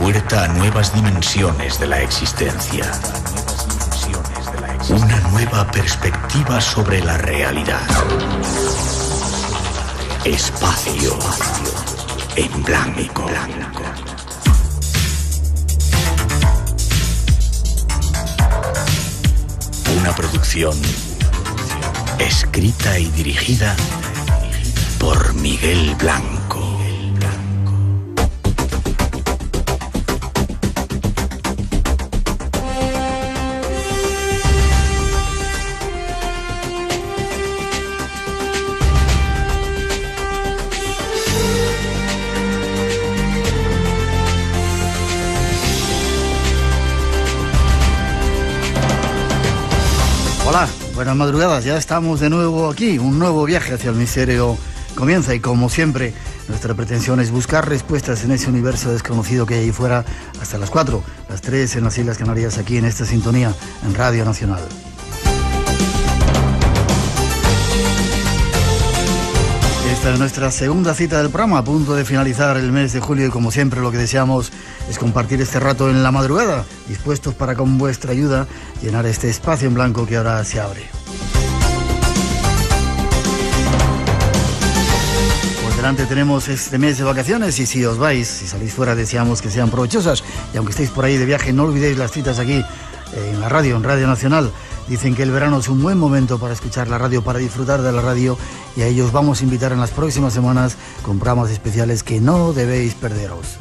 puerta a nuevas dimensiones de la existencia. Una nueva perspectiva sobre la realidad. Espacio en blanco. Una producción escrita y dirigida por Miguel Blanco. Buenas madrugadas, ya estamos de nuevo aquí, un nuevo viaje hacia el misterio comienza y como siempre nuestra pretensión es buscar respuestas en ese universo desconocido que hay ahí fuera hasta las 4, las 3 en las Islas Canarias aquí en esta sintonía en Radio Nacional. Esta es nuestra segunda cita del programa, a punto de finalizar el mes de julio y como siempre lo que deseamos es compartir este rato en la madrugada, dispuestos para con vuestra ayuda llenar este espacio en blanco que ahora se abre. Delante tenemos este mes de vacaciones y si os vais, si salís fuera, deseamos que sean provechosas y aunque estéis por ahí de viaje, no olvidéis las citas aquí eh, en la radio, en Radio Nacional. Dicen que el verano es un buen momento para escuchar la radio, para disfrutar de la radio y a ellos vamos a invitar en las próximas semanas con programas especiales que no debéis perderos.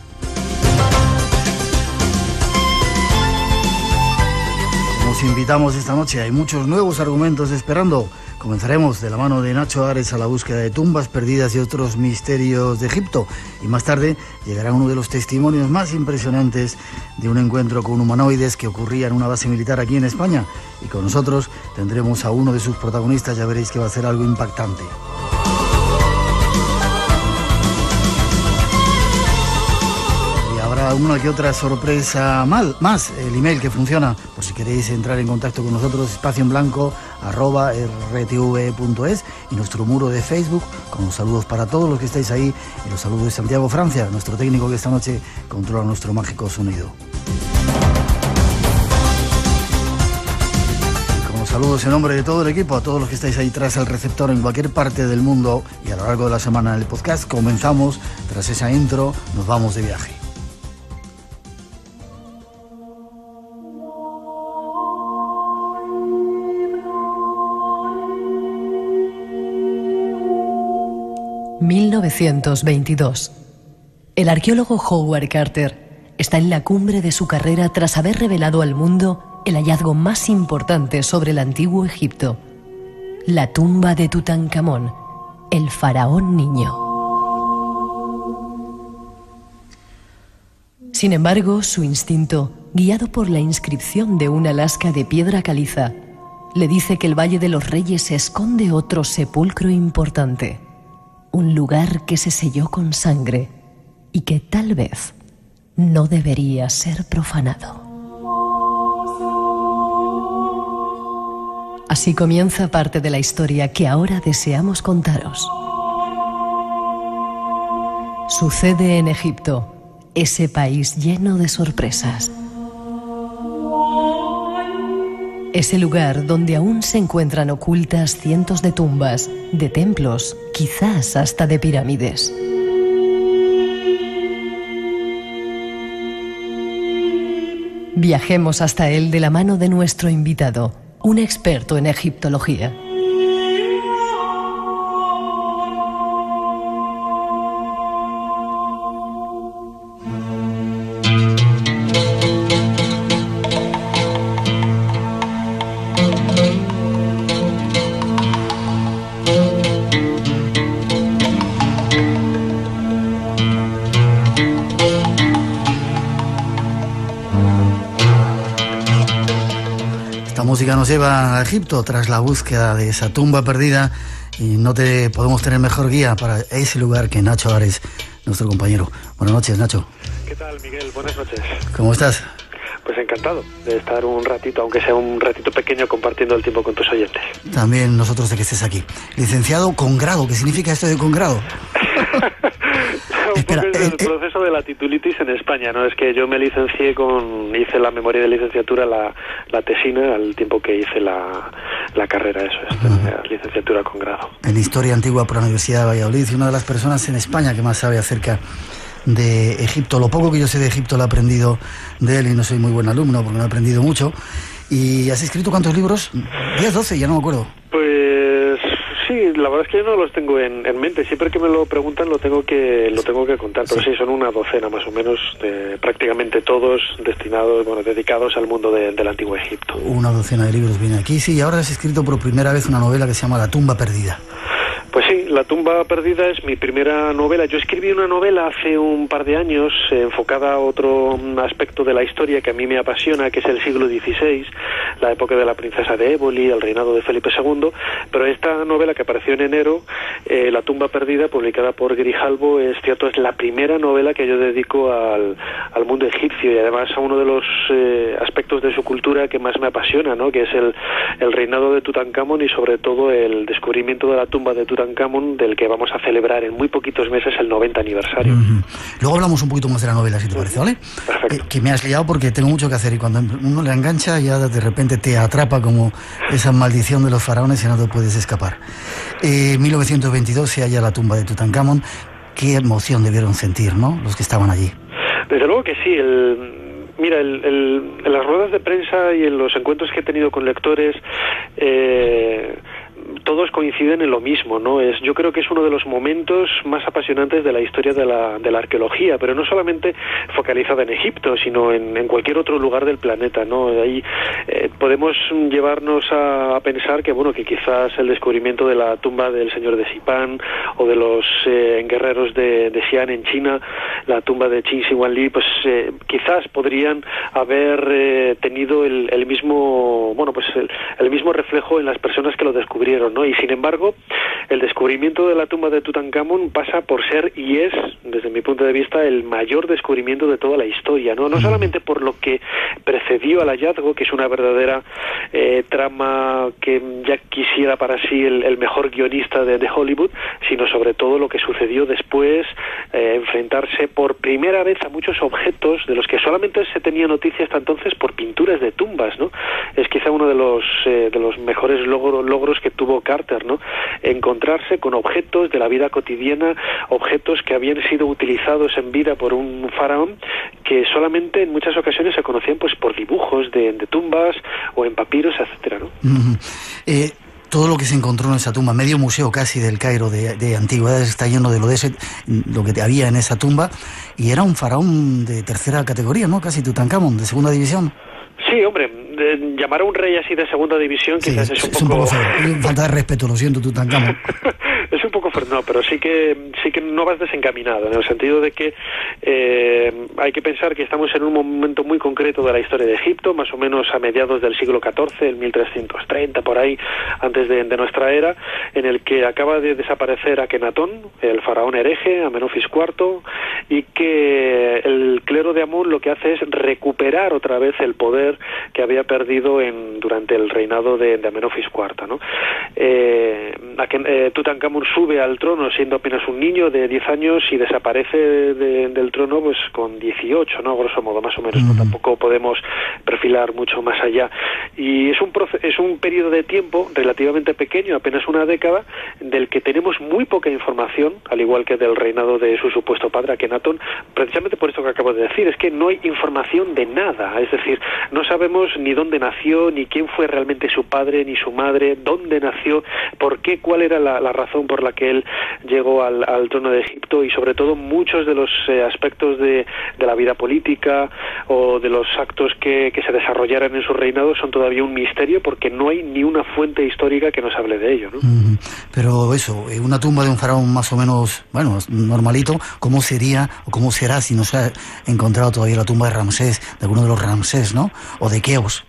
Os invitamos esta noche, hay muchos nuevos argumentos esperando. Comenzaremos de la mano de Nacho Ares a la búsqueda de tumbas perdidas y otros misterios de Egipto. Y más tarde llegará uno de los testimonios más impresionantes de un encuentro con humanoides que ocurría en una base militar aquí en España. Y con nosotros tendremos a uno de sus protagonistas, ya veréis que va a ser algo impactante. Y habrá una que otra sorpresa más. El email que funciona, por si queréis entrar en contacto con nosotros, espacio en blanco arroba rtv.es y nuestro muro de Facebook con los saludos para todos los que estáis ahí y los saludos de Santiago Francia, nuestro técnico que esta noche controla nuestro mágico sonido. Saludos en nombre de todo el equipo, a todos los que estáis ahí tras el receptor en cualquier parte del mundo y a lo largo de la semana en el podcast, comenzamos, tras esa intro, nos vamos de viaje. ...1922... El arqueólogo Howard Carter está en la cumbre de su carrera tras haber revelado al mundo el hallazgo más importante sobre el antiguo Egipto, la tumba de Tutankamón, el faraón niño. Sin embargo, su instinto, guiado por la inscripción de una lasca de piedra caliza, le dice que el Valle de los Reyes esconde otro sepulcro importante, un lugar que se selló con sangre y que tal vez no debería ser profanado. Así comienza parte de la historia que ahora deseamos contaros. Sucede en Egipto, ese país lleno de sorpresas. Ese lugar donde aún se encuentran ocultas cientos de tumbas, de templos, quizás hasta de pirámides. Viajemos hasta él de la mano de nuestro invitado, un experto en egiptología. Lleva a Egipto tras la búsqueda de esa tumba perdida Y no te podemos tener mejor guía para ese lugar que Nacho Ares, nuestro compañero. Buenas noches, Nacho. ¿Qué tal, Miguel? Buenas noches. ¿Cómo estás? Pues encantado de estar un ratito, aunque sea un ratito pequeño, compartiendo el tiempo con tus oyentes. También nosotros de que estés aquí. Licenciado con grado, ¿qué significa esto de con grado? Poco es el eh, eh. proceso de la titulitis en España, ¿no? Es que yo me licencié con, hice la memoria de licenciatura, la, la tesina, al tiempo que hice la, la carrera, eso es, la licenciatura con grado. En Historia Antigua por la Universidad de Valladolid y una de las personas en España que más sabe acerca de Egipto. Lo poco que yo sé de Egipto lo he aprendido de él y no soy muy buen alumno porque no he aprendido mucho. ¿Y has escrito cuántos libros? 10, 12, ya no me acuerdo. Pues sí, la verdad es que yo no los tengo en, en, mente. Siempre que me lo preguntan lo tengo que lo tengo que contar. Pero sí, son una docena más o menos, de, prácticamente todos destinados, bueno, dedicados al mundo de, del antiguo Egipto. Una docena de libros viene aquí, sí. Y ahora has escrito por primera vez una novela que se llama La tumba perdida. Pues sí, La tumba perdida es mi primera novela. Yo escribí una novela hace un par de años eh, enfocada a otro aspecto de la historia que a mí me apasiona, que es el siglo XVI, la época de la princesa de Éboli, el reinado de Felipe II. Pero esta novela que apareció en enero, eh, La tumba perdida, publicada por Grijalbo, es cierto, es la primera novela que yo dedico al, al mundo egipcio y además a uno de los eh, aspectos de su cultura que más me apasiona, ¿no? que es el, el reinado de Tutankamón y sobre todo el descubrimiento de la tumba de Tutankamón Tutankamón, del que vamos a celebrar en muy poquitos meses el 90 aniversario. Uh -huh. Luego hablamos un poquito más de la novela, si te parece, ¿vale? Perfecto. Eh, que me has liado porque tengo mucho que hacer y cuando uno le engancha ya de repente te atrapa como esa maldición de los faraones y no te puedes escapar. Eh, 1922 se halla la tumba de Tutankamón. Qué emoción debieron sentir, ¿no? Los que estaban allí. Desde luego que sí. El, mira, el, el, en las ruedas de prensa y en los encuentros que he tenido con lectores, eh, todos coinciden en lo mismo, ¿no? Es, yo creo que es uno de los momentos más apasionantes de la historia de la, de la arqueología, pero no solamente focalizada en Egipto, sino en, cualquier otro lugar del planeta, ¿no? Ahí eh, podemos llevarnos a, a, pensar que, bueno, que quizás el descubrimiento de la tumba del señor de Sipán o de los eh, guerreros de, de, Xi'an en China, la tumba de Qin Shi Huangdi, pues eh, quizás podrían haber eh, tenido el, el, mismo, bueno, pues el, el mismo reflejo en las personas que lo descubrieron, ¿no? Y sin embargo, el descubrimiento de la tumba de Tutankamón pasa por ser y es, desde mi punto de vista, el mayor descubrimiento de toda la historia, ¿no? No solamente por lo que precedió al hallazgo, que es una verdadera eh, trama que ya quisiera para sí el, el mejor guionista de, de, Hollywood, sino sobre todo lo que sucedió después, eh, enfrentarse por primera vez a muchos objetos de los que solamente se tenía noticia hasta entonces por pinturas de tumbas, ¿no? Es quizá uno de los, eh, de los mejores logro, logros que tuvo Carter, ¿no? Encontrarse con objetos de la vida cotidiana, objetos que habían sido utilizados en vida por un faraón que solamente en muchas ocasiones se conocían pues por dibujos de, de tumbas o en papiros, etcétera, ¿no? Eh todo lo que se encontró en esa tumba, medio museo casi del Cairo de, de antigüedades está lleno de lo de ese, lo que había en esa tumba y era un faraón de tercera categoría, ¿no? Casi Tutankamón, de segunda división. Sí, hombre, de, llamar a un rey así de segunda división quizás es, es, un es poco... un poco falta de respeto, lo siento, Tutankamón. un poco no, pero sí que sí que no vas desencaminado en el sentido de que eh, hay que pensar que estamos en un momento muy concreto de la historia de Egipto, más o menos a mediados del siglo XIV, el 1330 por ahí, antes de, de nuestra era, en el que acaba de desaparecer Akenatón, el faraón hereje, Amenofis IV, y que el clero de Amón lo que hace es recuperar otra vez el poder que había perdido en, durante el reinado de, de Amenofis IV. ¿no? Eh, Aken, eh, sube al trono siendo apenas un niño de 10 años y desaparece de, del trono pues con 18, ¿no? Grosso modo, más o menos. ¿no? Tampoco podemos perfilar mucho más allá. Y es un, es un periodo de tiempo relativamente pequeño, apenas una década, del que tenemos muy poca información, al igual que del reinado de su supuesto padre, Akenatón, precisamente por esto que acabo de decir, es que no hay información de nada. Es decir, no sabemos ni dónde nació, ni quién fue realmente su padre, ni su madre, dónde nació, por qué, cuál era la, la razón por la que él llegó al, al, trono de Egipto y sobre todo muchos de los eh, aspectos de, de, la vida política o de los actos que, que, se desarrollaran en su reinado son todavía un misterio porque no hay ni una fuente histórica que nos hable de ello. ¿no? Mm, pero eso, eh, una tumba de un faraón más o menos, bueno, normalito, ¿cómo sería o cómo será si no se ha encontrado todavía la tumba de Ramsés, de alguno de los Ramsés, ¿no? O de Keos.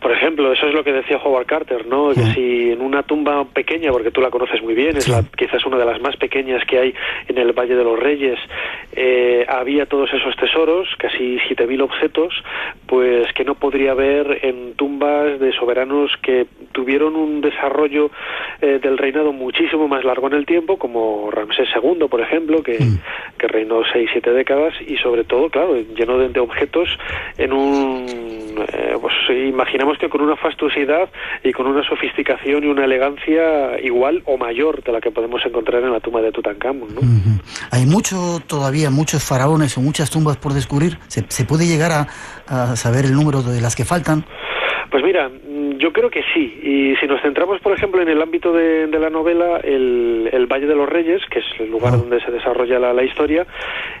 Por ejemplo, eso es lo que decía Howard Carter, ¿no? Que si en una tumba pequeña, porque tú la conoces muy bien, es la, quizás una de las más pequeñas que hay en el Valle de los Reyes, eh, había todos esos tesoros, casi 7.000 objetos, pues que no podría haber en tumbas de soberanos que tuvieron un desarrollo eh, del reinado muchísimo más largo en el tiempo, como Ramsés II, por ejemplo, que, mm. que reinó 6-7 décadas y sobre todo, claro, lleno de, objetos en un... Eh, pues imaginamos que con una fastuosidad y con una sofisticación y una elegancia igual o mayor de la que podemos encontrar en la tumba de Tutankamón. ¿no? Hay mucho todavía, muchos faraones o muchas tumbas por descubrir. ¿Se, se puede llegar a, a saber el número de las que faltan? Pues mira, mm, yo creo que sí. Y si nos centramos, por ejemplo, en el ámbito de, la novela, el, Valle de los Reyes, que es el lugar donde se desarrolla la, historia,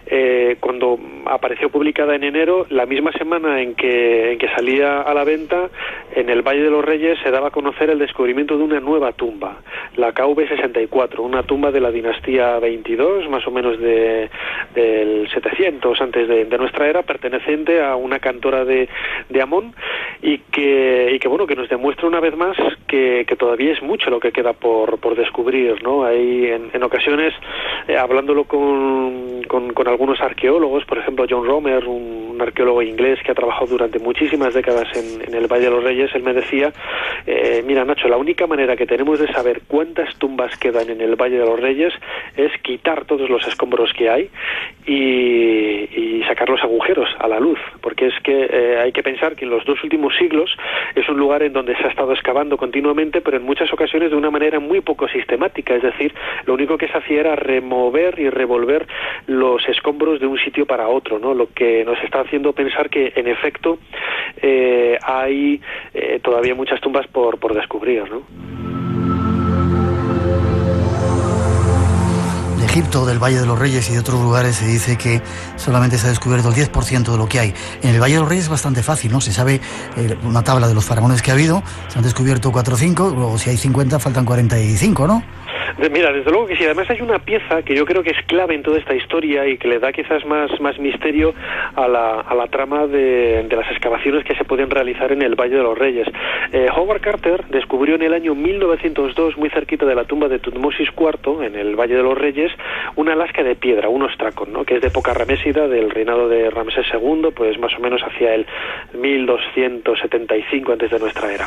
eh, cuando apareció publicada en enero, la misma semana en que, en que salía a la venta, en el Valle de los Reyes se daba a conocer el descubrimiento de una nueva tumba, la KV64, una tumba de la dinastía 22, más o menos de, del 700 antes de, nuestra era, perteneciente a una cantora de, de Amón y que y que bueno que nos demuestra una vez más que, todavía es mucho lo que queda por, por descubrir no hay en, ocasiones eh, hablándolo con, con, algunos arqueólogos por ejemplo John Romer un, arqueólogo inglés que ha trabajado durante muchísimas décadas en, el Valle de los Reyes él me decía eh, mira Nacho la única manera que tenemos de saber cuántas tumbas quedan en el Valle de los Reyes es quitar todos los escombros que hay y, y sacar los agujeros a la luz porque es que eh, hay que pensar que en los dos últimos siglos es un lugar en donde se ha estado excavando continuamente, pero en muchas ocasiones de una manera muy poco sistemática. Es decir, lo único que se hacía era remover y revolver los escombros de un sitio para otro, ¿no? Lo que nos está haciendo pensar que, en efecto, eh, hay eh, todavía muchas tumbas por, por descubrir, ¿no? Egipto, del Valle de los Reyes y de otros lugares se dice que solamente se ha descubierto el 10% de lo que hay. En el Valle de los Reyes es bastante fácil, ¿no? Se sabe eh, una tabla de los faraones que ha habido, se han descubierto 4 o 5, luego si hay 50 faltan 45, ¿no? Mira, desde luego que sí. Además hay una pieza que yo creo que es clave en toda esta historia y que le da quizás más, más misterio a la, a la trama de, las excavaciones que se pueden realizar en el Valle de los Reyes. Eh, Howard Carter descubrió en el año 1902, muy cerquita de la tumba de Tutmosis IV, en el Valle de los Reyes, una lasca de piedra, un ostracón, ¿no? que es de época ramésida del reinado de Ramsés II, pues más o menos hacia el 1275 antes de nuestra era.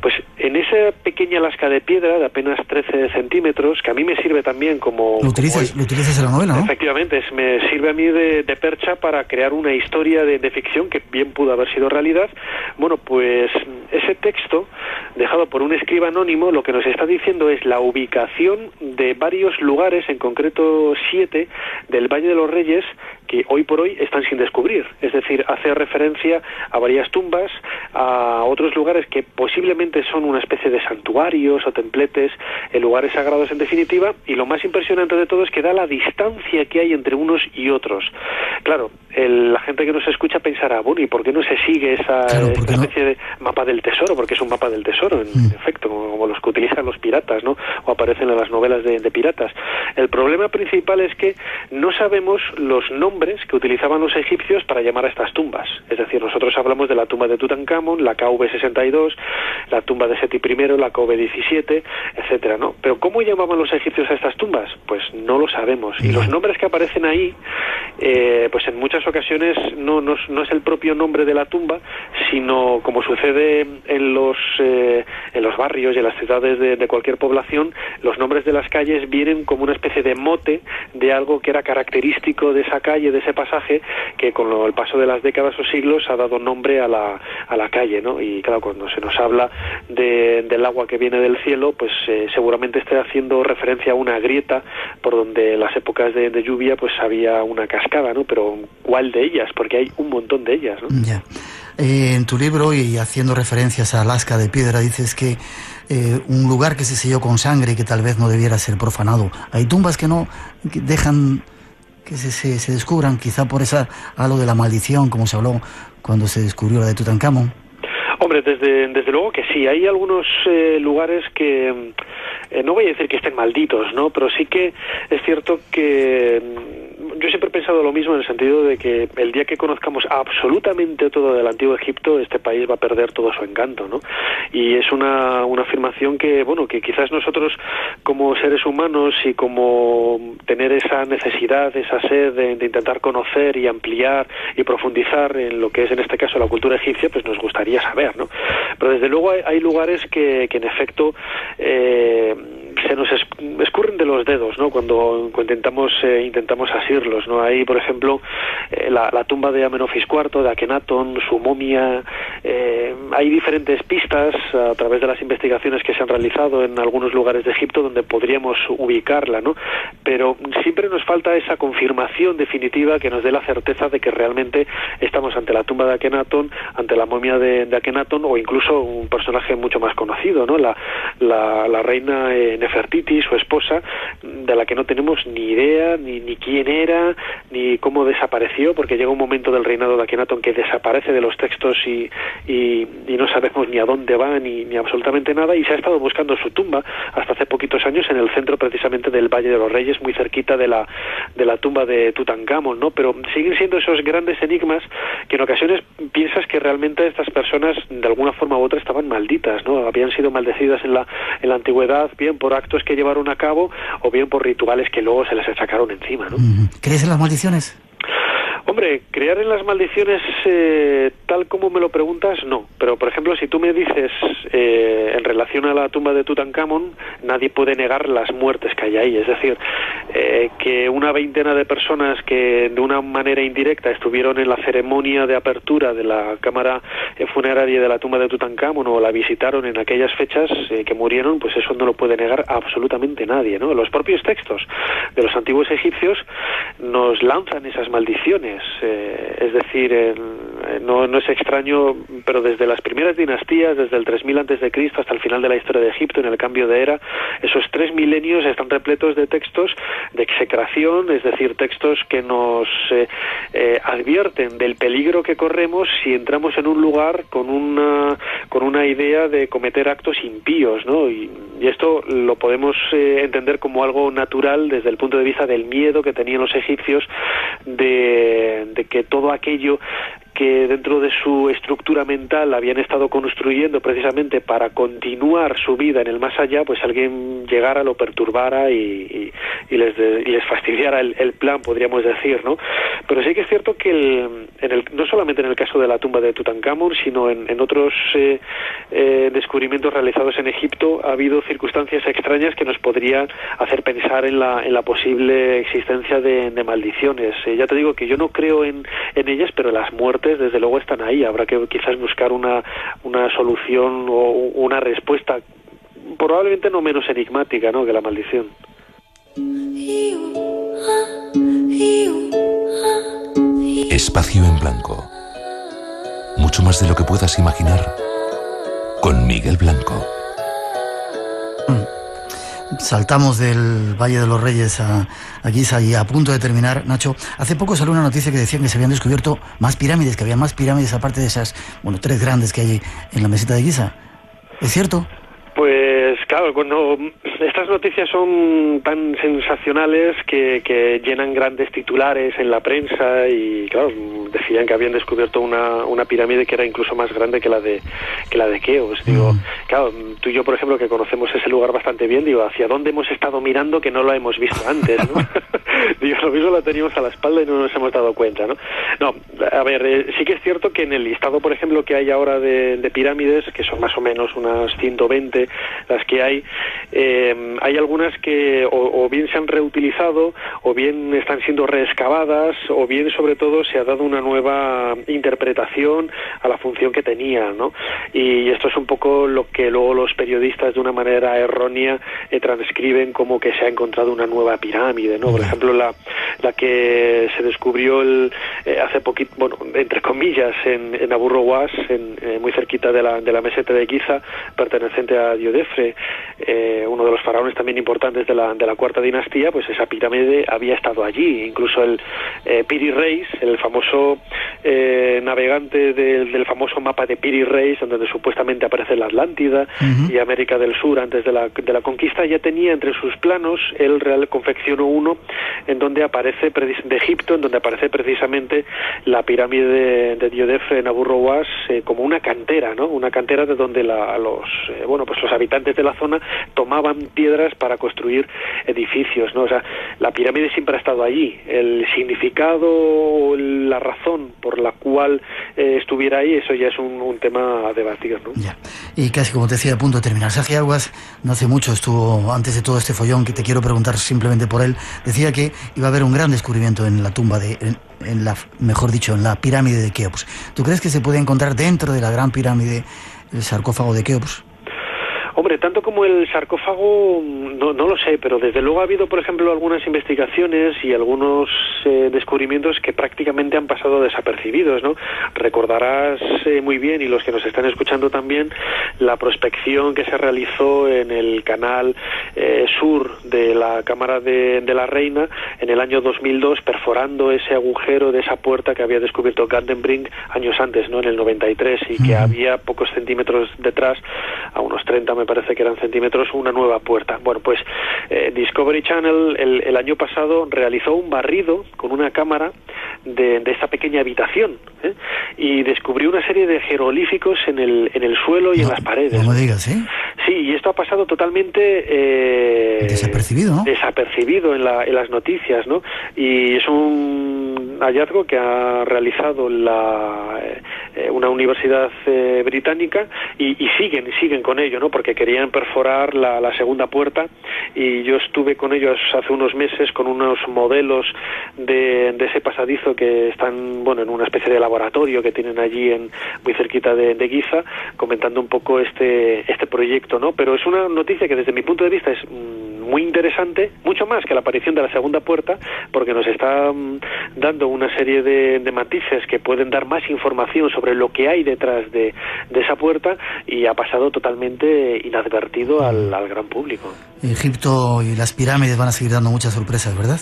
Pues en esa pequeña lasca de piedra de apenas 13 centímetros, que a mí me sirve también como... Lo utilizas, lo utilizas en la novela, ¿no? Efectivamente, me sirve a mí de, percha para crear una historia de, ficción que bien pudo haber sido realidad. Bueno, pues ese texto, dejado por un escriba anónimo, lo que nos está diciendo es la ubicación de varios lugares, en concreto siete, del Valle de los Reyes, que hoy por hoy están sin descubrir. Es decir, hace referencia a varias tumbas, a otros lugares que posiblemente son una especie de santuarios o templetes, en lugares sagrados en definitiva, y lo más impresionante de todo es que da la distancia que hay entre unos y otros. Claro, la gente que nos escucha pensará, bueno, ¿y por qué no se sigue esa, especie de mapa del tesoro? Porque es un mapa del tesoro, en mm. efecto, como, los que utilizan los piratas, ¿no? O aparecen en las novelas de piratas. El problema principal es que no sabemos los nombres que utilizaban los egipcios para llamar a estas tumbas. Es decir, nosotros hablamos de la tumba de Tutankamón, la KV62, la tumba de Seti I, la KV17, etcétera, ¿no? Pero ¿cómo llamaban los egipcios a estas tumbas? Pues no lo sabemos. Y los nombres que aparecen ahí, eh, pues en muchas ocasiones no, no, es el propio nombre de la tumba, sino como sucede en los, eh, en los barrios y en las ciudades de, de cualquier población, los nombres de las calles vienen como una especie de mote de algo que era característico de esa calle de ese pasaje que con el paso de las décadas o siglos ha dado nombre a la, a la calle, ¿no? Y claro, cuando se nos habla de, del agua que viene del cielo, pues eh, seguramente esté haciendo referencia a una grieta por donde en las épocas de, lluvia pues había una cascada, ¿no? Pero ¿cuál de ellas? Porque hay un montón de ellas, ¿no? Ya. Eh, en tu libro y haciendo referencias a Alaska de Piedra dices que eh, un lugar que se selló con sangre y que tal vez no debiera ser profanado. Hay tumbas que no dejan que se, se, descubran, quizá por esa algo de la maldición, como se habló cuando se descubrió la de Tutankamón? Hombre, desde, desde luego que sí. Hay algunos eh, lugares que, eh, no voy a decir que estén malditos, ¿no? Pero sí que es cierto que yo siempre he pensado lo mismo en el sentido de que el día que conozcamos absolutamente todo del antiguo Egipto, este país va a perder todo su encanto, ¿no? Y es una, una afirmación que, bueno, que quizás nosotros como seres humanos y como tener esa necesidad, esa sed de, intentar conocer y ampliar y profundizar en lo que es en este caso la cultura egipcia, pues nos gustaría saber, Pero desde luego hay, lugares que, que en efecto eh, se nos escurren de los dedos, ¿no? Cuando, intentamos eh, intentamos asirlos, ¿no? Ahí, por ejemplo, eh, la, tumba de Amenofis IV, de Akenatón, su momia, eh, hay diferentes pistas a través de las investigaciones que se han realizado en algunos lugares de Egipto donde podríamos ubicarla, ¿no? Pero siempre nos falta esa confirmación definitiva que nos dé la certeza de que realmente estamos ante la tumba de Akenatón, ante la momia de, de Akenatón o incluso un personaje mucho más conocido, ¿no? La, la, la reina Nefertiti, su esposa, de la que no tenemos ni idea, ni, ni quién era, ni cómo desapareció, porque llega un momento del reinado de Akenatón que desaparece de los textos y, y, no sabemos ni a dónde va, ni, ni absolutamente nada, y se ha estado buscando su tumba hasta hace poquitos años en el centro precisamente del Valle de los Reyes, muy cerquita de la, de la tumba de Tutankamón, ¿no? Pero siguen siendo esos grandes enigmas que en ocasiones piensas que realmente estas personas de alguna forma u otra estaban malditas, ¿no? Habían sido maldecidas en la, en la antigüedad, bien por actos que llevaron a cabo o bien por rituales que luego se les sacaron encima. ¿no? ¿Crees en las maldiciones? Hombre, crear en las maldiciones eh, tal como me lo preguntas, no. Pero, por ejemplo, si tú me dices eh, en relación a la tumba de Tutankamón, nadie puede negar las muertes que hay ahí. Es decir, eh, que una veintena de personas que de una manera indirecta estuvieron en la ceremonia de apertura de la cámara funeraria de la tumba de Tutankamón o la visitaron en aquellas fechas que murieron, pues eso no lo puede negar absolutamente nadie. ¿no? Los propios textos de los antiguos egipcios nos lanzan esas maldiciones eh, es decir, no, no, es extraño, pero desde las primeras dinastías, desde el 3000 antes de Cristo hasta el final de la historia de Egipto, en el cambio de era, esos tres milenios están repletos de textos de execración, es decir, textos que nos eh, eh, advierten del peligro que corremos si entramos en un lugar con una con una idea de cometer actos impíos, ¿no? Y, y esto lo podemos entender como algo natural desde el punto de vista del miedo que tenían los egipcios de de, que todo aquello que dentro de su estructura mental habían estado construyendo precisamente para continuar su vida en el más allá, pues alguien llegara, lo perturbara y, les, les fastidiara el, plan, podríamos decir, ¿no? Pero sí que es cierto que en el, no solamente en el caso de la tumba de Tutankamón, sino en, otros eh, eh, descubrimientos realizados en Egipto, ha habido circunstancias extrañas que nos podrían hacer pensar en la, en la posible existencia de, maldiciones. Eh, ya te digo que yo no creo en, en ellas, pero las muertes desde luego están ahí. Habrá que quizás buscar una, una solución o una respuesta probablemente no menos enigmática ¿no? que la maldición. Espacio en blanco. Mucho más de lo que puedas imaginar. Con Miguel Blanco. Saltamos del Valle de los Reyes a, Giza y a punto de terminar, Nacho, hace poco salió una noticia que decían que se habían descubierto más pirámides, que había más pirámides aparte de esas, bueno, tres grandes que hay en la meseta de Giza. ¿Es cierto? Pues claro, cuando estas noticias son tan sensacionales que, llenan grandes titulares en la prensa y claro, decían que habían descubierto una, una pirámide que era incluso más grande que la de que la de Keos. Digo, mm. claro, tú y yo, por ejemplo, que conocemos ese lugar bastante bien, digo, ¿hacia dónde hemos estado mirando que no lo hemos visto antes? ¿no? digo, lo mismo lo teníamos a la espalda y no nos hemos dado cuenta, ¿no? No, a ver, eh, sí que es cierto que en el listado, por ejemplo, que hay ahora de, de pirámides, que son más o menos unas 120 las que hay, eh, hay algunas que o, bien se han reutilizado, o bien están siendo reexcavadas, o bien sobre todo se ha dado una nueva interpretación a la función que tenía, ¿no? Y esto es un poco lo que luego los periodistas de una manera errónea eh, transcriben como que se ha encontrado una nueva pirámide, ¿no? Por ejemplo, la, la que se descubrió el, eh, hace poquito, bueno, entre comillas, en, en Aburro Was, en, muy cerquita de la, de la meseta de Giza, perteneciente a Diodef, eh, uno de los faraones también importantes de la, de la cuarta dinastía, pues esa pirámide había estado allí. Incluso el eh, Piri Reis, el famoso eh, navegante del, famoso mapa de Piri Reis, donde supuestamente aparece la Atlántida y América del Sur antes de la, de la conquista, ya tenía entre sus planos, él real confeccionó uno en donde aparece de Egipto, en donde aparece precisamente la pirámide de, de Diodef en Abu eh, como una cantera, ¿no? Una cantera de donde la, los eh, bueno pues los habitantes de la zona tomaban piedras para construir edificios, ¿no? O sea, la pirámide siempre ha estado allí. El significado, la razón por la cual eh, estuviera ahí, eso ya es un, tema a debatir, ¿no? Ya. Y casi como te decía, a punto de terminar. Sergio Aguas no hace mucho estuvo antes de todo este follón que te quiero preguntar simplemente por él. Decía que iba a haber un gran descubrimiento en la tumba de en, la mejor dicho, en la pirámide de Keops. ¿Tú crees que se puede encontrar dentro de la gran pirámide el sarcófago de Keops? Hombre, tanto como el sarcófago, no, no lo sé, pero desde luego ha habido, por ejemplo, algunas investigaciones y algunos eh, descubrimientos que prácticamente han pasado desapercibidos, ¿no? Recordarás eh, muy bien, y los que nos están escuchando también, la prospección que se realizó en el canal eh, sur de la Cámara de, de, la Reina en el año 2002, perforando ese agujero de esa puerta que había descubierto Gandenbrink años antes, ¿no? En el 93, y que había pocos centímetros detrás, a unos 30 me parece que eran centímetros, una nueva puerta. Bueno, pues eh, Discovery Channel el, año pasado realizó un barrido con una cámara de, de esta pequeña habitación ¿eh? y descubrió una serie de jeroglíficos en el, en el suelo y en las paredes. No digas, ¿eh? Sí, y esto ha pasado totalmente... Eh, desapercibido, ¿no? Desapercibido en, la, en las noticias, ¿no? Y es un hallazgo que ha realizado la, una universidad británica y, y siguen, siguen con ello, ¿no? Porque querían perforar la, segunda puerta y yo estuve con ellos hace unos meses con unos modelos de, ese pasadizo que están bueno en una especie de laboratorio que tienen allí en muy cerquita de, de comentando un poco este este proyecto no pero es una noticia que desde mi punto de vista es mm, muy interesante, mucho más que la aparición de la segunda puerta, porque nos está mm, dando una serie de, matices que pueden dar más información sobre lo que hay detrás de, esa puerta y ha pasado totalmente inadvertido al, al gran público. Egipto y las pirámides van a seguir dando muchas sorpresas, ¿verdad?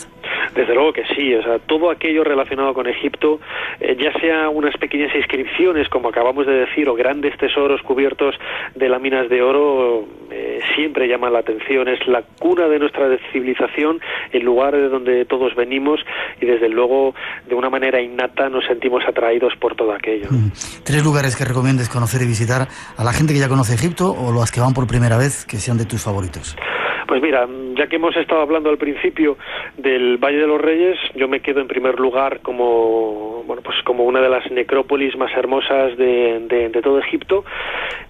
Desde luego que sí, o sea, todo aquello relacionado con Egipto, eh, ya sea unas pequeñas inscripciones, como acabamos de decir, o grandes tesoros cubiertos de láminas de oro, eh, siempre llaman la atención. Es la cuna de nuestra civilización, el lugar de donde todos venimos y desde luego de una manera innata nos sentimos atraídos por todo aquello. Mm. Tres lugares que recomiendes conocer y visitar a la gente que ya conoce Egipto o las que van por primera vez que sean de tus favoritos. Pues mira, ya que hemos estado hablando al principio del Valle de los Reyes, yo me quedo en primer lugar como bueno pues como una de las necrópolis más hermosas de, todo Egipto.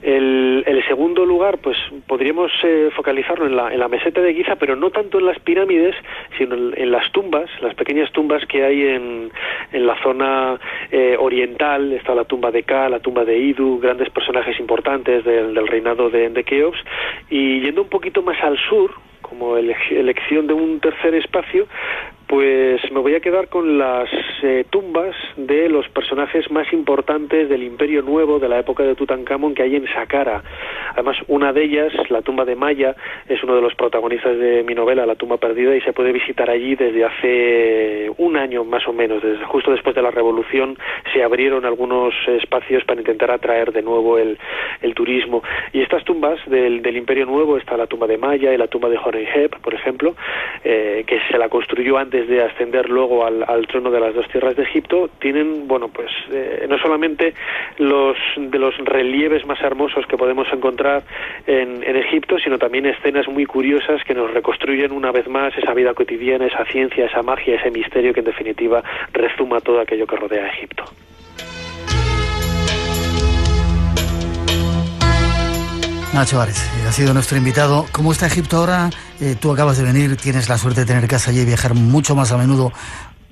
El, segundo lugar, pues podríamos eh, focalizarlo en la, en la meseta de Giza, pero no tanto en las pirámides, sino en, las tumbas, las pequeñas tumbas que hay en, en la zona eh, oriental. Está la tumba de Ka, la tumba de Idu, grandes personajes importantes del, del reinado de, de Keops. Y yendo un poquito más al sur, como elección de un tercer espacio, pues me voy a quedar con las eh, tumbas de los personajes más importantes del Imperio Nuevo de la época de Tutankamón que hay en Saqqara. Además, una de ellas, la tumba de Maya, es uno de los protagonistas de mi novela, La tumba perdida, y se puede visitar allí desde hace un año más o menos. Desde justo después de la Revolución se abrieron algunos espacios para intentar atraer de nuevo el, turismo. Y estas tumbas del, Imperio Nuevo, está la tumba de Maya y la tumba de Horemheb, por ejemplo, eh, que se la construyó antes de ascender luego al, trono de las dos tierras de Egipto, tienen, bueno, pues eh, no solamente los de los relieves más hermosos que podemos encontrar en, en Egipto, sino también escenas muy curiosas que nos reconstruyen una vez más esa vida cotidiana, esa ciencia, esa magia, ese misterio que en definitiva rezuma todo aquello que rodea a Egipto. Nacho Ares, eh, ha sido nuestro invitado. ¿Cómo está Egipto ahora? Eh, tú acabas de venir, tienes la suerte de tener casa allí y viajar mucho más a menudo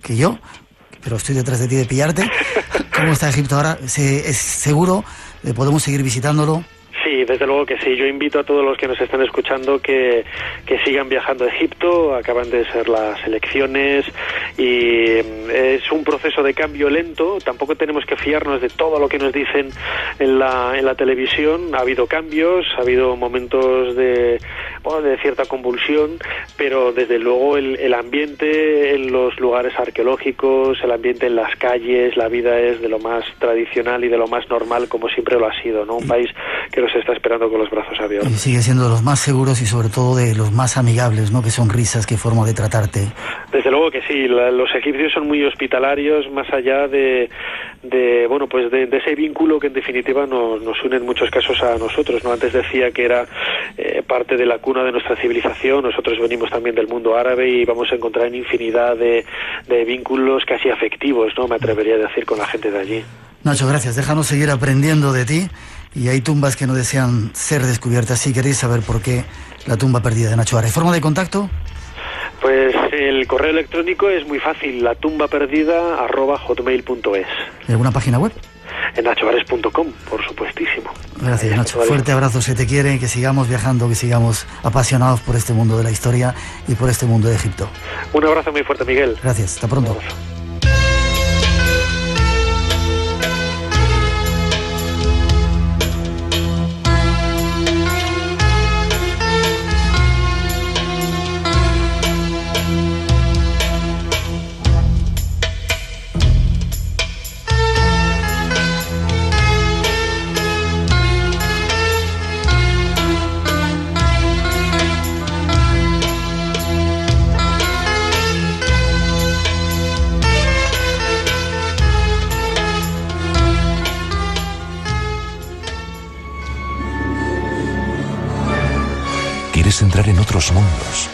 que yo, pero estoy detrás de ti de pillarte. ¿Cómo está Egipto ahora? ¿Es seguro? Eh, ¿Podemos seguir visitándolo? Sí, desde luego que sí. Yo invito a todos los que nos están escuchando que, que sigan viajando a Egipto. Acaban de ser las elecciones y mm, es un proceso de cambio lento, tampoco tenemos que fiarnos de todo lo que nos dicen en la, en la televisión, ha habido cambios, ha habido momentos de, de cierta convulsión, pero desde luego el, el ambiente en los lugares arqueológicos, el ambiente en las calles, la vida es de lo más tradicional y de lo más normal como siempre lo ha sido, ¿no? Un país que nos está esperando con los brazos abiertos. Y sigue siendo de los más seguros y sobre todo de los más amigables, ¿no? Qué sonrisas, qué forma de tratarte. Desde luego que sí, los egipcios son muy hospitalarios, más allá de, de bueno, pues de, ese vínculo que en definitiva nos, nos une en muchos casos a nosotros, ¿no? Antes decía que era eh, parte de la cuna de nuestra civilización, nosotros venimos también del mundo árabe y vamos a encontrar en infinidad de, de vínculos casi afectivos, ¿no? Me atrevería a decir con la gente de allí. Nacho, gracias. Déjanos seguir aprendiendo de ti. Y hay tumbas que no desean ser descubiertas. Si queréis saber por qué la tumba perdida de Nacho Ares. ¿Forma de contacto? Pues el correo electrónico es muy fácil, la tumba perdida arroba hotmail.es. ¿Alguna página web? En nachoares.com, por supuestísimo. Gracias, Nacho. Fuerte abrazo, se te quiere, que sigamos viajando, que sigamos apasionados por este mundo de la historia y por este mundo de Egipto. Un abrazo muy fuerte, Miguel. Gracias, hasta pronto. En otros mundos.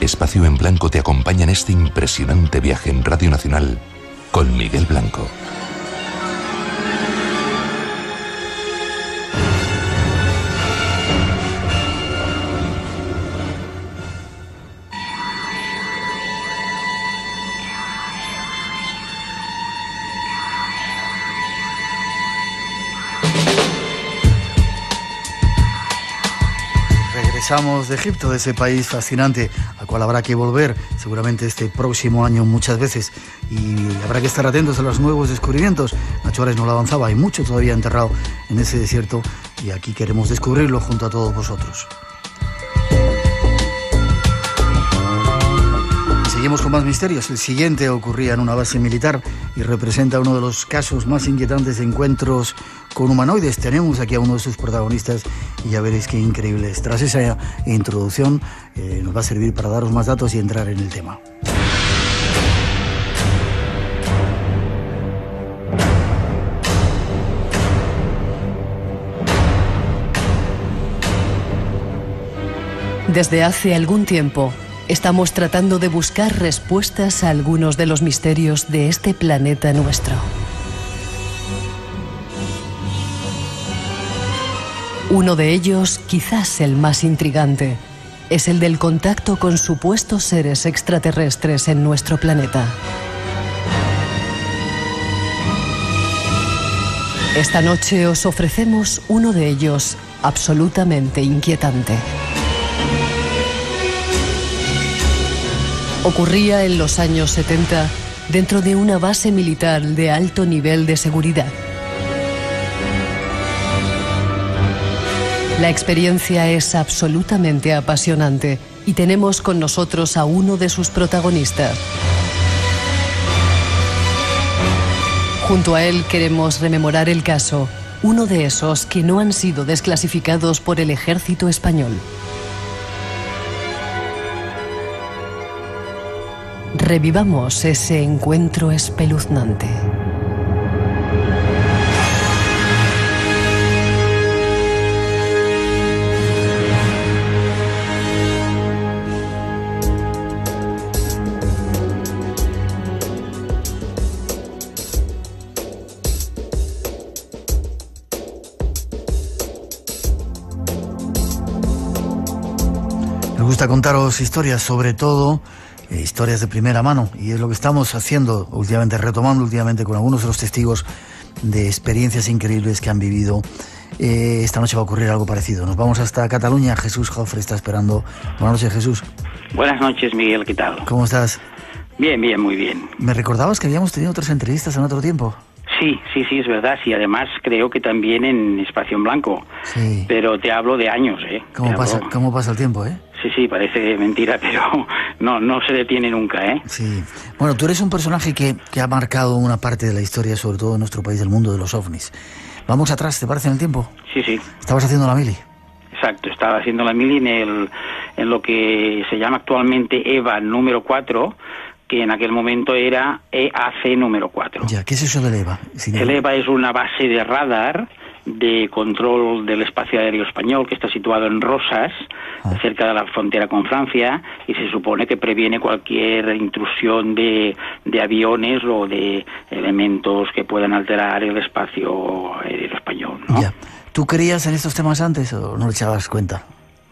Espacio en Blanco te acompaña en este impresionante viaje en Radio Nacional con Miguel Blanco. De Egipto, de ese país fascinante al cual habrá que volver seguramente este próximo año muchas veces y habrá que estar atentos a los nuevos descubrimientos. Nacho no lo avanzaba, hay mucho todavía enterrado en ese desierto y aquí queremos descubrirlo junto a todos vosotros. Con más misterios. El siguiente ocurría en una base militar y representa uno de los casos más inquietantes de encuentros con humanoides. Tenemos aquí a uno de sus protagonistas y ya veréis qué increíble es. Tras esa introducción eh, nos va a servir para daros más datos y entrar en el tema. Desde hace algún tiempo, Estamos tratando de buscar respuestas a algunos de los misterios de este planeta nuestro. Uno de ellos, quizás el más intrigante, es el del contacto con supuestos seres extraterrestres en nuestro planeta. Esta noche os ofrecemos uno de ellos absolutamente inquietante. Ocurría en los años 70 dentro de una base militar de alto nivel de seguridad. La experiencia es absolutamente apasionante y tenemos con nosotros a uno de sus protagonistas. Junto a él queremos rememorar el caso, uno de esos que no han sido desclasificados por el ejército español. Revivamos ese encuentro espeluznante. Me gusta contaros historias, sobre todo eh, historias de primera mano y es lo que estamos haciendo últimamente, retomando últimamente con algunos de los testigos de experiencias increíbles que han vivido. Eh, esta noche va a ocurrir algo parecido. Nos vamos hasta Cataluña. Jesús Jofre está esperando. Buenas noches, Jesús. Buenas noches, Miguel. ¿Qué tal? ¿Cómo estás? Bien, bien, muy bien. Me recordabas que habíamos tenido otras entrevistas en otro tiempo. Sí, sí, sí, es verdad. Sí, además creo que también en Espacio en Blanco. Sí. Pero te hablo de años, ¿eh? ¿Cómo Te pasa, hablo- cómo pasa el tiempo, eh? Sí, sí, parece mentira, pero no, no se detiene nunca, ¿eh? Sí. Bueno, tú eres un personaje que, que ha marcado una parte de la historia, sobre todo en nuestro país, del mundo de los ovnis. Vamos atrás, ¿te parece en el tiempo? Sí, sí. Estabas haciendo la mili. Exacto, estaba haciendo la mili en, el, en lo que se llama actualmente EVA número 4, que en aquel momento era EAC número 4. Ya, ¿qué es eso del EVA? Sin El EVA es una base de radar de control del espacio aéreo español que está situado en Rosas, Ah. cerca de la frontera con Francia, y se supone que previene cualquier intrusión de, de aviones o de elementos que puedan alterar el espacio aéreo español. ¿no? Ya. ¿Tú creías en estos temas antes o no le echabas cuenta?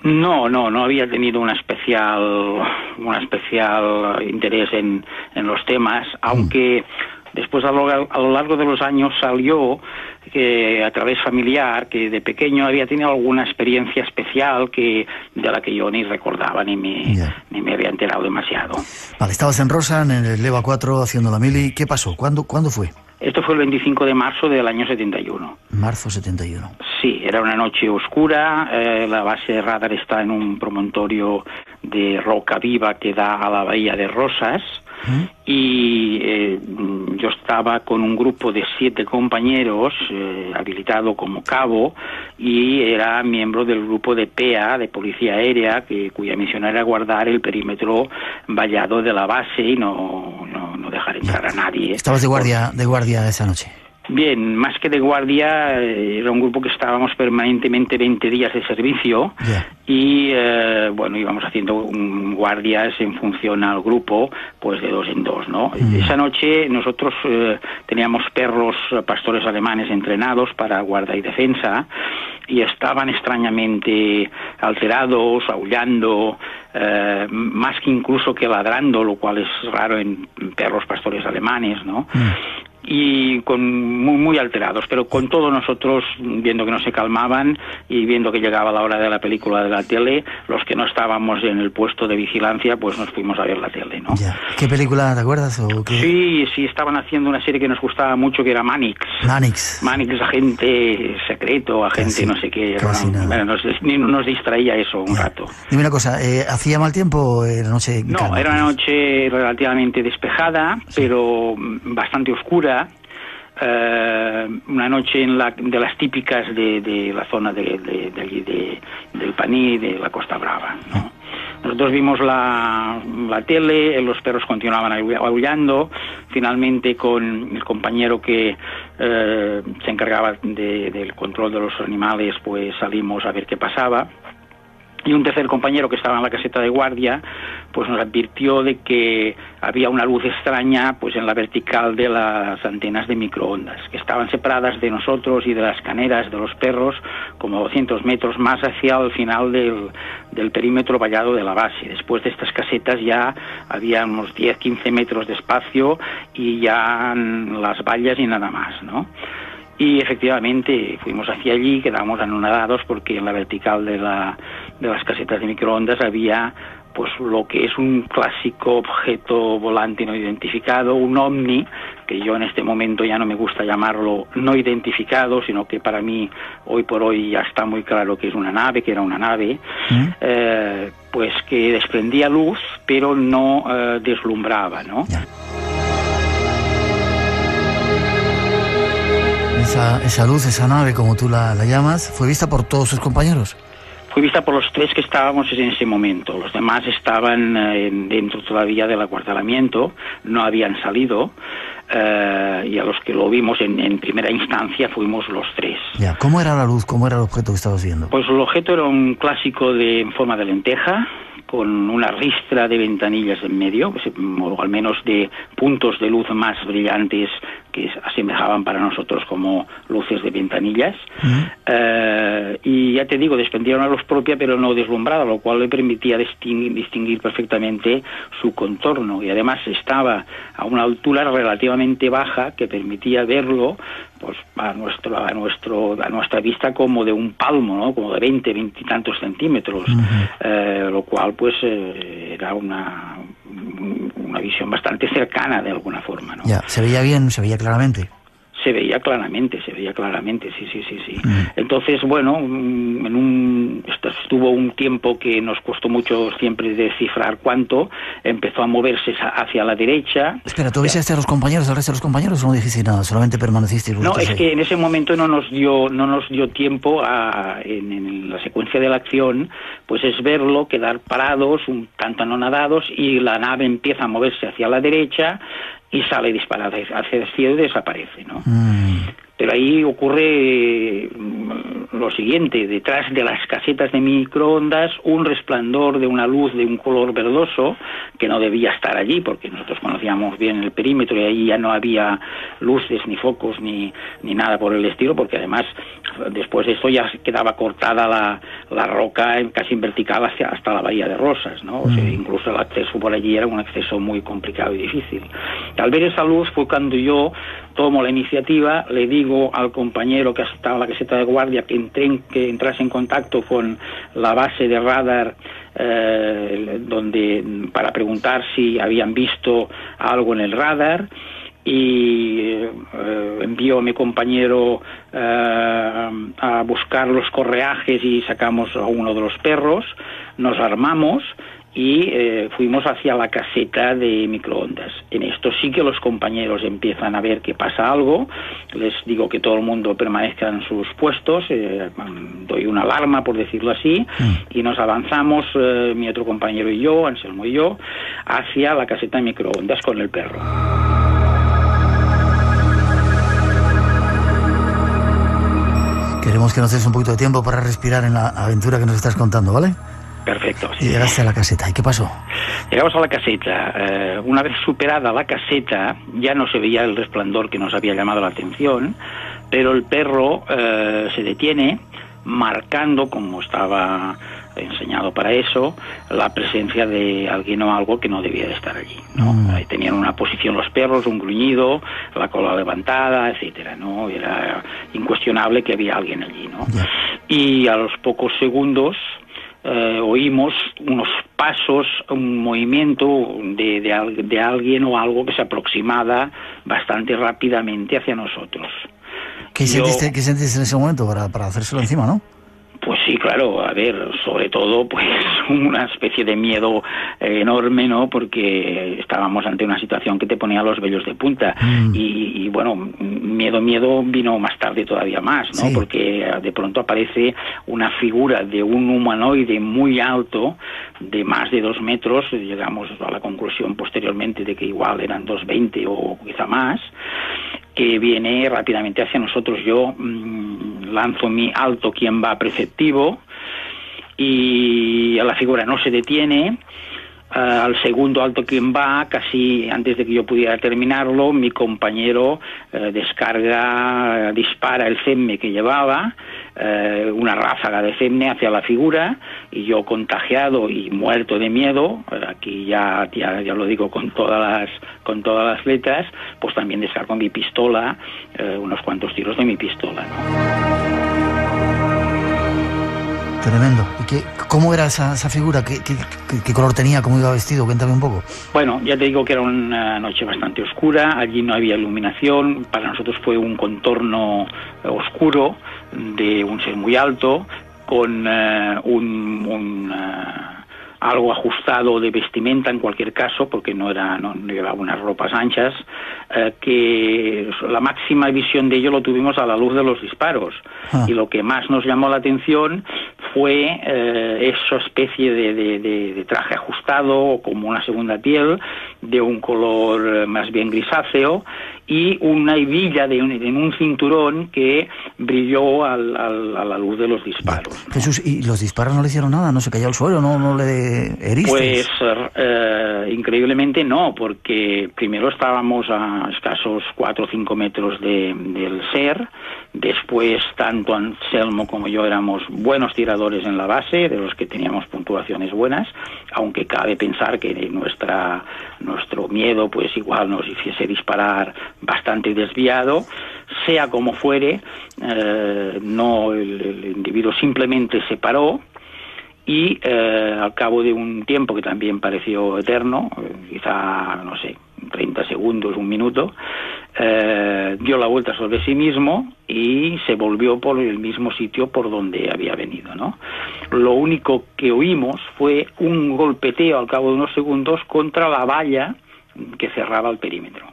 No, no, no había tenido una especial, un especial interés en, en los temas, aunque después a lo, a lo largo de los años salió que a través familiar que de pequeño había tenido alguna experiencia especial que de la que yo ni recordaba ni me, ni me había enterado demasiado. Vale, estabas en Rosa, en el EVA 4, haciendo la mili. ¿Qué pasó? ¿Cuándo, ¿cuándo fue? Esto fue el 25 de marzo del año 71. Marzo 71. Sí, era una noche oscura. eh, la base de radar está en un promontorio de roca viva que da a la bahía de Rosas. Y eh, yo estaba con un grupo de siete compañeros, eh, habilitado como cabo, y era miembro del grupo de PEA, de Policía Aérea, que, cuya misión era guardar el perímetro vallado de la base y no, no, no dejar entrar a nadie. Estabas de guardia, de guardia esa noche. Bien, más que de guardia, eh, era un grupo que estábamos permanentemente 20 días de servicio y, eh, bueno, íbamos haciendo mm, guardias en función al grupo, pues de dos en dos, ¿no? Esa noche nosotros eh, teníamos perros pastores alemanes entrenados para guarda y defensa y estaban extrañamente alterados, aullando, eh, más que incluso que ladrando, lo cual es raro en perros pastores alemanes, ¿no? Y con muy, muy alterados, pero con todos nosotros viendo que no se calmaban y viendo que llegaba la hora de la película de la tele, los que no estábamos en el puesto de vigilancia, pues nos fuimos a ver la tele, ¿no? Ya. ¿Qué película te acuerdas? O qué? Sí, sí, estaban haciendo una serie que nos gustaba mucho que era Manix. Manix. Manix, agente secreto, agente Casi- no sé qué. casi bueno, nada. bueno, nos, ni- nos distraía eso un Ya. rato. Dime una cosa, eh, ¿hacía mal tiempo o era noche No, calma? era una noche relativamente despejada, pero mm, bastante oscura. Eh, una noche en la, de las típicas de, de la zona de, del Paní, de la Costa Brava. ¿no? Nosotros vimos la, la tele, los perros continuaban aullando. Finalmente, con el compañero que eh, se encargaba de- del control de los animales, pues salimos a ver qué pasaba y un tercer compañero que estaba en la caseta de guardia pues nos advirtió de que había una luz extraña pues en la vertical de las antenas de microondas que estaban separadas de nosotros y de las caneras de los perros como 200 metros más hacia el final del, del perímetro vallado de la base después de estas casetas ya había unos 10-15 metros de espacio y ya las vallas y nada más ¿no? Y efectivamente fuimos hacia allí, quedamos anonadados porque en la vertical de, la, de las casetas de microondas había pues lo que es un clásico objeto volante no identificado, un ovni, que yo en este momento ya no me gusta llamarlo no identificado, sino que para mí hoy por hoy ya está muy claro que es una nave, que era una nave, ¿Mm? eh, pues que desprendía luz, pero no eh, deslumbraba, ¿no? Ya. Esa, esa luz, esa nave, como tú la, la llamas, fue vista por todos sus compañeros. Fue vista por los tres que estábamos en ese momento. Los demás estaban eh, en- dentro todavía del acuartelamiento, no habían salido, eh, y a los que lo vimos en, en primera instancia fuimos los tres. Ya. ¿Cómo era la luz? ¿Cómo era el objeto que estabas viendo? Pues el objeto era un clásico de, en forma de lenteja, con una ristra de ventanillas en medio, pues, o al menos de puntos de luz más brillantes que se asemejaban para nosotros como luces de ventanillas. Eh, y ya te digo, desprendía una luz propia pero no deslumbrada, lo cual le permitía distinguir, distinguir perfectamente su contorno. Y además estaba a una altura relativamente baja que permitía verlo pues a nuestro a nuestro a nuestra vista como de un palmo no como de 20 20 y tantos centímetros Eh, lo cual pues eh, era una un una visión bastante cercana de alguna forma. ¿no? Ya, se veía bien, se veía claramente se veía claramente, se veía claramente, sí, sí, sí, sí. Mm. Entonces, bueno, mm, en un, estuvo un tiempo que nos costó mucho siempre descifrar cuánto, empezó a moverse hacia la derecha. Espera, ¿tú avisaste a los compañeros, al resto de los compañeros o no dijiste nada? Solamente permaneciste. No, es que en ese momento no nos dio, no nos dio tiempo a, en, la secuencia de la acción, pues es verlo, quedar parados, un tanto anonadados y la nave empieza a moverse hacia la derecha y sale disparada hacia el cielo y desaparece, ¿no? Mm. Pero ahí ocurre mm, lo siguiente, detrás de las casetas de microondas, un resplandor de una luz de un color verdoso, que no debía estar allí, porque nosotros conocíamos bien el perímetro y ahí ya no había luces, ni focos, ni, ni nada por el estilo, porque además después de esto ya quedaba cortada la, la roca casi en vertical hacia, hasta la bahía de Rosas, ¿no? O sea, mm. incluso el acceso por allí era un acceso muy complicado y difícil. Al ver esa luz fue cuando yo tomo la iniciativa, le digo al compañero que estaba en la caseta de guardia que, entré, que entrase en contacto con la base de radar eh, donde para preguntar si habían visto algo en el radar. Y eh, envío a mi compañero eh, a buscar los correajes y sacamos a uno de los perros, nos armamos y eh, fuimos hacia la caseta de microondas. En esto sí que los compañeros empiezan a ver que pasa algo, les digo que todo el mundo permanezca en sus puestos, eh, doy una alarma por decirlo así, mm. y nos avanzamos, eh, mi otro compañero y yo, Anselmo y yo, hacia la caseta de microondas con el perro. Queremos que nos des un poquito de tiempo para respirar en la aventura que nos estás contando, ¿vale? Perfecto. Y llegaste a la caseta. ¿Y qué pasó? Llegamos a la caseta. Eh, una vez superada la caseta, ya no se veía el resplandor que nos había llamado la atención, pero el perro eh, se detiene marcando, como estaba enseñado para eso, la presencia de alguien o algo que no debía de estar allí. ¿no? Mm. Tenían una posición los perros, un gruñido, la cola levantada, etcétera, ¿no? Era incuestionable que había alguien allí, ¿no? Y a los pocos segundos eh, oímos unos pasos, un movimiento de, de, alguien o algo que se aproximaba bastante rápidamente hacia nosotros. ¿Qué, sentiste, ¿qué sentiste en ese momento para, para hacérselo encima, no? Pues sí, claro, a ver, sobre todo pues una especie de miedo eh, enorme, ¿no? Porque estábamos ante una situación que te ponía los vellos de punta mm. y, bueno, miedo, miedo vino más tarde todavía más, ¿no? Porque de pronto aparece una figura de un humanoide muy alto, de más de dos metros, llegamos a la conclusión posteriormente de que igual eran dos veinte o quizá más, que viene rápidamente hacia nosotros. Yo mm, lanzo mi alto quien va preceptivo y la figura no se detiene. Eh, al segundo alto quien va, casi antes de que yo pudiera terminarlo, mi compañero eh, descarga, dispara el CEME que llevaba, eh, una ráfaga de CEME hacia la figura, y yo contagiado y muerto de miedo, aquí ya, ya, ya, lo digo con todas las, con todas las letras, pues también descargo mi pistola, unos cuantos tiros de mi pistola. Tremendo. ¿Y qué, cómo era esa, esa figura? ¿Qué, ¿Qué, color tenía? ¿Cómo iba vestido? Cuéntame un poco. Bueno, ya te digo que era una noche bastante oscura, allí no había iluminación, para nosotros fue un contorno oscuro de un ser muy alto, con uh, un... un uh, algo ajustado de vestimenta en cualquier caso, porque no era no, llevaba unas ropas anchas, eh, que la máxima visión de ello lo tuvimos a la luz de los disparos. Ah. Y lo que más nos llamó la atención fue eh, esa especie de, de, traje ajustado, como una segunda piel, de un color eh, más bien grisáceo, y una hebilla de un, en un cinturón que brilló al, a la luz de los disparos. Jesús, ¿y los disparos no le hicieron nada? ¿No se cayó al suelo? ¿No, no le heriste? Pues eh, increíblemente no, porque primero estábamos a escasos 4 o 5 metros de, del ser, después tanto Anselmo como yo éramos buenos tiradores en la base, de los que teníamos puntuaciones buenas, aunque cabe pensar que nuestra, nuestro miedo pues igual nos hiciese disparar bastante desviado, sea como fuere, eh, no el, individuo simplemente se paró y eh, al cabo de un tiempo que también pareció eterno, eh, quizá, no sé, 30 segundos, un minuto, eh, dio la vuelta sobre sí mismo y se volvió por el mismo sitio por donde había venido. ¿no? Lo único que oímos fue un golpeteo al cabo de unos segundos contra la valla que cerraba el perímetro.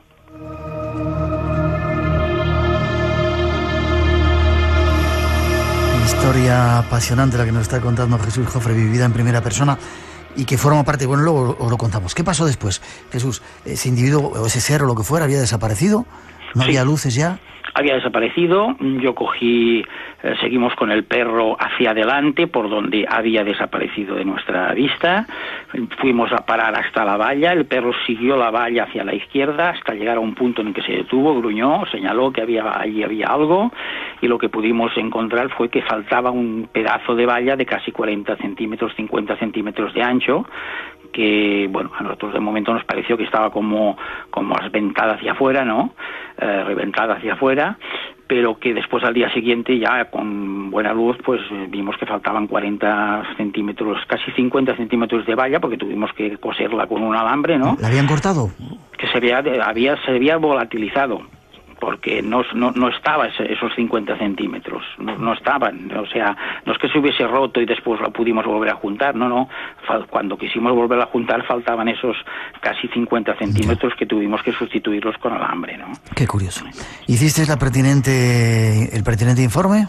Historia apasionante la que nos está contando Jesús Jofre, vivida en primera persona y que forma parte, bueno, luego os lo contamos. ¿Qué pasó después, Jesús? ¿Ese individuo o ese ser o lo que fuera había desaparecido? ¿No había luces ya? Había desaparecido. Yo cogí, eh, seguimos con el perro hacia adelante por donde había desaparecido de nuestra vista. Fuimos a parar hasta la valla. El perro siguió la valla hacia la izquierda hasta llegar a un punto en el que se detuvo, gruñó, señaló que había allí había algo y lo que pudimos encontrar fue que faltaba un pedazo de valla de casi 40 centímetros, 50 centímetros de ancho que bueno a nosotros de momento nos pareció que estaba como como asventada hacia afuera no eh, reventada hacia afuera pero que después al día siguiente ya con buena luz pues vimos que faltaban 40 centímetros casi 50 centímetros de valla porque tuvimos que coserla con un alambre no la habían cortado que se había había se había volatilizado porque no, no, no estaba esos 50 centímetros, no, no, estaban, o sea, no es que se hubiese roto y después lo pudimos volver a juntar, no, no, cuando quisimos volver a juntar faltaban esos casi 50 centímetros que tuvimos que sustituirlos con alambre, ¿no? Qué curioso. ¿Hiciste la pertinente, el pertinente informe?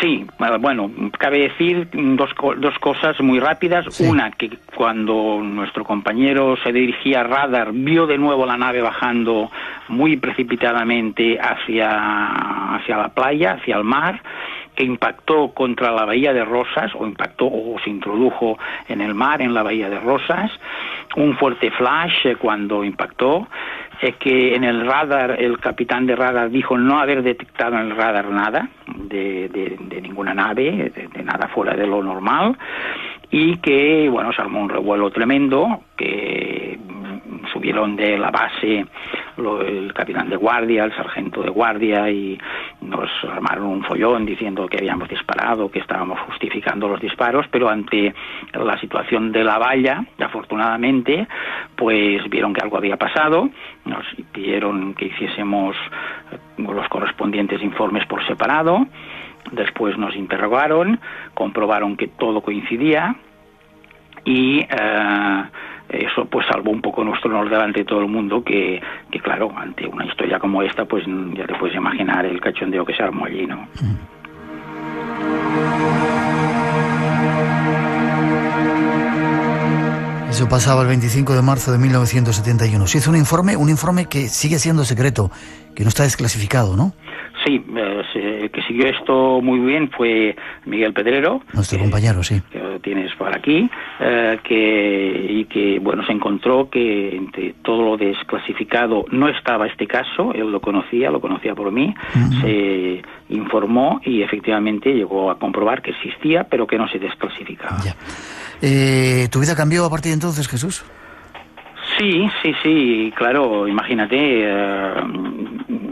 Sí, bueno, cabe decir dos, dos cosas muy rápidas. Una, que cuando nuestro compañero se dirigía a radar, vio de nuevo la nave bajando muy precipitadamente hacia, hacia la playa, hacia el mar que impactó contra la bahía de Rosas, o impactó o se introdujo en el mar, en la bahía de Rosas, un fuerte flash eh, cuando impactó, es que en el radar, el capitán de radar dijo no haber detectado en el radar nada de, de, ninguna nave, de, nada fuera de lo normal, y que, bueno, se armó un revuelo tremendo, que subieron de la base el capitán de guardia, el sargento de guardia y nos armaron un follón diciendo que habíamos disparado, que estábamos justificando los disparos, pero ante la situación de la valla, afortunadamente, pues vieron que algo había pasado, nos pidieron que hiciésemos los correspondientes informes por separado, después nos interrogaron, comprobaron que todo coincidía y eh, eso pues salvó un poco nuestro honor delante de todo el mundo que, que, claro, ante una historia como esta pues ya te puedes imaginar el cachondeo que se armó allí, ¿no? Eso pasaba el 25 de marzo de 1971. Se hizo un informe, un informe que sigue siendo secreto, que no está desclasificado, ¿no? Sí, eh, el que siguió esto muy bien fue Miguel Pedrero. Nuestro compañero, sí. Que lo tienes por aquí, eh, que, y que, bueno, se encontró que entre todo lo desclasificado no estaba este caso, él lo conocía, lo conocía por mí, se informó y efectivamente llegó a comprobar que existía, pero que no se desclasificaba. Eh, ¿Tu vida cambió a partir de entonces, Jesús? Sí, sí, sí, claro, imagínate, eh,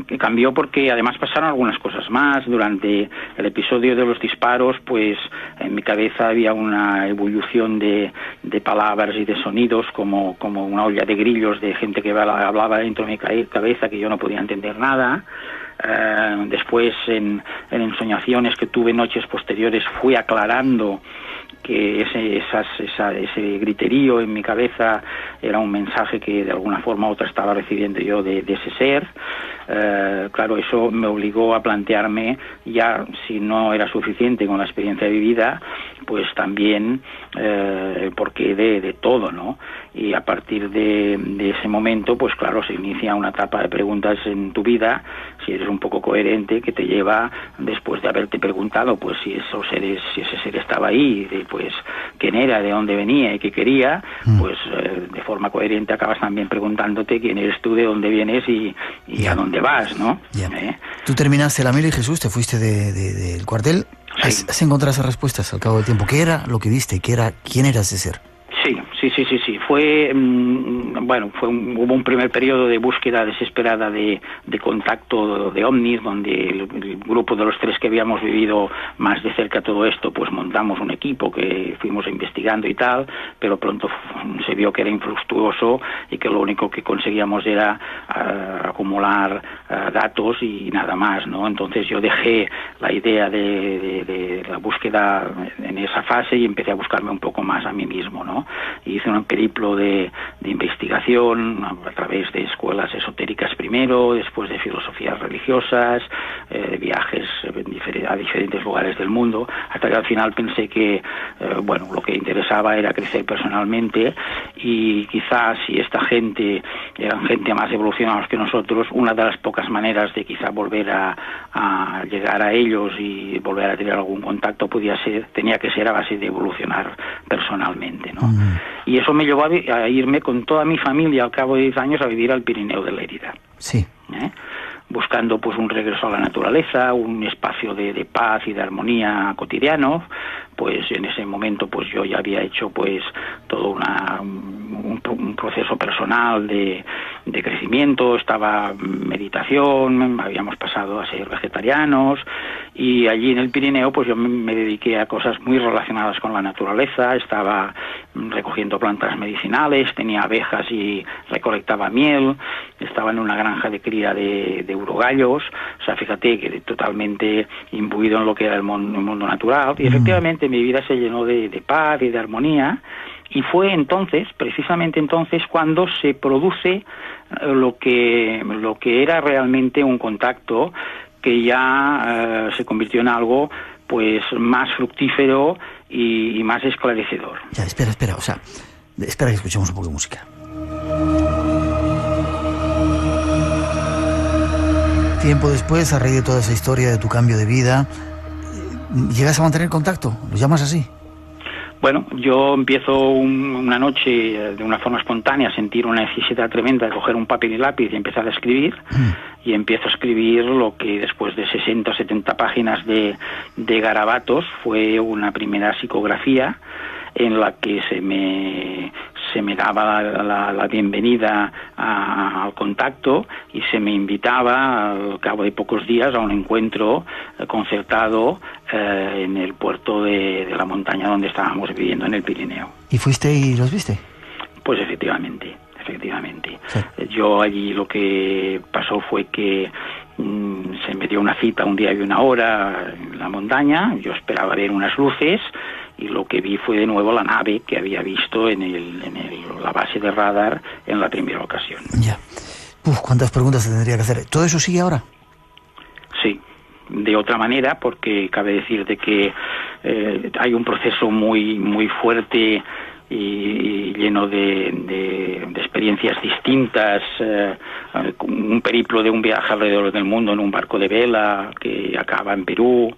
que cambió porque además pasaron algunas cosas más. Durante el episodio de los disparos, pues en mi cabeza había una evolución de, de palabras y de sonidos como, como una olla de grillos de gente que hablaba dentro de mi cabeza que yo no podía entender nada. Eh, después en, en ensoñaciones que tuve noches posteriores fui aclarando que ese, esas, esa, ese griterío en mi cabeza era un mensaje que de alguna forma u otra estaba recibiendo yo de, ese ser. Eh, claro, eso me obligó a plantearme ya, si no era suficiente con la experiencia vivida, pues también eh, el porqué de, de, todo, ¿no? Y a partir de, de, ese momento, pues claro, se inicia una etapa de preguntas en tu vida, si eres un poco coherente, que te lleva, después de haberte preguntado, pues si esos seres, si ese ser estaba ahí, de, pues quién era, de dónde venía y qué quería, mm. pues eh, de forma coherente acabas también preguntándote quién eres tú, de dónde vienes y, y a dónde vas, ¿no? ¿Eh? Tú terminaste la mil y Jesús, te fuiste del de, cuartel ¿Has, encontrado esas respuestas al cabo del tiempo? ¿Qué era lo que viste? ¿Qué era, ¿Quién era ese ser? Fue, mm, bueno, fue hubo un primer periodo de búsqueda desesperada de, de contacto de ovnis, donde el, grupo de los tres que habíamos vivido más de cerca todo esto, pues montamos un equipo que fuimos investigando y tal, pero pronto se vio que era infructuoso y que lo único que conseguíamos era uh, acumular datos y nada más, ¿no? Entonces yo dejé la idea de, de, de, la búsqueda en esa fase y empecé a buscarme un poco más a mí mismo, ¿no? Hice un periplo de, de investigación a, través de escuelas esotéricas primero, después de filosofías religiosas, eh, viajes a diferentes lugares del mundo, hasta que al final pensé que, eh, bueno, lo que interesaba era crecer personalmente y quizás si esta gente eran gente más evolucionados que nosotros, una de las pocas maneras de quizá volver a, a llegar a ellos y volver a tener algún contacto podía ser, tenía que ser a base de evolucionar personalmente, ¿no? Uh -huh. Y eso me llevó a, a, irme con toda mi familia al cabo de 10 años a vivir al Pirineo de Lérida. Sí. ¿Eh? buscando pues un regreso a la naturaleza, un espacio de, de, paz y de armonía cotidiano, pues en ese momento pues yo ya había hecho pues todo una, un, un proceso personal de, de, crecimiento, estaba meditación, habíamos pasado a ser vegetarianos y allí en el Pirineo pues yo me, me dediqué a cosas muy relacionadas con la naturaleza, estaba recogiendo plantas medicinales, tenía abejas y recolectaba miel, estaba en una granja de cría de, de urogallos, o sea, fíjate que totalmente imbuido en lo que era el mundo, el mundo natural, y efectivamente mi vida se llenó de, de paz y de armonía, y fue entonces, precisamente entonces, cuando se produce lo que, lo que era realmente un contacto que ya eh, se convirtió en algo pues más fructífero y, y, más esclarecedor. Ya, espera, espera, o sea, espera que escuchemos un poco de música. Tiempo después, a raíz de toda esa historia de tu cambio de vida, ¿llegas a mantener contacto? ¿Lo llamas así? Bueno, yo empiezo un, una noche de una forma espontánea a sentir una necesidad tremenda de coger un papel y lápiz y empezar a escribir. Mm. Y empiezo a escribir lo que después de 60 o 70 páginas de, de garabatos fue una primera psicografía en la que se me, se me daba la, la, la bienvenida a, al contacto y se me invitaba al cabo de pocos días a un encuentro eh, concertado eh, en el puerto de, de, la montaña donde estábamos viviendo, en el Pirineo. ¿Y fuiste y los viste? Pues efectivamente, efectivamente. Sí. Yo allí lo que pasó fue que mmm, se me dio una cita un día y una hora en la montaña, yo esperaba ver unas luces y lo que vi fue de nuevo la nave que había visto en, el, en el, la base de radar en la primera ocasión. Ya. Uf, ¿cuántas preguntas te tendría que hacer? ¿Todo eso sigue ahora? Sí, de otra manera, porque cabe decir de que eh, hay un proceso muy, muy fuerte y, y lleno de, de, de, experiencias distintas, eh, un periplo de un viaje alrededor del mundo en un barco de vela que acaba en Perú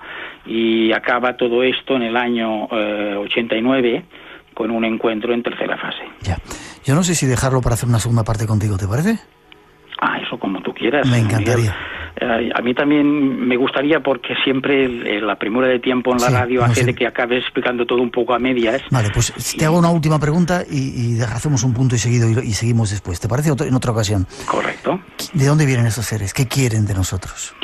y acaba todo esto en el año eh, 89 con un encuentro en tercera fase. Ya. Yo no sé si dejarlo para hacer una segunda parte contigo, ¿te parece? Ah, eso como tú quieras. Me encantaría. Eh, a mí también me gustaría porque siempre la premura de tiempo en la sí, radio hace de que acabes explicando todo un poco a medias. Vale, pues y... te hago una última pregunta y, y, hacemos un punto y seguido y, y seguimos después. ¿Te parece otro, en otra ocasión? Correcto. ¿De dónde vienen estos seres? ¿Qué quieren de nosotros?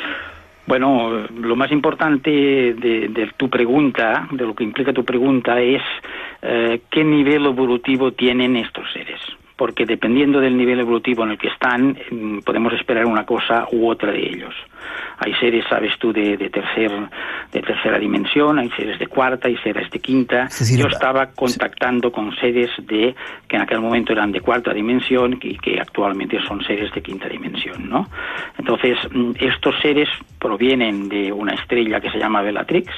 Bueno, lo más importante de, de, tu pregunta, de lo que implica tu pregunta, es eh, qué nivel evolutivo tienen estos seres porque dependiendo del nivel evolutivo en el que están, mm, podemos esperar una cosa u otra de ellos. Hay seres, sabes tú, de, de, tercer, de tercera dimensión, hay seres de cuarta, hay seres de quinta. Sí, Yo estaba contactando con seres de que en aquel momento eran de cuarta dimensión y que actualmente son seres de quinta dimensión, ¿no? Entonces, mm, estos seres provienen de una estrella que se llama Bellatrix,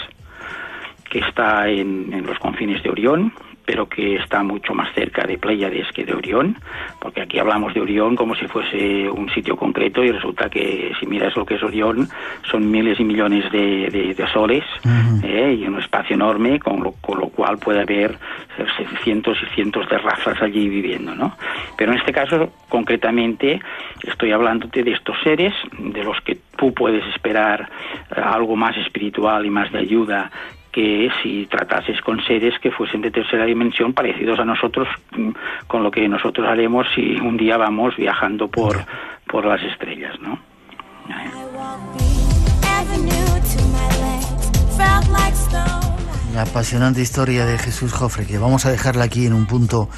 que está en, en los confines de Orión, pero que está mucho más cerca de Pléyades que de Orión, porque aquí hablamos de Orión como si fuese un sitio concreto y resulta que si miras lo que es Orión son miles y millones de, de, de soles uh -huh. eh, y un espacio enorme, con lo, con lo, cual puede haber cientos y cientos de razas allí viviendo, ¿no? Pero en este caso, concretamente, estoy hablándote de estos seres, de los que tú puedes esperar uh, algo más espiritual y más de ayuda que si tratases con seres que fuesen de tercera dimensión parecidos a nosotros, mm, con lo que nosotros haremos si un día vamos viajando por, por las estrellas, ¿no? La apasionante historia de Jesús Jofre, que vamos a dejarla aquí en un punto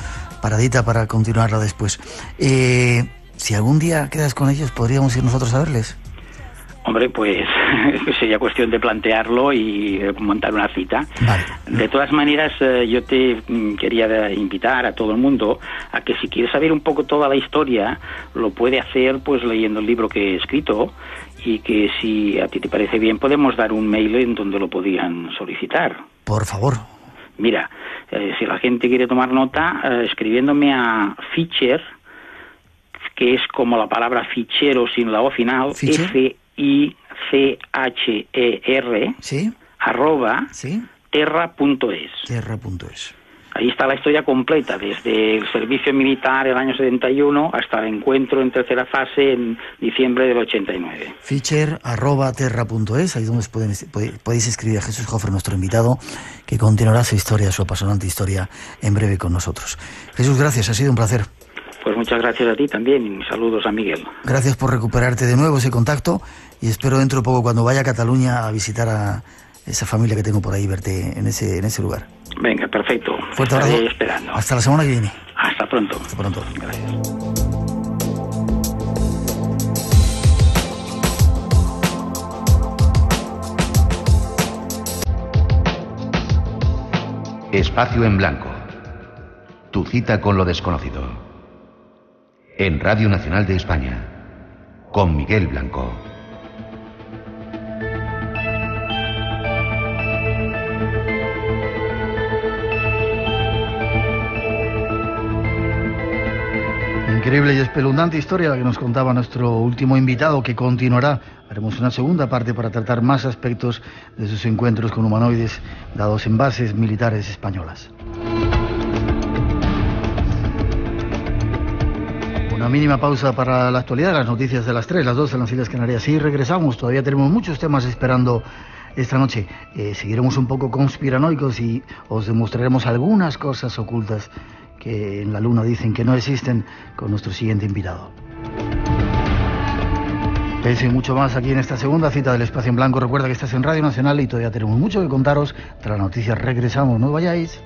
paradita para continuarla después. Eh, si algún día quedas con ellos, ¿podríamos ir nosotros a verles? Hombre, pues sería cuestión de plantearlo y eh, montar una cita. De todas maneras, eh, yo te mm, quería invitar a todo el mundo a que si quieres saber un poco toda la historia, lo puede hacer pues leyendo el libro que he escrito y que si a ti te parece bien podemos dar un mail en donde lo podían solicitar. Por favor. Mira, eh, si la gente quiere tomar nota, escribiéndome a Fischer, que es como la palabra fichero sin la O final, F i-C-H-E-R, ¿Sí? arroba, ¿Sí? terra.es. Terra.es. Ahí está la historia completa, desde el servicio militar el año 71 hasta el encuentro en tercera fase en diciembre del 89. Fischer, arroba terra.es, ahí donde pueden, podéis escribir a Jesús Jofre, nuestro invitado, que continuará su historia, su apasionante historia, en breve con nosotros. Jesús, gracias, ha sido un placer. Pues muchas gracias a ti también y saludos a Miguel. Gracias por recuperarte de nuevo ese contacto y espero dentro de poco cuando vaya a Cataluña a visitar a esa familia que tengo por ahí, verte en ese, en ese lugar. Venga, perfecto. Fuerte abrazo. esperando. Hasta la semana que viene. Hasta pronto. Hasta pronto. Gracias. Espacio en Blanco. Tu cita con lo desconocido. En Radio Nacional de España. Con Miguel Blanco. Increíble y espeluznante historia la que nos contaba nuestro último invitado, que continuará. Haremos una segunda parte para tratar más aspectos de sus encuentros con humanoides dados en bases militares españolas. Una mínima pausa para la actualidad, las noticias de las 3, las 2 en las Islas Canarias. Y regresamos, todavía tenemos muchos temas esperando esta noche. Eh, seguiremos un poco conspiranoicos y os demostraremos algunas cosas ocultas que en la Luna dicen que no existen con nuestro siguiente invitado. Pensé mucho más aquí en esta segunda cita del Espacio en Blanco. Recuerda que estás en Radio Nacional y todavía tenemos mucho que contaros. Tras las noticias regresamos, no vayáis.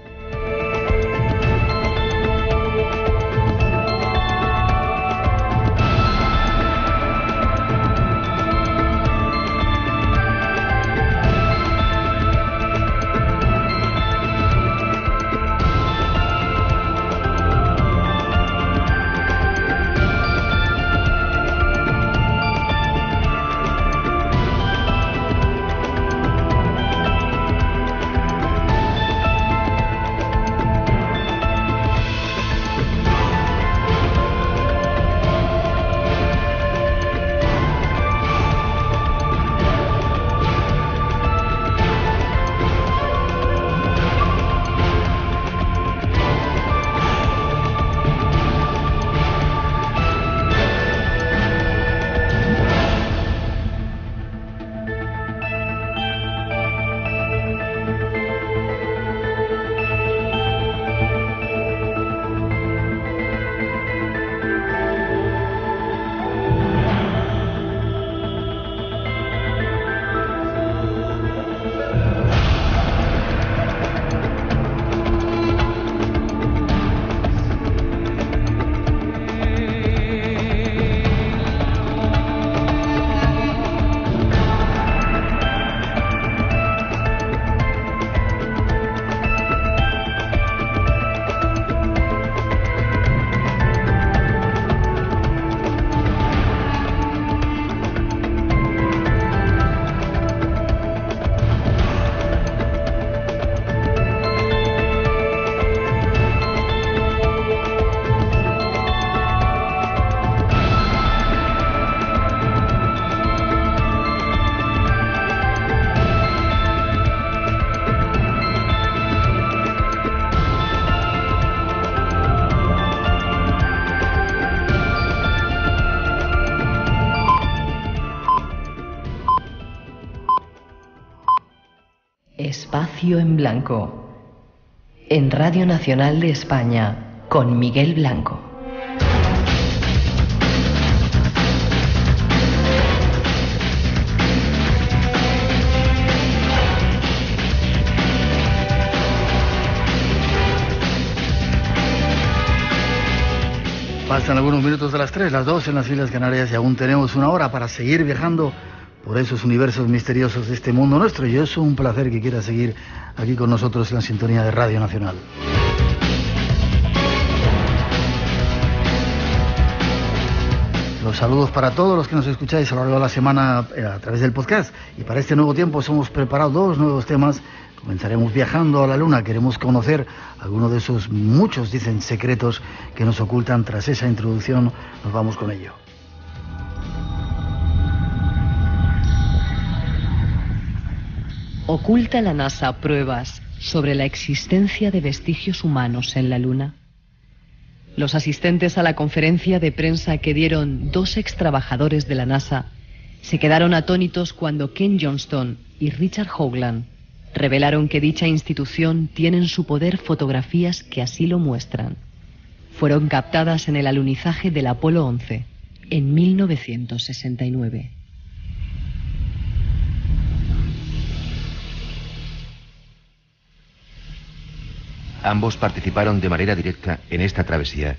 En Blanco. En Radio Nacional de España, con Miguel Blanco. Faltan algunos minutos de las 3, las 2 en las Islas Canarias y aún tenemos una hora para seguir viajando por esos universos misteriosos de este mundo nuestro. Y es un placer que quiera seguir aquí con nosotros en la sintonía de Radio Nacional. Los saludos para todos los que nos escucháis a lo largo de la semana eh, a través del podcast. Y para este nuevo tiempo hemos preparado dos nuevos temas Comenzaremos viajando a la Luna. Queremos conocer algunos de esos muchos, dicen, secretos que nos ocultan. Tras esa introducción, nos vamos con ello. ¿Oculta la NASA pruebas sobre la existencia de vestigios humanos en la Luna? Los asistentes a la conferencia de prensa que dieron dos ex trabajadores de la NASA se quedaron atónitos cuando Ken Johnston y Richard Hoagland revelaron que dicha institución tiene en su poder fotografías que así lo muestran. Fueron captadas en el alunizaje del Apolo 11 en 1969. Ambos participaron de manera directa en esta travesía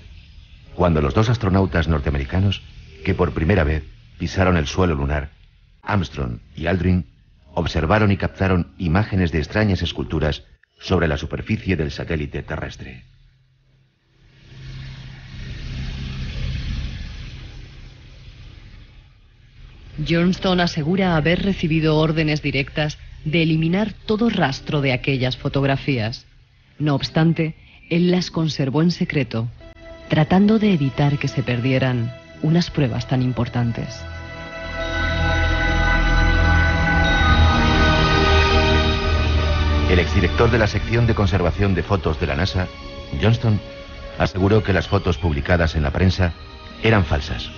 cuando los dos astronautas norteamericanos que por primera vez pisaron el suelo lunar, Armstrong y Aldrin, observaron y captaron imágenes de extrañas esculturas sobre la superficie del satélite terrestre. Johnston asegura haber recibido órdenes directas de eliminar todo rastro de aquellas fotografías. No obstante, él las conservó en secreto, tratando de evitar que se perdieran unas pruebas tan importantes. El exdirector de la sección de conservación de fotos de la NASA, Johnston, aseguró que las fotos publicadas en la prensa eran falsas.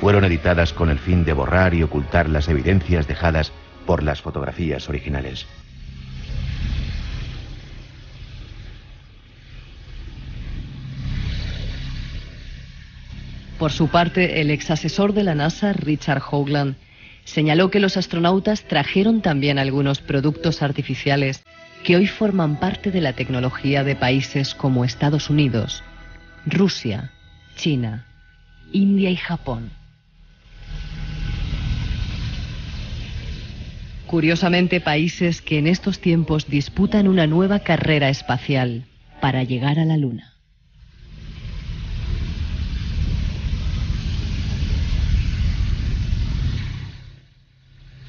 Fueron editadas con el fin de borrar y ocultar las evidencias dejadas por las fotografías originales. Por su parte, el ex asesor de la NASA, Richard Hoagland, señaló que los astronautas trajeron también algunos productos artificiales que hoy forman parte de la tecnología de países como Estados Unidos, Rusia, China, India y Japón. Curiosamente, países que en estos tiempos disputan una nueva carrera espacial para llegar a la Luna.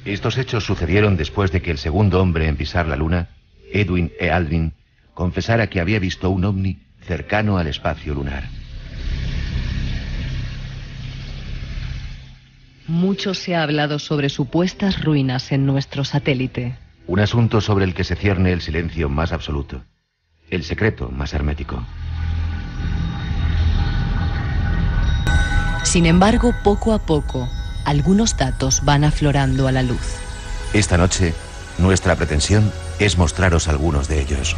Estos hechos sucedieron después de que el segundo hombre en pisar la luna, Edwin E. Aldrin, confesara que había visto un ovni cercano al espacio lunar. Mucho se ha hablado sobre supuestas ruinas en nuestro satélite. Un asunto sobre el que se cierne el silencio más absoluto, el secreto más hermético. Sin embargo, poco a poco, algunos datos van aflorando a la luz. Esta noche, nuestra pretensión es mostraros algunos de ellos.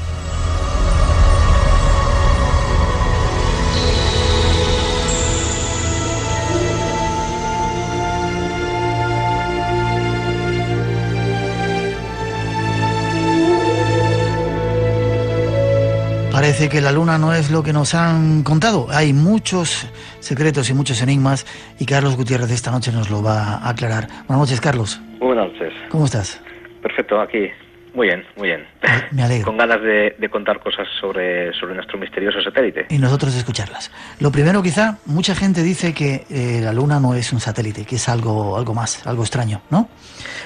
Parece que la luna no es lo que nos han contado. Hay muchos secretos y muchos enigmas y Carlos Gutiérrez esta noche nos lo va a aclarar. Buenas noches, Carlos. Buenas noches. ¿Cómo estás? Perfecto, aquí. Muy bien, muy bien. Me alegro. Con ganas de, contar cosas sobre, sobre nuestro misterioso satélite. Y nosotros de escucharlas. Lo primero, quizá, mucha gente dice que eh, la Luna no es un satélite, que es algo, algo más, algo extraño, ¿no?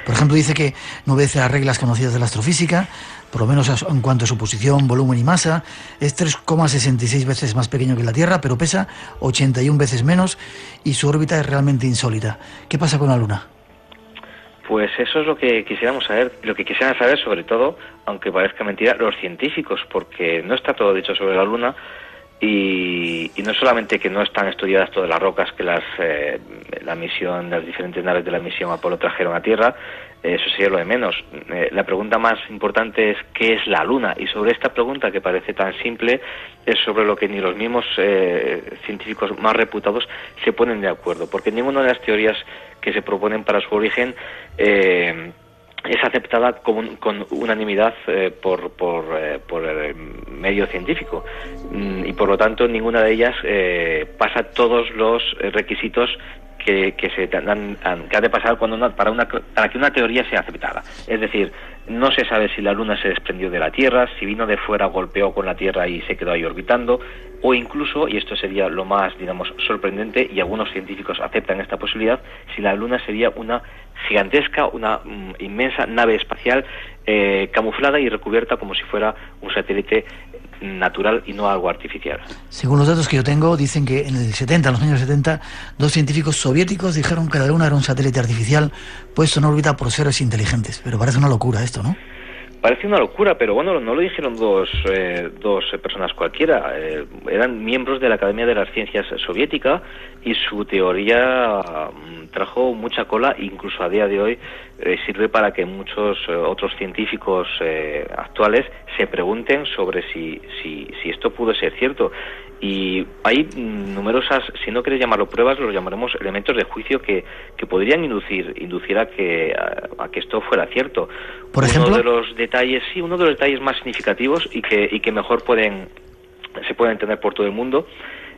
Por ejemplo, dice que no obedece las reglas conocidas de la astrofísica, por lo menos en cuanto a su posición, volumen y masa, es 3,66 veces más pequeño que la Tierra, pero pesa 81 veces menos y su órbita es realmente insólita. ¿Qué pasa con la Luna? Pues eso es lo que quisiéramos saber, lo que quisieran saber sobre todo, aunque parezca mentira, los científicos, porque no está todo dicho sobre la Luna y, no solamente que no están estudiadas todas las rocas que las eh, la misión las diferentes naves de la misión Apolo trajeron a Tierra eso sería lo de menos. Eh, la pregunta más importante es qué es la Luna. Y sobre esta pregunta que parece tan simple es sobre lo que ni los mismos eh, científicos más reputados se ponen de acuerdo. Porque ninguna de las teorías que se proponen para su origen es aceptada con, con unanimidad eh, por, por, eh, por, el medio científico. Mm, y por lo tanto ninguna de ellas eh, pasa todos los requisitos que, que se dan, que ha de pasar cuando para, una, para que una teoría sea aceptada. Es decir, no se sabe si la Luna se desprendió de la Tierra, si vino de fuera, golpeó con la Tierra y se quedó ahí orbitando, o incluso, y esto sería lo más, digamos, sorprendente, y algunos científicos aceptan esta posibilidad, si la Luna sería una gigantesca, una mm, inmensa nave espacial eh, camuflada y recubierta como si fuera un satélite natural y no algo artificial. Según los datos que yo tengo, dicen que en el 70, en los años 70, dos científicos soviéticos dijeron que la Luna era un satélite artificial puesto en órbita por seres inteligentes. Pero parece una locura esto, ¿no? Parece una locura, pero bueno, no lo dijeron dos, eh, dos personas cualquiera. Eh, eran miembros de la Academia de las Ciencias Soviética y su teoría mm, trajo mucha cola, incluso a día de hoy eh, sirve para que muchos otros científicos actuales se pregunten sobre si, si, si esto pudo ser cierto. Y hay numerosas, si no quieres llamarlo pruebas, los llamaremos elementos de juicio que, que podrían inducir, inducir a que, a, que esto fuera cierto. Por ejemplo. Uno de los detalles, sí, uno de los detalles más significativos y que, y que mejor pueden, se pueden entender por todo el mundo,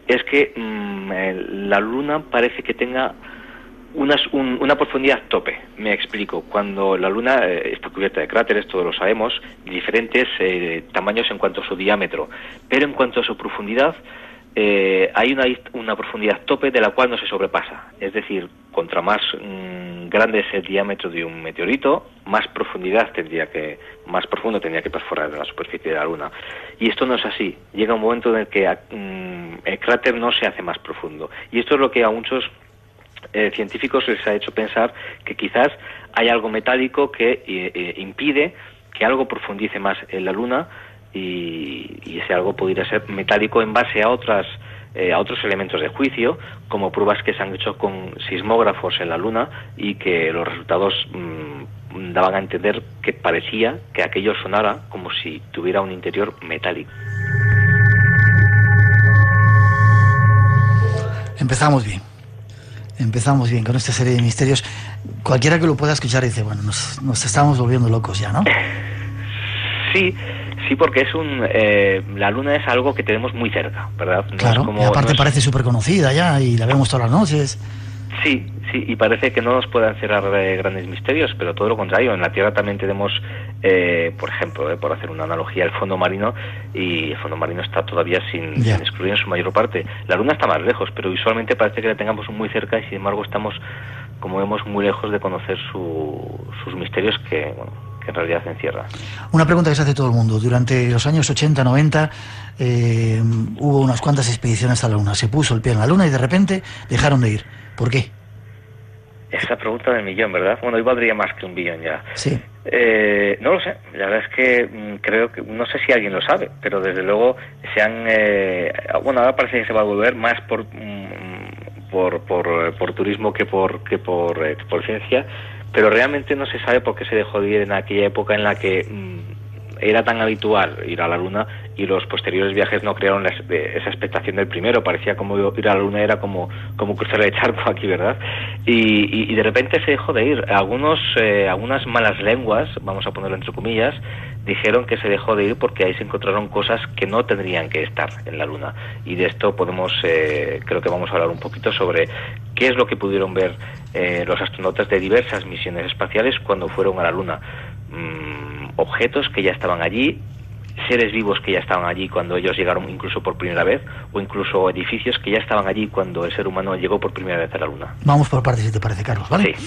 es que mm, la Luna parece que tenga una, una profundidad tope. Me explico. Cuando la Luna eh, está cubierta de cráteres, todos lo sabemos, diferentes eh, tamaños en cuanto a su diámetro, pero en cuanto a su profundidad, eh, hay una, una, profundidad tope de la cual no se sobrepasa. Es decir, contra más mm, grande es el diámetro de un meteorito, más profundidad tendría que, más profundo tendría que perforar la superficie de la Luna. Y esto no es así. Llega un momento en el que mm, el cráter no se hace más profundo. Y esto es lo que a muchos eh, científicos les ha hecho pensar que quizás hay algo metálico que eh, eh, impide que algo profundice más en la Luna y, ese algo podría ser metálico en base a otras a otros elementos de juicio, como pruebas que se han hecho con sismógrafos en la Luna y que los resultados mm, daban a entender que parecía que aquello sonara como si tuviera un interior metálico. Empezamos bien empezamos bien con esta serie de misterios. Cualquiera que lo pueda escuchar dice, bueno, nos, estamos volviendo locos ya, ¿no? Sí, sí, porque es un... Eh, la luna es algo que tenemos muy cerca, ¿verdad? claro, y aparte parece súper conocida ya y la vemos todas las noches. Sí, sí, y parece que no nos puedan cerrar eh, grandes misterios, pero todo lo contrario. En la Tierra también tenemos, eh, por ejemplo, eh, por hacer una analogía, el fondo marino, y el fondo marino está todavía sin, excluir en su mayor parte. La Luna está más lejos, pero visualmente parece que la tengamos muy cerca y sin embargo estamos, como vemos, muy lejos de conocer sus misterios que, que en realidad encierra. Una pregunta que se hace todo el mundo. Durante los años 80, 90 hubo unas cuantas expediciones a la Luna. Se puso el pie en la Luna y de repente dejaron de ir. ¿Por qué? Esa pregunta del millón, ¿verdad? Bueno, hoy valdría más que un billón ya. Sí. Eh, no lo sé. La verdad es que mm, creo que, no sé si alguien lo sabe, pero desde luego se han. Eh, bueno, ahora parece que se va a volver más por. Mm, por, por, por, turismo que por que por, eh, por ciencia, pero realmente no se sabe por qué se dejó de ir en aquella época en la que mm, era tan habitual ir a la Luna y los posteriores viajes no crearon esa expectación del primero. Parecía como ir a la Luna era como, como cruzar el charco aquí, ¿verdad? Y, de repente se dejó de ir. Algunos, eh, algunas malas lenguas, vamos a ponerlo entre comillas, dijeron que se dejó de ir porque ahí se encontraron cosas que no tendrían que estar en la Luna. Y de esto podemos, eh, creo que vamos a hablar un poquito sobre qué es lo que pudieron ver eh, los astronautas de diversas misiones espaciales cuando fueron a la Luna. Mm, objetos que ya estaban allí, seres vivos que ya estaban allí cuando ellos llegaron incluso por primera vez, o incluso edificios que ya estaban allí cuando el ser humano llegó por primera vez a la Luna. Vamos por partes, si te parece, Carlos, ¿vale?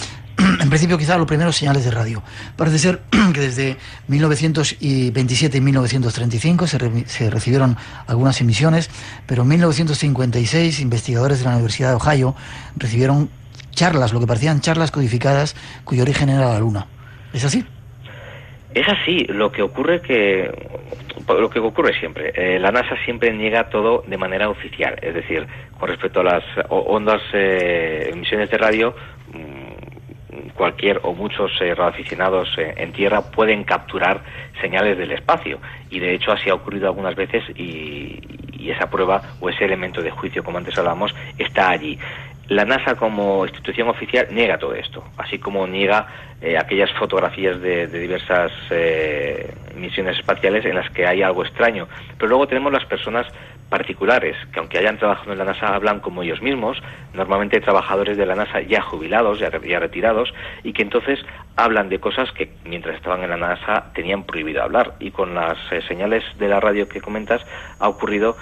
En principio, quizá lo primero, señales de radio. Parece ser que desde 1927 y 1935 se, se recibieron algunas emisiones, pero en 1956 investigadores de la Universidad de Ohio recibieron charlas, lo que parecían charlas codificadas cuyo origen era la Luna. ¿Es así? Es así, lo que ocurre que lo que ocurre siempre. Eh, la NASA siempre niega todo de manera oficial, es decir, con respecto a las ondas, eh, emisiones de radio, mm, cualquier o muchos eh, radioaficionados en tierra pueden capturar señales del espacio y de hecho así ha ocurrido algunas veces y, y esa prueba o ese elemento de juicio, como antes hablábamos, está allí. La NASA como institución oficial niega todo esto, así como niega eh, aquellas fotografías de, diversas eh, misiones espaciales en las que hay algo extraño. Pero luego tenemos las personas particulares, que aunque hayan trabajado en la NASA hablan como ellos mismos, normalmente trabajadores de la NASA ya jubilados, ya, retirados, y que entonces hablan de cosas que mientras estaban en la NASA tenían prohibido hablar. Y con las eh, señales de la radio que comentas ha ocurrido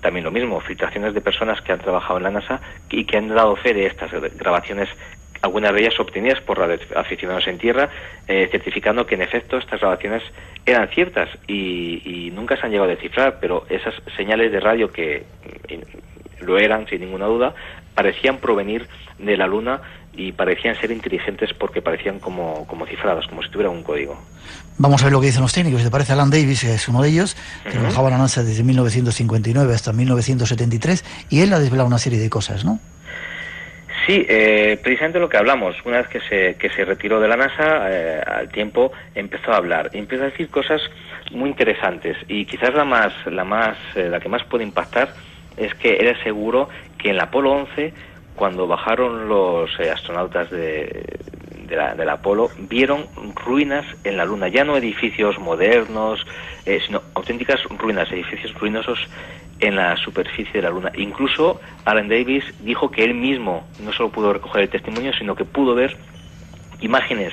también lo mismo, filtraciones de personas que han trabajado en la NASA y que han dado fe de estas grabaciones algunas de ellas obtenidas por aficionados en tierra, eh, certificando que en efecto estas grabaciones eran ciertas y, nunca se han llegado a descifrar, pero esas señales de radio que mm, lo eran sin ninguna duda, parecían provenir de la Luna y parecían ser inteligentes porque parecían como, como cifradas, como si tuvieran un código. Vamos a ver lo que dicen los técnicos. ¿Te parece Alan Davis? Es uno de ellos, que trabajaba en la NASA desde 1959 hasta 1973 y él ha desvelado una serie de cosas, ¿no? Sí, eh, precisamente lo que hablamos. Una vez que se, que se retiró de la NASA, eh, al tiempo empezó a hablar. Y empezó a decir cosas muy interesantes. Y quizás la más, la más, eh, la que más puede impactar es que era seguro que en la Apolo 11, cuando bajaron los astronautas de, de la, del Apolo, vieron ruinas en la Luna. Ya no edificios modernos, sino auténticas ruinas, edificios ruinosos en la superficie de la Luna. Incluso Alan Davis dijo que él mismo no solo pudo recoger el testimonio, sino que pudo ver imágenes,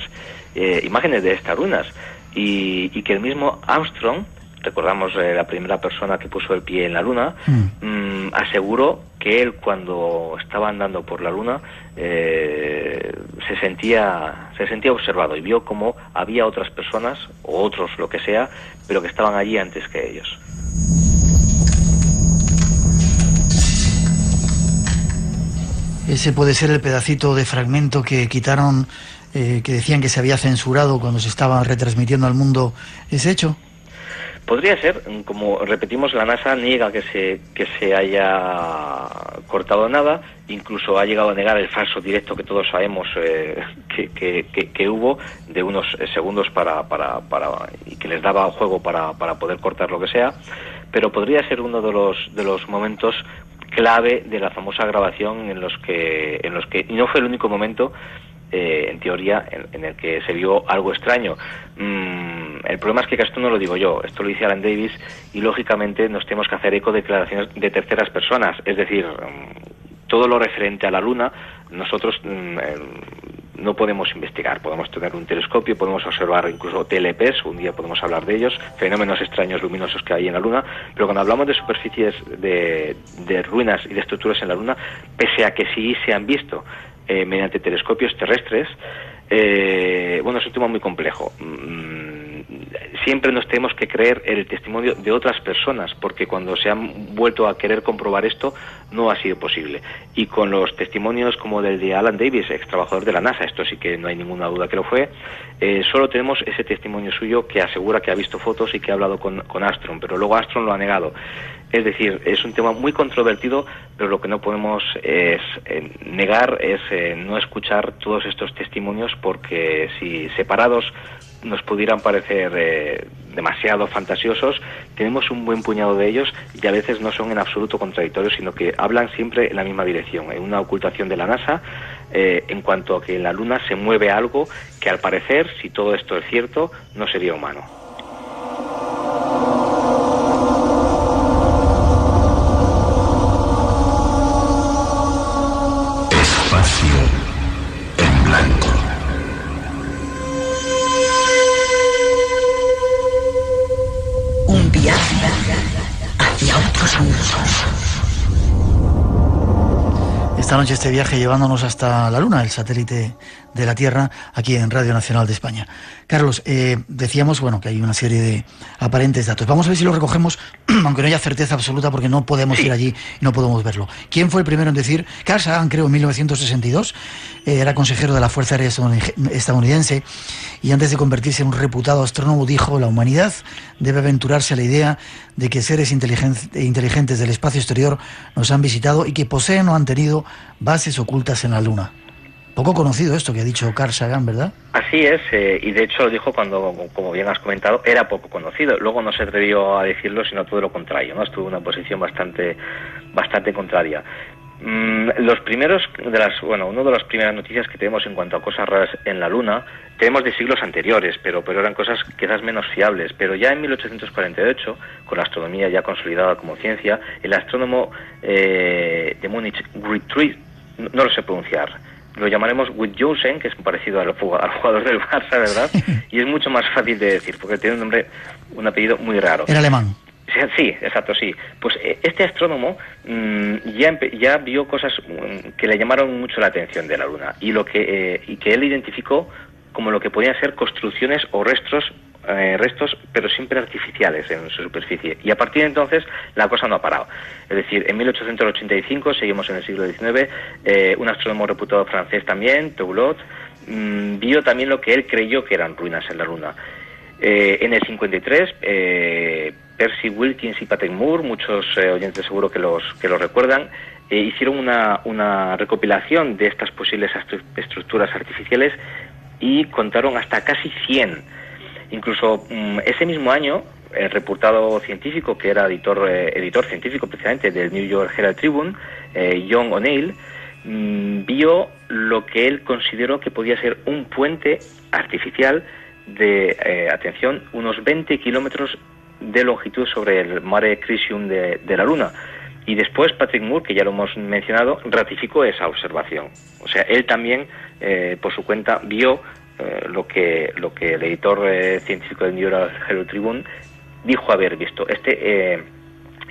eh, imágenes de estas ruinas y, que el mismo Armstrong, recordamos eh, la primera persona que puso el pie en la Luna, mm. Mm, aseguró que él cuando estaba andando por la Luna eh, se sentía se sentía observado y vio como había otras personas o otros lo que sea, pero que estaban allí antes que ellos. Ese puede ser el pedacito de fragmento que quitaron, eh, que decían que se había censurado cuando se estaba retransmitiendo al mundo ese hecho. Podría ser, como repetimos, la NASA niega que se, que se haya cortado nada, incluso ha llegado a negar el falso directo que todos sabemos eh, que, que, hubo de unos segundos para, para, para, y que les daba juego para, para poder cortar lo que sea, pero podría ser uno de los, de los momentos clave de la famosa grabación en los que, en los que y no fue el único momento eh, en teoría, en, el que se vio algo extraño. Mm, el problema es que esto no lo digo yo, esto lo dice Alan Davis y lógicamente nos tenemos que hacer eco de declaraciones de terceras personas, es decir, mm, todo lo referente a la Luna, nosotros mm, no podemos investigar. Podemos tener un telescopio, podemos observar incluso TLPs, un día podemos hablar de ellos, fenómenos extraños luminosos que hay en la Luna, pero cuando hablamos de superficies de, ruinas y de estructuras en la Luna, pese a que sí se han visto eh, mediante telescopios terrestres, eh, bueno, es un tema muy complejo. Mm, siempre nos tenemos que creer el testimonio de otras personas, porque cuando se han vuelto a querer comprobar esto, no ha sido posible. Y con los testimonios como del de Alan Davis, ex trabajador de la NASA, esto sí que no hay ninguna duda que lo fue, eh, solo tenemos ese testimonio suyo que asegura que ha visto fotos y que ha hablado con, con Astron, pero luego Astron lo ha negado. Es decir, es un tema muy controvertido, pero lo que no podemos es eh, negar es eh, no escuchar todos estos testimonios porque si separados nos pudieran parecer eh, demasiado fantasiosos, tenemos un buen puñado de ellos y a veces no son en absoluto contradictorios, sino que hablan siempre en la misma dirección. Hay una ocultación de la NASA eh, en cuanto a que en la Luna se mueve algo que al parecer, si todo esto es cierto, no sería humano. Esta noche este viaje llevándonos hasta la Luna, el satélite de la Tierra, aquí en Radio Nacional de España. Carlos, eh, decíamos bueno que hay una serie de aparentes datos. Vamos a ver si lo recogemos, aunque no haya certeza absoluta porque no podemos ir allí y no podemos verlo. ¿Quién fue el primero en decir? Carl Sagan, creo, en 1962, eh, era consejero de la Fuerza Aérea estadounidense y antes de convertirse en un reputado astrónomo dijo, la humanidad debe aventurarse a la idea de que seres inteligentes del espacio exterior nos han visitado y que poseen o han tenido bases ocultas en la Luna. Poco conocido esto que ha dicho Carl Sagan, ¿verdad? Así es, eh, y de hecho lo dijo cuando, como bien has comentado, era poco conocido. Luego no se atrevió a decirlo, sino todo lo contrario, ¿no? Estuvo en una posición bastante, bastante contraria. Mm, los primeros de las, bueno, una de las primeras noticias que tenemos en cuanto a cosas raras en la Luna, tenemos de siglos anteriores, pero, pero eran cosas quizás menos fiables. Pero ya en 1848, con la astronomía ya consolidada como ciencia, el astrónomo eh, de Múnich, Guthrie, no lo sé pronunciar, lo llamaremos Josen, que es parecido al, jugador del Barça, ¿verdad? Y es mucho más fácil de decir, porque tiene un nombre, un apellido muy raro. Era alemán. Sí, exacto, sí. Pues eh, este astrónomo mm, ya, ya vio cosas mm, que le llamaron mucho la atención de la Luna y lo que eh, y que él identificó como lo que podían ser construcciones o restos eh, restos, pero siempre artificiales en su superficie. Y a partir de entonces la cosa no ha parado. Es decir, en 1885, seguimos en el siglo XIX, eh, un astrónomo reputado francés también, Toulot, mm, vio también lo que él creyó que eran ruinas en la Luna. Eh, en el 53, Percy Wilkins y Patrick Moore, muchos oyentes seguro que los, que los recuerdan, hicieron una, una recopilación de estas posibles estructuras artificiales y contaron hasta casi 100 Incluso mm, ese mismo año, el reportado científico, que era editor, eh, editor científico precisamente del New York Herald Tribune, eh, John O'Neill, mm, vio lo que él consideró que podía ser un puente artificial de, eh, atención, unos 20 kilómetros de longitud sobre el Mare Crisium de, la Luna. Y después Patrick Moore, que ya lo hemos mencionado, ratificó esa observación. O sea, él también, por su cuenta, vio eh, lo que lo que el editor eh, científico del New York Herald Tribune dijo haber visto este eh,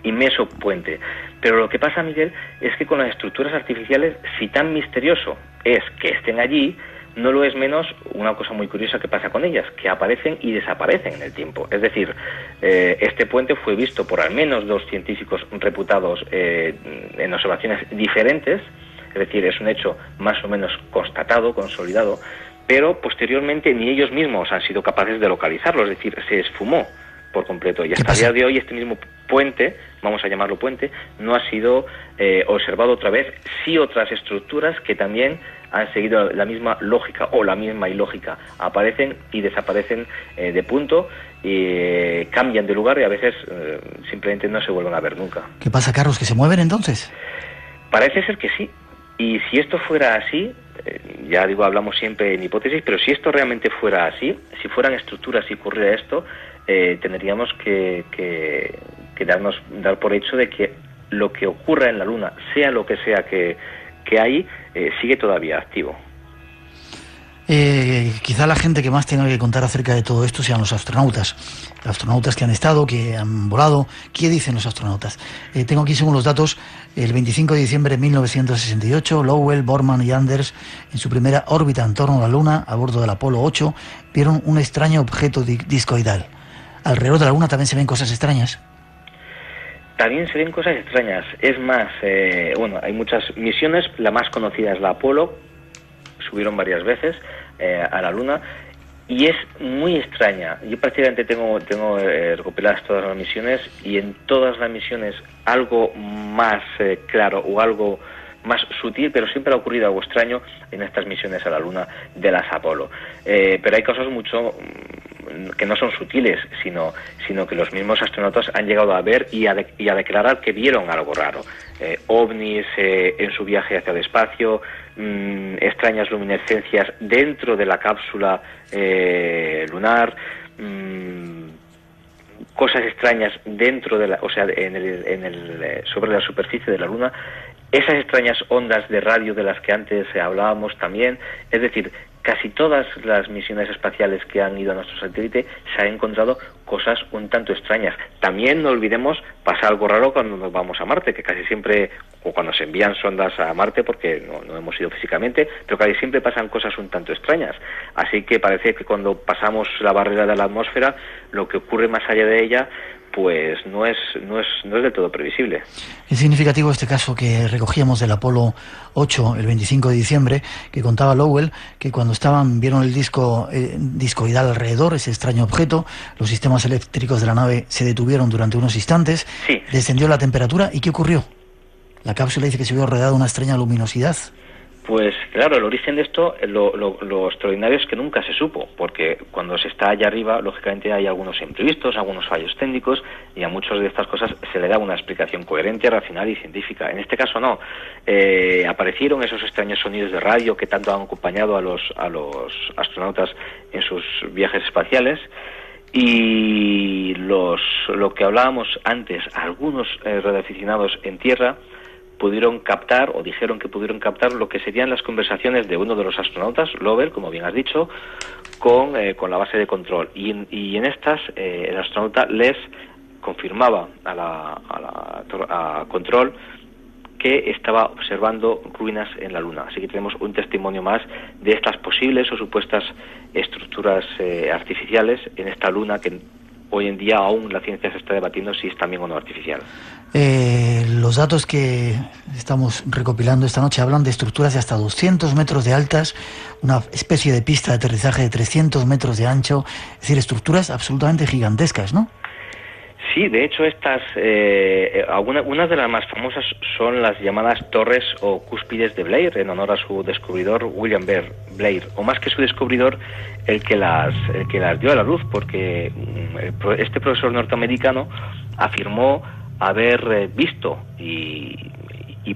inmenso puente pero lo que pasa Miguel es que con las estructuras artificiales si tan misterioso es que estén allí no lo es menos una cosa muy curiosa que pasa con ellas, que aparecen y desaparecen en el tiempo. Es decir, este puente fue visto por al menos dos científicos reputados en observaciones diferentes, es decir, es un hecho más o menos constatado, consolidado, pero posteriormente ni ellos mismos han sido capaces de localizarlo, es decir, se esfumó por completo. Y hasta el día de hoy este mismo puente, vamos a llamarlo puente, no ha sido eh, observado otra vez, sí otras estructuras que también han seguido la misma lógica o la misma ilógica, aparecen y desaparecen eh, de punto y eh, cambian de lugar y a veces simplemente no se vuelven a ver nunca. ¿Qué pasa, Carlos? ¿Que se mueven entonces? Parece ser que sí. Y si esto fuera así, eh, ya digo, hablamos siempre en hipótesis, pero si esto realmente fuera así, si fueran estructuras y ocurriera esto, eh, tendríamos que, que, darnos, dar por hecho de que lo que ocurra en la Luna, sea lo que sea que, que hay, eh, sigue todavía activo. Eh, quizá la gente que más tenga que contar acerca de todo esto sean los astronautas. Astronautas que han estado, que han volado. ¿Qué dicen los astronautas? Eh, tengo aquí, según los datos, el 25 de diciembre de 1968, Lowell, Borman y Anders, en su primera órbita en torno a la Luna, a bordo del Apolo 8, vieron un extraño objeto discoidal. Alrededor de la Luna también se ven cosas extrañas. También se ven cosas extrañas. Es más, eh, bueno, hay muchas misiones. La más conocida es la Apolo, subieron varias veces eh, a la Luna y es muy extraña. Yo prácticamente tengo, tengo eh, recopiladas todas las misiones y en todas las misiones algo más eh, claro o algo más sutil, pero siempre ha ocurrido algo extraño en estas misiones a la Luna de las Apolo. pero hay cosas mucho que no son sutiles, sino, sino que los mismos astronautas han llegado a ver y a, y a declarar que vieron algo raro. ovnis en su viaje hacia el espacio, Mm, extrañas luminescencias dentro de la cápsula eh, lunar, mm, cosas extrañas dentro de la, o sea, en el, en el, eh, sobre la superficie de la Luna, esas extrañas ondas de radio de las que antes hablábamos también, es decir, casi todas las misiones espaciales que han ido a nuestro satélite se han encontrado cosas un tanto extrañas. También no olvidemos, pasa algo raro cuando nos vamos a Marte, que casi siempre, o cuando se envían sondas a Marte, porque no, no hemos ido físicamente, pero casi siempre pasan cosas un tanto extrañas. Así que parece que cuando pasamos la barrera de la atmósfera, lo que ocurre más allá de ella pues no es, no es, no es del todo previsible. Es significativo este caso que recogíamos del Apolo 8 el 25 de diciembre, que contaba Lowell que cuando estaban, vieron el disco eh, discoidal alrededor, ese extraño objeto, los sistemas eléctricos de la nave se detuvieron durante unos instantes, descendió la temperatura y ¿qué ocurrió? La cápsula dice que se vio rodeada de una extraña luminosidad. Pues claro, el origen de esto, lo, lo, extraordinario es que nunca se supo, porque cuando se está allá arriba, lógicamente hay algunos imprevistos, algunos fallos técnicos, y a muchas de estas cosas se le da una explicación coherente, racional y científica. En este caso no. Eh, aparecieron esos extraños sonidos de radio que tanto han acompañado a los, a los astronautas en sus viajes espaciales. Y los, lo que hablábamos antes, algunos eh, radioaficionados en tierra, pudieron captar o dijeron que pudieron captar lo que serían las conversaciones de uno de los astronautas, Lovell, como bien has dicho, con, eh, con la base de control. Y, en estas eh, el astronauta les confirmaba a la, a la a control que estaba observando ruinas en la Luna. Así que tenemos un testimonio más de estas posibles o supuestas estructuras eh, artificiales en esta Luna que hoy en día aún la ciencia se está debatiendo si es también o no artificial. Eh, los datos que estamos recopilando esta noche hablan de estructuras de hasta 200 metros de altas, una especie de pista de aterrizaje de 300 metros de ancho, es decir, estructuras absolutamente gigantescas, ¿no? Sí, de hecho estas, eh, algunas de las más famosas son las llamadas torres o cúspides de Blair, en honor a su descubridor William Blair, o más que su descubridor, el que las, el que las dio a la luz, porque mm, este profesor norteamericano afirmó haber eh, visto y,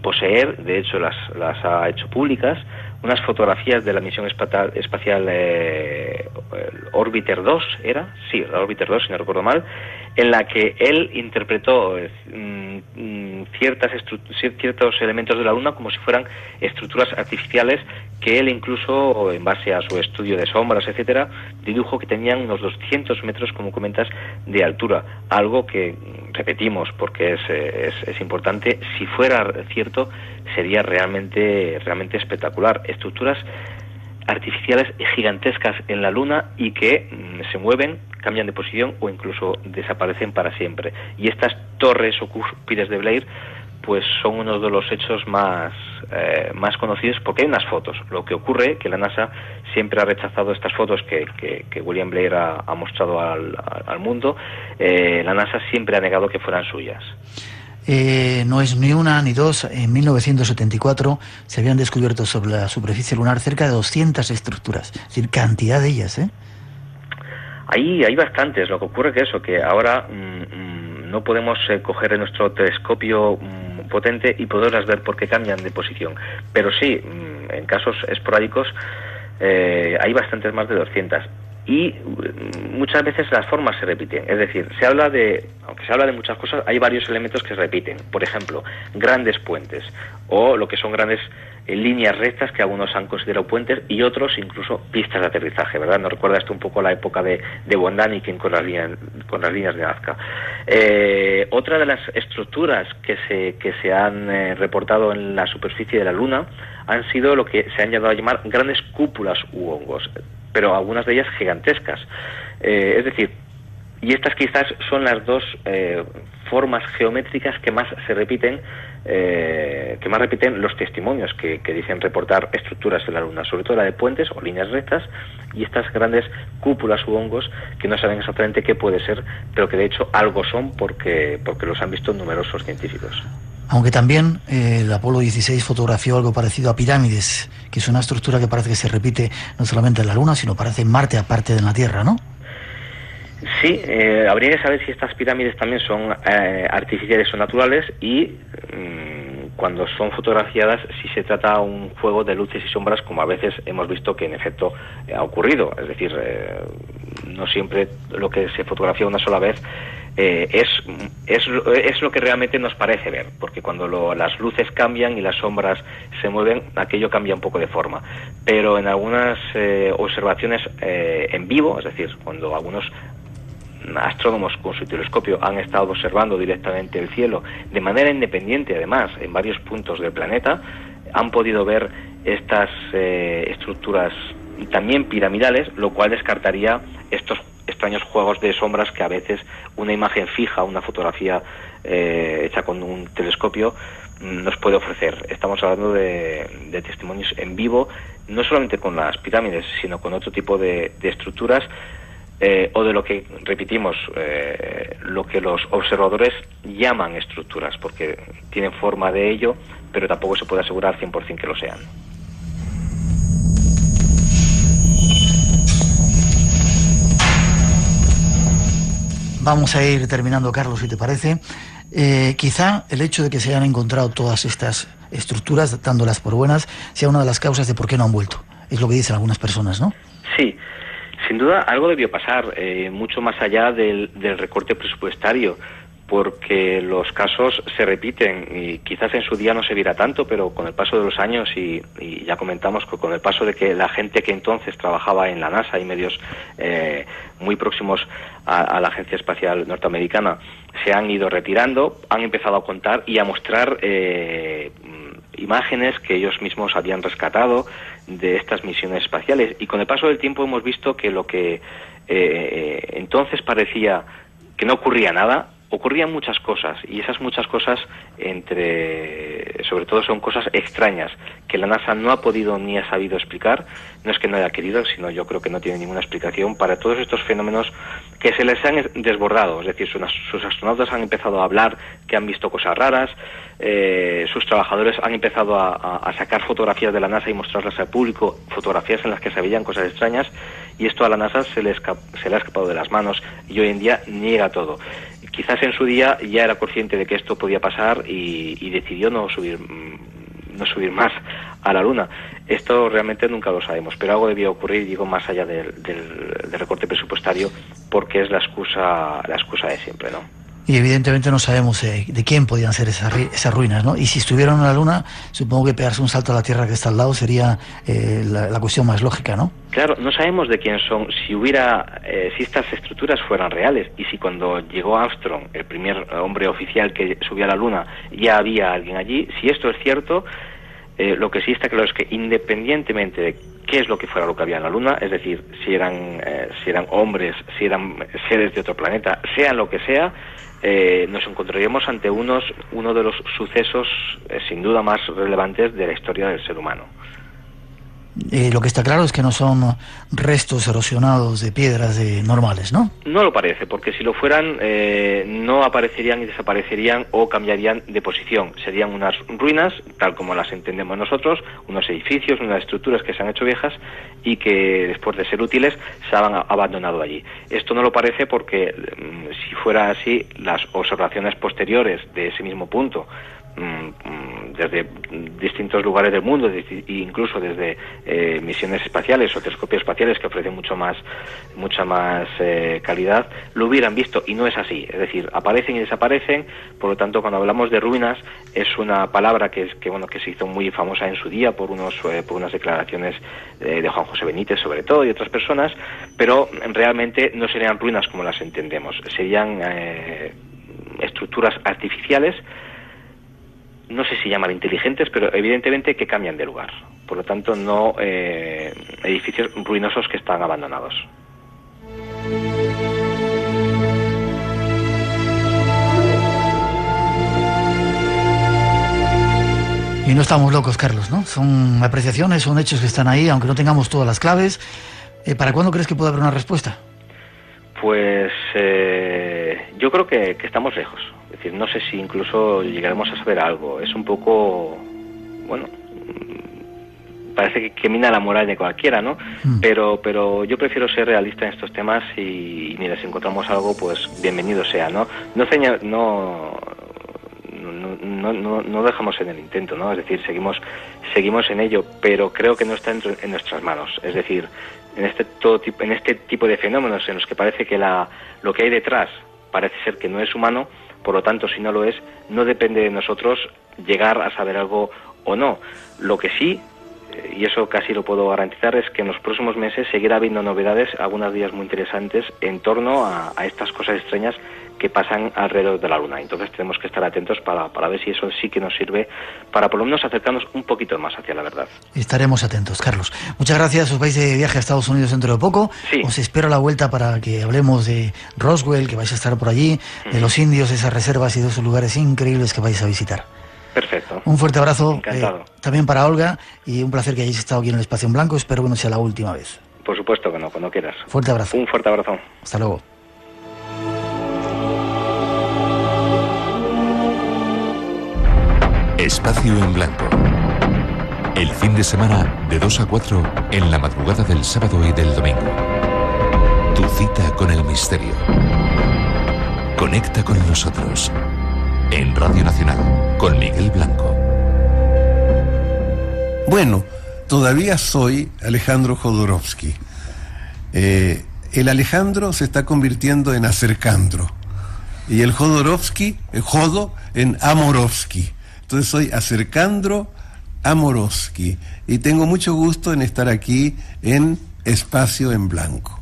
poseer, de hecho las, las ha hecho públicas, unas fotografías de la misión espacial, espacial eh, Orbiter 2, ¿era? Sí, la Orbiter 2, si no recuerdo mal, en la que él interpretó mm, mm, ciertas ciertos elementos de la Luna como si fueran estructuras artificiales que él incluso, en base a su estudio de sombras, etcétera, dibujo que tenían unos 200 metros, como comentas, de altura. Algo que, repetimos, porque es, es, es importante, si fuera cierto, sería realmente, realmente espectacular. Estructuras artificiales gigantescas en la Luna y que mm, se mueven, cambian de posición o incluso desaparecen para siempre. Y estas torres o cúspides de Blair pues son uno de los hechos más, eh, más conocidos porque hay unas fotos. Lo que ocurre que la NASA siempre ha rechazado estas fotos que, que, William Blair ha, mostrado al, al mundo. Eh, la NASA siempre ha negado que fueran suyas. Eh, no es ni una ni dos. En 1974 se habían descubierto sobre la superficie lunar cerca de 200 estructuras, es decir, cantidad de ellas. ¿eh? Ahí hay bastantes. Lo que ocurre que eso, que ahora mm, mm, no podemos eh, coger nuestro telescopio mm, potente y poderlas ver porque cambian de posición. Pero sí, en casos esporádicos eh, hay bastantes más de 200 y mm, muchas veces las formas se repiten. Es decir, se habla de, aunque se habla de muchas cosas, hay varios elementos que se repiten. Por ejemplo, grandes puentes o lo que son grandes eh, líneas rectas que algunos han considerado puentes y otros incluso pistas de aterrizaje, ¿verdad? Nos recuerda esto un poco a la época de, de Wondaniken con las líneas, con las líneas de Nazca. Eh, otra de las estructuras que se, que se han eh, reportado en la superficie de la Luna han sido lo que se han llamado a llamar grandes cúpulas u hongos pero algunas de ellas gigantescas. Eh, es decir, y estas quizás son las dos eh, formas geométricas que más se repiten, eh, que más repiten los testimonios que, dicen reportar estructuras de la Luna, sobre todo la de puentes o líneas rectas y estas grandes cúpulas u hongos que no saben exactamente qué puede ser, pero que de hecho algo son porque, porque los han visto numerosos científicos. Aunque también eh, el Apolo 16 fotografió algo parecido a pirámides, que es una estructura que parece que se repite no solamente en la Luna, sino parece en Marte aparte de la Tierra, ¿no? Sí, eh, habría que saber si estas pirámides también son eh, artificiales o naturales y mm, cuando son fotografiadas si se trata un juego de luces y sombras como a veces hemos visto que en efecto ha ocurrido. Es decir, no siempre lo que se fotografía una sola vez eh, es, es, es, lo que realmente nos parece ver, porque cuando las luces cambian y las sombras se mueven, aquello cambia un poco de forma. Pero en algunas eh, observaciones eh, en vivo, es decir, cuando algunos astrónomos con su telescopio han estado observando directamente el cielo de manera independiente, además, en varios puntos del planeta, han podido ver estas estructuras también piramidales, lo cual descartaría estos extraños juegos de sombras que a veces una imagen fija, una fotografía eh, hecha con un telescopio mm, nos puede ofrecer. Estamos hablando de, testimonios en vivo, no solamente con las pirámides, sino con otro tipo de, estructuras eh, o de lo que, repetimos, eh, lo que los observadores llaman estructuras, porque tienen forma de ello, pero tampoco se puede asegurar 100% que lo sean. Vamos a ir terminando, Carlos, si te parece. Eh, quizá el hecho de que se hayan encontrado todas estas estructuras, dándolas por buenas, sea una de las causas de por qué no han vuelto. Es lo que dicen algunas personas, ¿no? Sí, sin duda algo debió pasar, eh, mucho más allá del, recorte presupuestario porque los casos se repiten y quizás en su día no se viera tanto, pero con el paso de los años y, ya comentamos que con el paso de que la gente que entonces trabajaba en la NASA y medios eh, muy próximos a, la Agencia Espacial Norteamericana se han ido retirando, han empezado a contar y a mostrar eh, imágenes que ellos mismos habían rescatado de estas misiones espaciales. Y con el paso del tiempo hemos visto que lo que eh, entonces parecía que no ocurría nada ocurrían muchas cosas y esas muchas cosas entre sobre todo son cosas extrañas que la NASA no ha podido ni ha sabido explicar. No es que no haya querido sino yo creo que no tiene ninguna explicación para todos estos fenómenos que se les han desbordado. Es decir sus, astronautas han empezado a hablar que han visto cosas raras eh, sus trabajadores han empezado a, sacar fotografías de la NASA y mostrarlas al público fotografías en las que se veían cosas extrañas y esto a la NASA se le, se le ha escapado de las manos y hoy en día niega todo quizás en su día ya era consciente de que esto podía pasar y, decidió no subir mm, no subir más a la luna. Esto realmente nunca lo sabemos, pero algo debía ocurrir, digo, más allá del, del recorte presupuestario, porque es la excusa, la excusa de siempre, ¿no? Y evidentemente no sabemos eh, de quién podían ser esas, ruinas, ¿no? Y si estuvieran en la Luna, supongo que pegarse un salto a la Tierra que está al lado sería eh, la, cuestión más lógica, ¿no? Claro, no sabemos de quién son. Si hubiera, eh, si estas estructuras fueran reales y si cuando llegó Armstrong, el primer hombre oficial que subió a la Luna, ya había alguien allí, si esto es cierto, lo que sí está claro es que independientemente de qué es lo que fuera lo que había en la Luna, es decir, si eran, si eran hombres, si eran seres de otro planeta, sea lo que sea, eh, nos encontraríamos ante unos, uno de los sucesos eh, sin duda más relevantes de la historia del ser humano. Eh, lo que está claro es que no son restos erosionados de piedras normales, ¿no? No lo parece, porque si lo fueran, no aparecerían y desaparecerían o cambiarían de posición. Serían unas ruinas, tal como las entendemos nosotros, unos edificios, unas estructuras que se han hecho viejas y que después de ser útiles se han abandonado allí. Esto no lo parece porque mm, si fuera así, las observaciones posteriores de ese mismo punto desde distintos lugares del mundo, incluso desde eh, misiones espaciales o telescopios espaciales que ofrecen mucho más, mucha más eh, calidad, lo hubieran visto y no es así. Es decir, aparecen y desaparecen. Por lo tanto, cuando hablamos de ruinas es una palabra que es que bueno que se hizo muy famosa en su día por unos eh, por unas declaraciones de Juan José Benítez sobre todo y otras personas, pero realmente no serían ruinas como las entendemos. Serían estructuras artificiales no sé si llamar inteligentes, pero evidentemente que cambian de lugar. Por lo tanto, no eh, edificios ruinosos que están abandonados. Y no estamos locos, Carlos, ¿no? Son apreciaciones, son hechos que están ahí, aunque no tengamos todas las claves. Eh, ¿Para cuándo crees que puede haber una respuesta? Pues eh, yo creo que estamos lejos. Es decir, no sé si incluso llegaremos a saber algo. Es un poco, bueno, parece que, mina la moral de cualquiera, ¿no? Mm. Pero, pero yo prefiero ser realista en estos temas y, mira, si encontramos algo, pues bienvenido sea, ¿no? No, no, no, no, no, dejamos en el intento, ¿no? Es decir, seguimos, seguimos en ello, pero creo que no está en, en nuestras manos. Es decir, en este, todo tipo, en este tipo de fenómenos en los que parece que la, lo que hay detrás parece ser que no es humano, por lo tanto, si no lo es, no depende de nosotros llegar a saber algo o no. Lo que sí y eso casi lo puedo garantizar, es que en los próximos meses seguirá habiendo novedades, algunas días muy interesantes, en torno a, estas cosas extrañas que pasan alrededor de la Luna. Entonces tenemos que estar atentos para, para, ver si eso sí que nos sirve para por lo menos acercarnos un poquito más hacia la verdad. Estaremos atentos, Carlos. Muchas gracias. Os vais de viaje a Estados Unidos dentro de poco. Os espero a la vuelta para que hablemos de Roswell, que vais a estar por allí, de los indios, esas reservas y de esos lugares increíbles que vais a visitar. Perfecto. Un fuerte abrazo. Eh, también para Olga y un placer que hayáis estado aquí en el Espacio en Blanco. Espero que no sea la última vez. Por supuesto que no, cuando quieras. Fuerte abrazo. Un fuerte abrazo. Hasta luego. Espacio en Blanco. El fin de semana de 2 a 4 en la madrugada del sábado y del domingo. Tu cita con el misterio. Conecta con nosotros en Radio Nacional con Miguel Blanco. Bueno, todavía soy Alejandro Jodorowsky. Eh, el Alejandro se está convirtiendo en Acercandro y el Jodorowsky, el Jodo, en Amorovsky. Entonces soy Acercandro Amorovsky y tengo mucho gusto en estar aquí en Espacio en Blanco.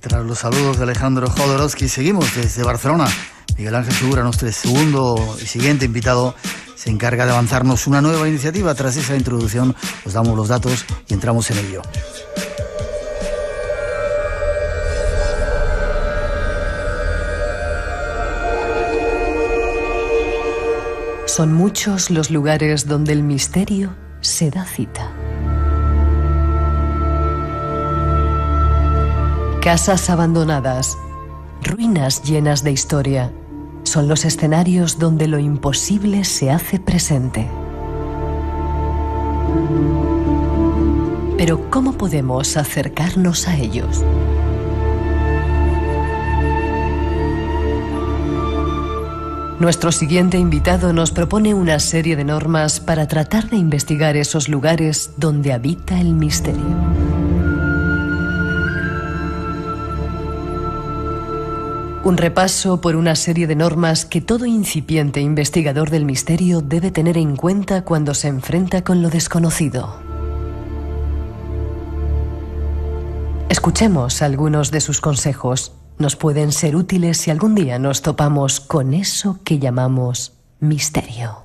tras los saludos de Alejandro Jodorowsky, seguimos desde Barcelona. Miguel Ángel Segura, nuestro segundo y siguiente invitado, se encarga de avanzarnos una nueva iniciativa. Tras esa introducción, os damos los datos y entramos en ello. Son muchos los lugares donde el misterio se da cita. Casas abandonadas, ruinas llenas de historia, son los escenarios donde lo imposible se hace presente. Pero ¿cómo podemos acercarnos a ellos? Nuestro siguiente invitado nos propone una serie de normas para tratar de investigar esos lugares donde habita el misterio. Un repaso por una serie de normas que todo incipiente investigador del misterio debe tener en cuenta cuando se enfrenta con lo desconocido. Escuchemos algunos de sus consejos. Nos pueden ser útiles si algún día nos topamos con eso que llamamos misterio.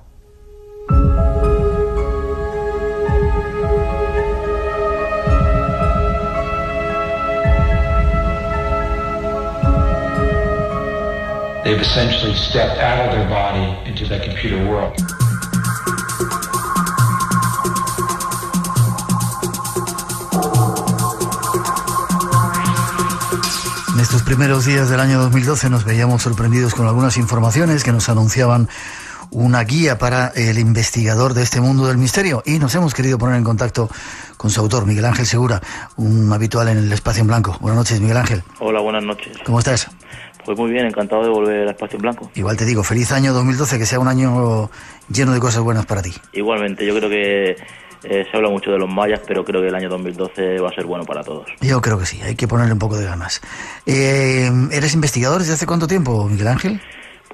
They've essentially stepped out of their body into the computer world. En estos primeros días del año 2012 nos veíamos sorprendidos con algunas informaciones que nos anunciaban una guía para el investigador de este mundo del misterio y nos hemos querido poner en contacto con su autor, Miguel Ángel Segura, un habitual en el espacio en blanco. Buenas noches, Miguel Ángel. Hola, buenas noches. ¿Cómo estás? Pues muy bien, encantado de volver al Espacio en Blanco. Igual te digo, feliz año 2012, que sea un año lleno de cosas buenas para ti. Igualmente, yo creo que eh, se habla mucho de los mayas, pero creo que el año 2012 va a ser bueno para todos. Yo creo que sí, hay que ponerle un poco de ganas. Eh, ¿Eres investigador desde hace cuánto tiempo, Miguel Ángel?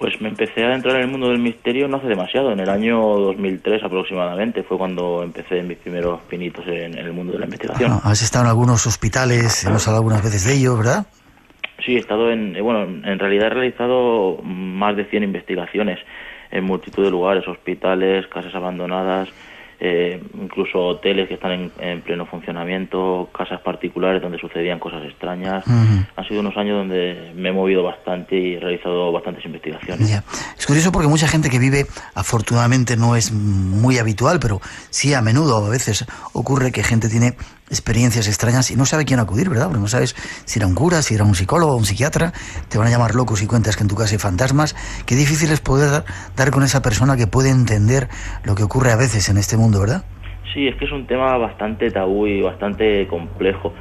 Pues me empecé a entrar en el mundo del misterio no hace demasiado, en el año 2003 aproximadamente, fue cuando empecé mis primeros pinitos en, el mundo de la investigación. has estado en algunos hospitales, hemos hablado algunas veces de ello, ¿verdad? Sí, he estado en, eh, bueno, en realidad he realizado más de 100 investigaciones en multitud de lugares, hospitales, casas abandonadas, eh, incluso hoteles que están en, pleno funcionamiento, casas particulares donde sucedían cosas extrañas. Han sido unos años donde me he movido bastante y he realizado bastantes investigaciones. Es curioso porque mucha gente que vive, afortunadamente no es muy habitual, pero sí a menudo, a veces ocurre que gente tiene experiencias extrañas y no sabe quién acudir, ¿verdad? Porque no sabes si era un cura, si era un psicólogo, un psiquiatra, te van a llamar locos y cuentas que en tu casa hay fantasmas. Qué difícil es poder dar, con esa persona que puede entender lo que ocurre a veces en este mundo, ¿verdad? Sí, es que es un tema bastante tabú y bastante complejo.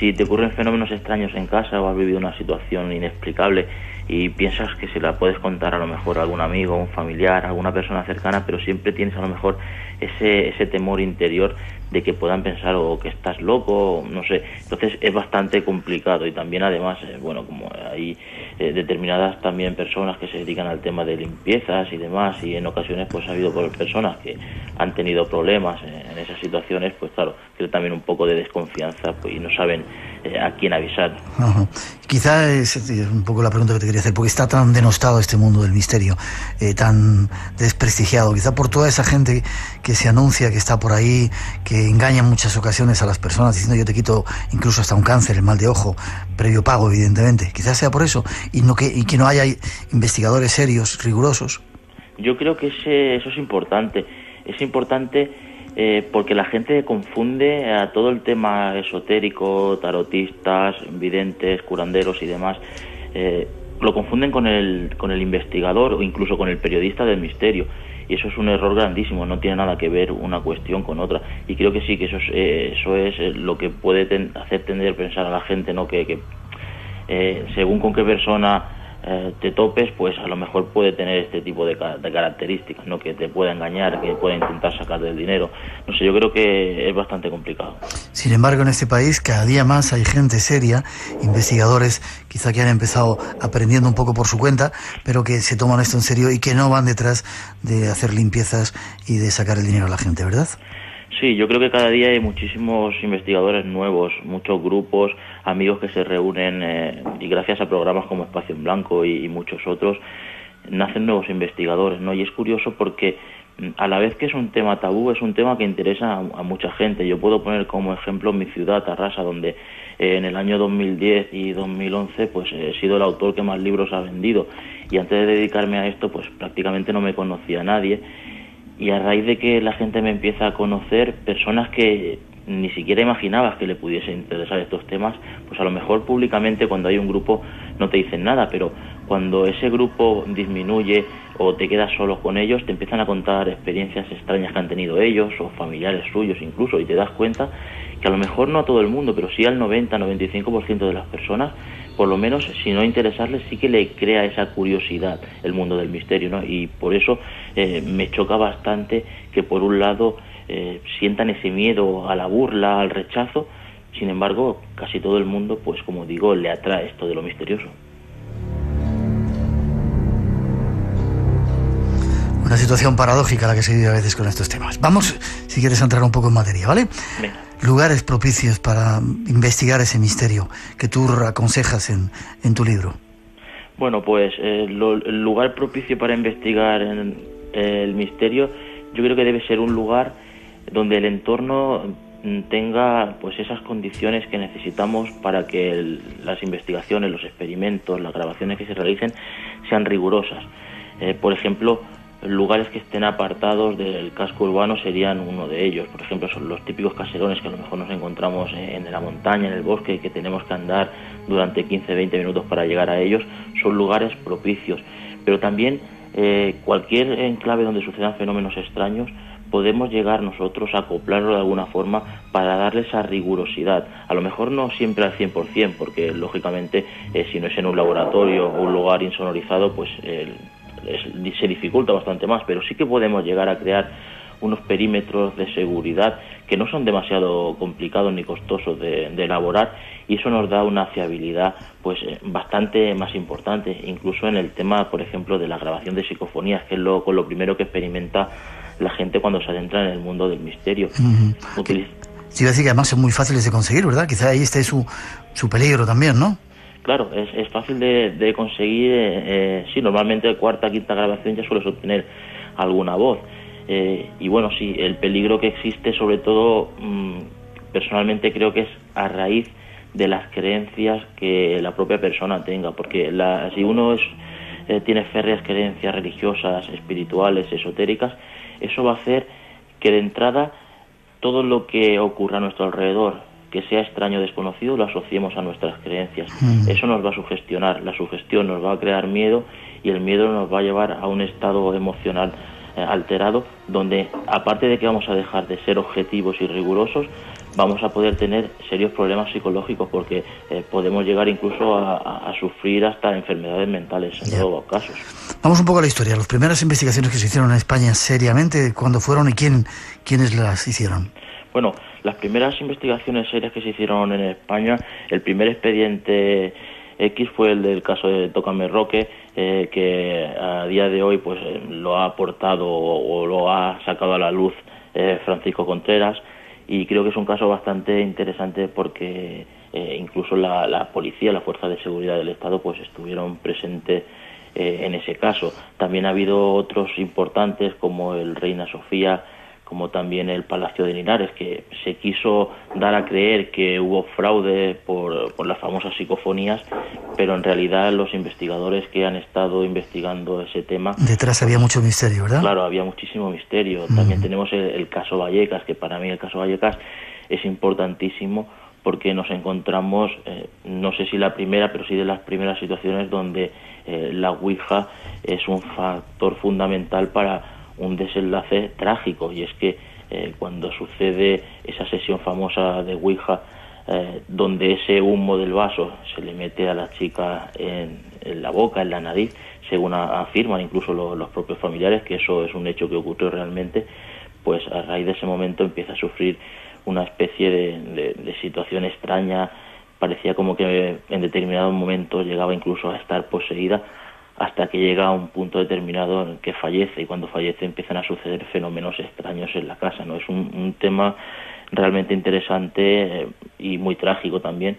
Si te ocurren fenómenos extraños en casa o has vivido una situación inexplicable y piensas que se la puedes contar a lo mejor a algún amigo, un familiar, a alguna persona cercana, pero siempre tienes a lo mejor ese, ese temor interior de que puedan pensar o que estás loco, no sé. Entonces es bastante complicado y también además, eh, bueno, como hay eh, determinadas también personas que se dedican al tema de limpiezas y demás y en ocasiones pues ha habido personas que han tenido problemas en, esas situaciones, pues claro, que también un poco de desconfianza pues, y no saben eh, a quién avisar. Quizá es, un poco la pregunta que te quería hacer, porque está tan denostado este mundo del misterio, tan desprestigiado, quizá por toda esa gente que se anuncia que está por ahí, que engaña en muchas ocasiones a las personas diciendo yo te quito incluso hasta un cáncer, el mal de ojo, previo pago, evidentemente. Quizás sea por eso y, no que, y que no haya investigadores serios, rigurosos. Yo creo que ese, eso es importante. Es importante eh, porque la gente confunde a todo el tema esotérico, tarotistas, videntes, curanderos y demás. Eh, lo confunden con el, con el investigador o incluso con el periodista del misterio y eso es un error grandísimo, no tiene nada que ver una cuestión con otra y creo que sí, que eso es, eh, eso es eh, lo que puede hacer tender pensar a la gente, ¿no? que, que eh, según con qué persona eh, te topes, pues a lo mejor puede tener este tipo de, características, ¿no? que te pueda engañar, que pueda intentar sacar del dinero. No sé, yo creo que es bastante complicado. Sin embargo, en este país cada día más hay gente seria, investigadores quizá que han empezado aprendiendo un poco por su cuenta, pero que se toman esto en serio y que no van detrás de hacer limpiezas y de sacar el dinero a la gente, ¿verdad? Sí, yo creo que cada día hay muchísimos investigadores nuevos, muchos grupos, amigos que se reúnen eh, y gracias a programas como Espacio en Blanco y, muchos otros nacen nuevos investigadores, ¿no? Y es curioso porque mm, a la vez que es un tema tabú, es un tema que interesa a, mucha gente. Yo puedo poner como ejemplo mi ciudad, Tarrasa, donde eh, en el año 2010 y 2011 pues he sido el autor que más libros ha vendido y antes de dedicarme a esto pues prácticamente no me conocía nadie y a raíz de que la gente me empieza a conocer, personas que ni siquiera imaginabas que le pudiese interesar estos temas, pues a lo mejor públicamente cuando hay un grupo no te dicen nada, pero cuando ese grupo disminuye o te quedas solo con ellos, te empiezan a contar experiencias extrañas que han tenido ellos o familiares suyos incluso y te das cuenta que a lo mejor no a todo el mundo, pero sí al 90-95% de las personas por lo menos, si no interesarle, sí que le crea esa curiosidad el mundo del misterio, ¿no? Y por eso eh, me choca bastante que por un lado eh, sientan ese miedo a la burla, al rechazo, sin embargo, casi todo el mundo, pues como digo, le atrae esto de lo misterioso. Una situación paradójica la que se vive a veces con estos temas. Vamos, si quieres entrar un poco en materia, ¿vale? lugares propicios para investigar ese misterio que tú aconsejas en, en tu libro? Bueno, pues eh, el lugar propicio para investigar el misterio yo creo que debe ser un lugar donde el entorno tenga pues esas condiciones que necesitamos para que las investigaciones, los experimentos, las grabaciones que se realicen sean rigurosas. Eh, por ejemplo, lugares que estén apartados del casco urbano serían uno de ellos. Por ejemplo, son los típicos caserones que a lo mejor nos encontramos en la montaña, en el bosque, y que tenemos que andar durante 15-20 minutos para llegar a ellos. Son lugares propicios. Pero también eh, cualquier enclave donde sucedan fenómenos extraños, podemos llegar nosotros a acoplarlo de alguna forma para darle esa rigurosidad. A lo mejor no siempre al 100%, porque lógicamente eh, si no es en un laboratorio o un lugar insonorizado, pues se dificulta bastante más, pero sí que podemos llegar a crear unos perímetros de seguridad que no son demasiado complicados ni costosos de, elaborar y eso nos da una fiabilidad pues eh, bastante más importante incluso en el tema por ejemplo de la grabación de psicofonías que es lo, primero que experimenta la gente cuando se adentra en el mundo del misterio Sí, decir que además son muy fáciles de conseguir, ¿verdad? Quizá ahí esté su, su peligro también, ¿no? Claro, es, es fácil de, conseguir. Eh, eh, sí, normalmente cuarta, quinta grabación ya sueles obtener alguna voz. Eh, y bueno, sí, el peligro que existe, sobre todo, mm, personalmente creo que es a raíz de las creencias que la propia persona tenga, porque la, si uno es, tiene férreas creencias religiosas, espirituales, esotéricas, eso va a hacer que de entrada todo lo que ocurra a nuestro alrededor, que sea extraño o desconocido lo asociemos a nuestras creencias. Mm. Eso nos va a sugestionar, la sugestión nos va a crear miedo y el miedo nos va a llevar a un estado emocional eh, alterado donde aparte de que vamos a dejar de ser objetivos y rigurosos, vamos a poder tener serios problemas psicológicos porque eh, podemos llegar incluso a, sufrir hasta enfermedades mentales en todos casos. Vamos un poco a la historia. Las primeras investigaciones que se hicieron en España seriamente, ¿cuándo fueron y quién, quiénes las hicieron? Bueno, las primeras investigaciones serias que se hicieron en España, el primer expediente X fue el del caso de Tócame Roque, eh, que a día de hoy pues eh, lo ha aportado o, lo ha sacado a la luz Francisco Contreras y creo que es un caso bastante interesante porque eh, incluso la, policía, la fuerza de seguridad del Estado, pues estuvieron presentes eh, en ese caso. También ha habido otros importantes como el Reina Sofía, como también el Palacio de Linares, que se quiso dar a creer que hubo fraude por, por, las famosas psicofonías, pero en realidad los investigadores que han estado investigando ese tema... Detrás había mucho misterio, ¿verdad? Claro, había muchísimo misterio. También tenemos el, caso Vallecas, que para mí el caso Vallecas es importantísimo porque nos encontramos, eh, no sé si la primera, pero sí de las primeras situaciones donde eh, la Ouija es un factor fundamental para un desenlace trágico y es que eh, cuando sucede esa sesión famosa de Ouija eh, donde ese humo del vaso se le mete a la chica en, la boca, en la nariz, según afirman incluso los propios familiares que eso es un hecho que ocurrió realmente, pues a raíz de ese momento empieza a sufrir una especie de, de situación extraña, parecía como que en determinado momento llegaba incluso a estar poseída hasta que llega a un punto determinado en que fallece y cuando fallece empiezan a suceder fenómenos extraños en la casa. ¿no? Es un, tema realmente interesante eh, y muy trágico también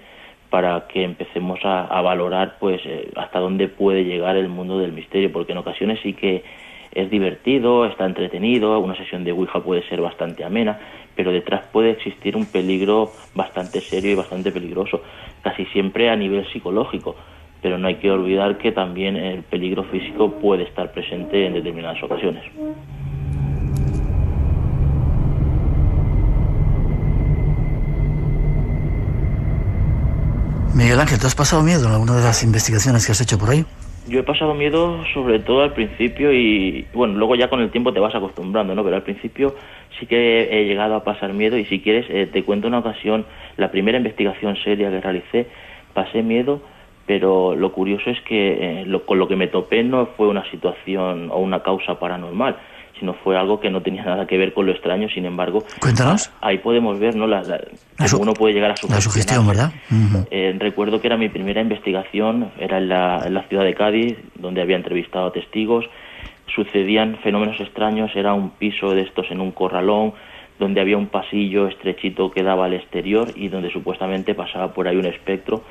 para que empecemos a, valorar pues eh, hasta dónde puede llegar el mundo del misterio, porque en ocasiones sí que es divertido, está entretenido, una sesión de Ouija puede ser bastante amena, pero detrás puede existir un peligro bastante serio y bastante peligroso, casi siempre a nivel psicológico pero no hay que olvidar que también el peligro físico puede estar presente en determinadas ocasiones. Miguel Ángel, ¿te has pasado miedo en alguna de las investigaciones que has hecho por ahí? Yo he pasado miedo sobre todo al principio y bueno, luego ya con el tiempo te vas acostumbrando, ¿no? Pero al principio sí que he llegado a pasar miedo y si quieres eh, te cuento una ocasión, la primera investigación seria que realicé, pasé miedo pero lo curioso es que eh, con lo que me topé no fue una situación o una causa paranormal, sino fue algo que no tenía nada que ver con lo extraño, sin embargo... Cuéntanos. Ahí podemos ver, ¿no? La, uno puede llegar a su La sugestión, ¿verdad? Eh, recuerdo que era mi primera investigación, era en la, en la ciudad de Cádiz, donde había entrevistado a testigos, sucedían fenómenos extraños, era un piso de estos en un corralón, donde había un pasillo estrechito que daba al exterior y donde supuestamente pasaba por ahí un espectro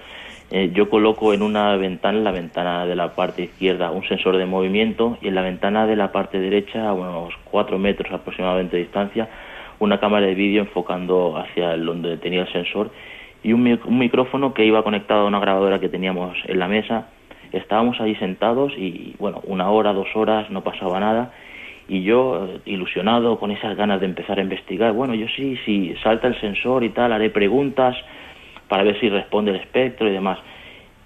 eh, yo coloco en una ventana, en la ventana de la parte izquierda, un sensor de movimiento y en la ventana de la parte derecha, a unos 4 metros aproximadamente de distancia, una cámara de vídeo enfocando hacia donde tenía el sensor y un, micrófono que iba conectado a una grabadora que teníamos en la mesa. Estábamos ahí sentados y, bueno, una hora, dos horas, no pasaba nada. Y yo, ilusionado, con esas ganas de empezar a investigar, bueno, yo sí, si salta el sensor y tal, haré preguntas, para ver si responde el espectro y demás.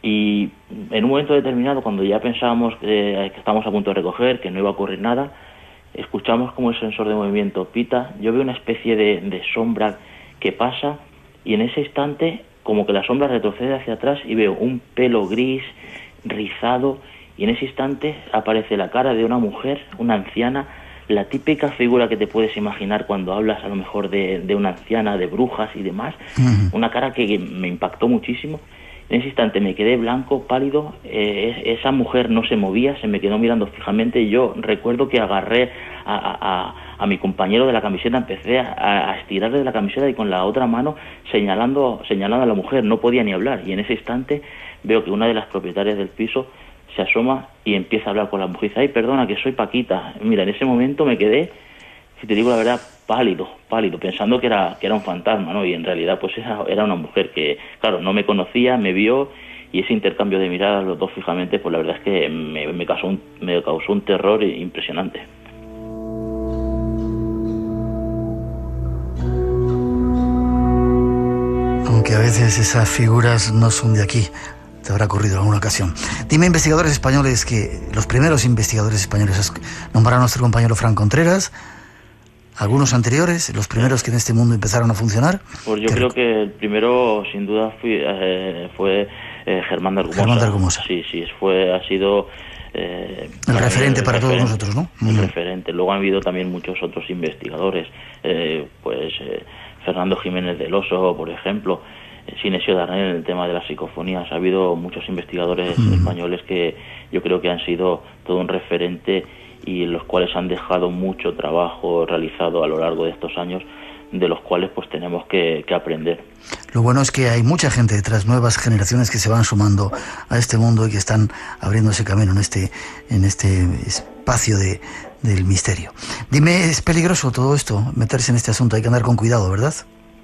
Y en un momento determinado, cuando ya pensábamos que, estábamos a punto de recoger, que no iba a ocurrir nada, escuchamos como el sensor de movimiento pita, yo veo una especie de, sombra que pasa y en ese instante como que la sombra retrocede hacia atrás y veo un pelo gris, rizado, y en ese instante aparece la cara de una mujer, una anciana, la típica figura que te puedes imaginar cuando hablas a lo mejor de, una anciana, de brujas y demás, una cara que me impactó muchísimo. En ese instante me quedé blanco, pálido, eh, esa mujer no se movía, se me quedó mirando fijamente. Y yo recuerdo que agarré a, mi compañero de la camiseta, empecé a, estirarle de la camiseta y con la otra mano señalando, señalando a la mujer, no podía ni hablar. Y en ese instante veo que una de las propietarias del piso se asoma y empieza a hablar con la mujer. Dice, ay, perdona, que soy Paquita. Mira, en ese momento me quedé, si te digo la verdad, pálido, pálido, pensando que era, que era un fantasma, ¿no? Y en realidad, pues era, era una mujer que, claro, no me conocía, me vio y ese intercambio de miradas, los dos fijamente, pues la verdad es que me, me, causó, un, me causó un terror impresionante. Aunque a veces esas figuras no son de aquí, te habrá ocurrido en alguna ocasión. Dime, investigadores españoles, que los primeros investigadores españoles nombraron a nuestro compañero Fran Contreras, ¿Algunos anteriores, los primeros que en este mundo empezaron a funcionar? Pues yo creo que el primero, sin duda, eh, fue eh, Germán de Argumosa. Germán de Sí, sí, fue, ha sido... Eh, el referente para todos nosotros, ¿no? El referente. Luego han habido también muchos otros investigadores, pues Fernando Jiménez del Oso, por ejemplo, Sinesio Darnell en el tema de las psicofonías. Ha habido muchos investigadores españoles que yo creo que han sido todo un referente y los cuales han dejado mucho trabajo realizado a lo largo de estos años de los cuales pues tenemos que, aprender. Lo bueno es que hay mucha gente detrás, nuevas generaciones que se van sumando a este mundo y que están abriendo ese camino en este, en este espacio de, del misterio. Dime, ¿es peligroso todo esto, meterse en este asunto? Hay que andar con cuidado, ¿verdad?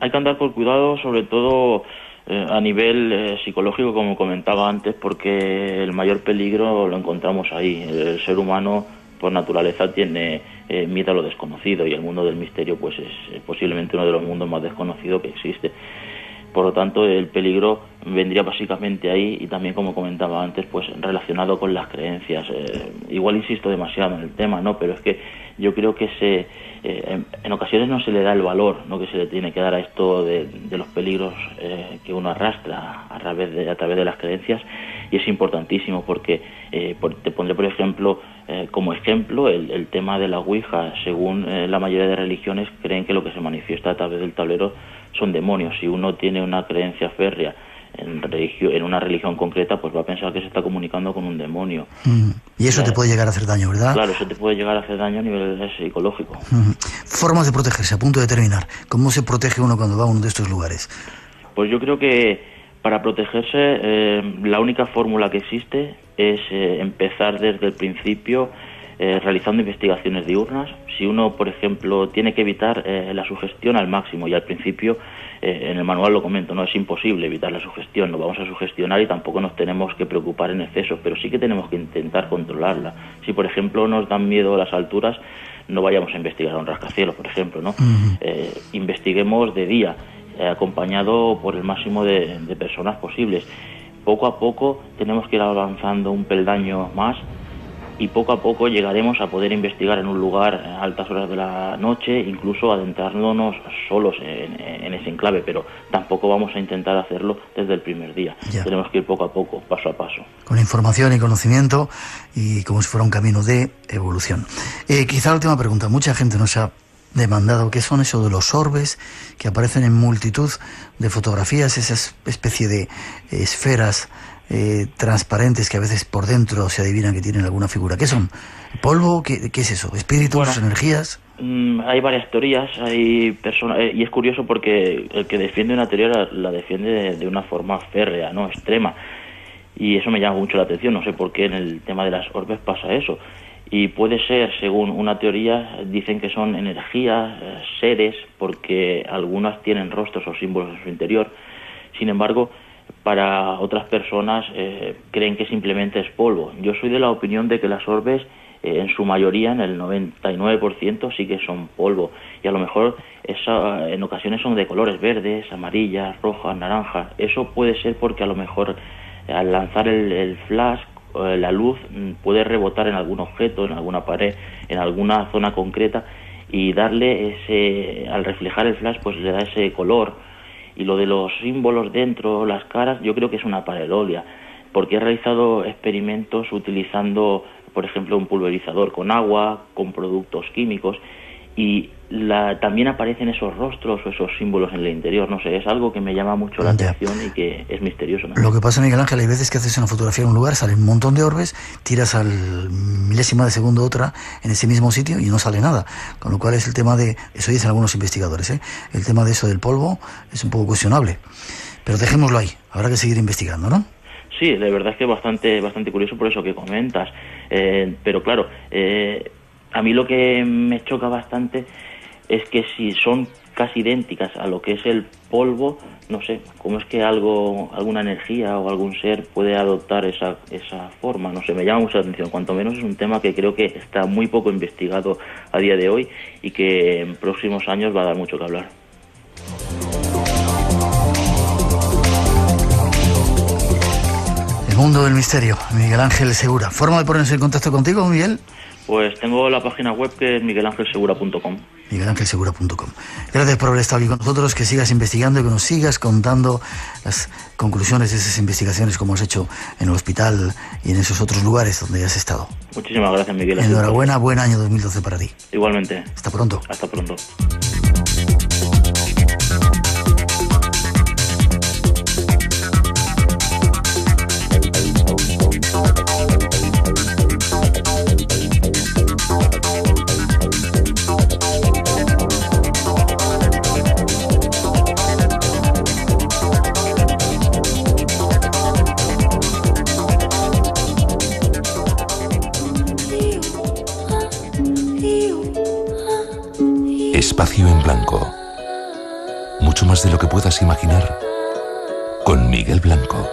Hay que andar con cuidado, sobre todo eh, a nivel eh, psicológico, como comentaba antes, porque el mayor peligro lo encontramos ahí. El ser humano por naturaleza tiene eh, miedo a lo desconocido y el mundo del misterio pues es eh, posiblemente uno de los mundos más desconocidos que existe. Por lo tanto, el peligro vendría básicamente ahí y también, como comentaba antes, pues relacionado con las creencias. Eh, igual insisto demasiado en el tema, ¿no? Pero es que yo creo que se, en, ocasiones no se le da el valor ¿no? que se le tiene que dar a esto de, los peligros que uno arrastra a través de, a través de las creencias y es importantísimo porque te pondré, por ejemplo, eh, como ejemplo, el, tema de la Ouija, según eh, la mayoría de religiones, creen que lo que se manifiesta a través del tablero son demonios. Si uno tiene una creencia férrea en, en una religión concreta, pues va a pensar que se está comunicando con un demonio. Y eso te puede llegar a hacer daño, ¿verdad? Claro, eso te puede llegar a hacer daño a nivel psicológico. Formas de protegerse, a punto de terminar. ¿Cómo se protege uno cuando va a uno de estos lugares? Pues yo creo que para protegerse eh, la única fórmula que existe es eh, empezar desde el principio eh, realizando investigaciones diurnas. Si uno, por ejemplo, tiene que evitar eh, la sugestión al máximo, y al principio en el manual lo comento, no es imposible evitar la sugestión, no vamos a sugestionar y tampoco nos tenemos que preocupar en exceso, pero sí que tenemos que intentar controlarla. Si, por ejemplo, nos dan miedo las alturas, no vayamos a investigar a un rascacielos, por ejemplo, ¿no? investiguemos de día, acompañado por el máximo de personas posibles poco a poco tenemos que ir avanzando un peldaño más y poco a poco llegaremos a poder investigar en un lugar a altas horas de la noche, incluso adentrándonos solos en, ese enclave, pero tampoco vamos a intentar hacerlo desde el primer día. Tenemos que ir poco a poco, paso a paso. Con información y conocimiento y como si fuera un camino de evolución. Eh, quizá la última pregunta, mucha gente nos ha demandado qué son eso de los orbes que aparecen en multitud de fotografías, esa especie de esferas eh, transparentes que a veces por dentro se adivinan que tienen alguna figura. ¿Qué son? ¿Polvo? ¿Qué, es eso? ¿Espíritus? ¿Energías? Mm, hay varias teorías, hay personas, eh, y es curioso porque el que defiende una teoría la, defiende de, de, una forma férrea, no extrema. Y eso me llama mucho la atención, no sé por qué en el tema de las orbes pasa eso y puede ser, según una teoría, dicen que son energías, eh, seres, porque algunas tienen rostros o símbolos en su interior. Sin embargo, para otras personas eh, creen que simplemente es polvo. Yo soy de la opinión de que las orbes, eh, en su mayoría, en el 99%, sí que son polvo. Y a lo mejor esa, en ocasiones son de colores verdes, amarillas, rojas, naranjas. Eso puede ser porque a lo mejor al lanzar el, el flash eh, la luz mm, puede rebotar en algún objeto, en alguna pared, en alguna zona concreta y darle ese, al reflejar el flash, pues le da ese color. Y lo de los símbolos dentro, las caras, yo creo que es una pareidolia, porque he realizado experimentos utilizando, por ejemplo, un pulverizador con agua, con productos químicos, y la, también aparecen esos rostros o esos símbolos en el interior. No sé, es algo que me llama mucho la atención y que es misterioso. Lo que pasa, Miguel Ángel, hay veces que haces una fotografía en un lugar, sale un montón de orbes, tiras al milésima de segundo otra en ese mismo sitio y no sale nada. Con lo cual es el tema de, eso dicen algunos investigadores, ¿eh? el tema de eso del polvo es un poco cuestionable. Pero dejémoslo ahí, habrá que seguir investigando, ¿no? Sí, de verdad es que es bastante, bastante curioso por eso que comentas. Eh, pero claro, eh, a mí lo que me choca bastante es que si son casi idénticas a lo que es el polvo, no sé, cómo es que algo, alguna energía o algún ser puede adoptar esa, esa forma, no sé, me llama mucha atención, cuanto menos es un tema que creo que está muy poco investigado a día de hoy y que en próximos años va a dar mucho que hablar. El mundo del misterio, Miguel Ángel Segura. ¿Forma de ponerse en contacto contigo, Miguel? Pues tengo la página web que es miguelangelsegura.com. miguelangelsegura.com. Gracias por haber estado aquí con nosotros, que sigas investigando y que nos sigas contando las conclusiones de esas investigaciones como has hecho en el hospital y en esos otros lugares donde has estado. Muchísimas gracias, Miguel. Enhorabuena, buen año 2012 para ti. Igualmente. Hasta pronto. Hasta pronto. Espacio en blanco. Mucho más de lo que puedas imaginar con Miguel Blanco.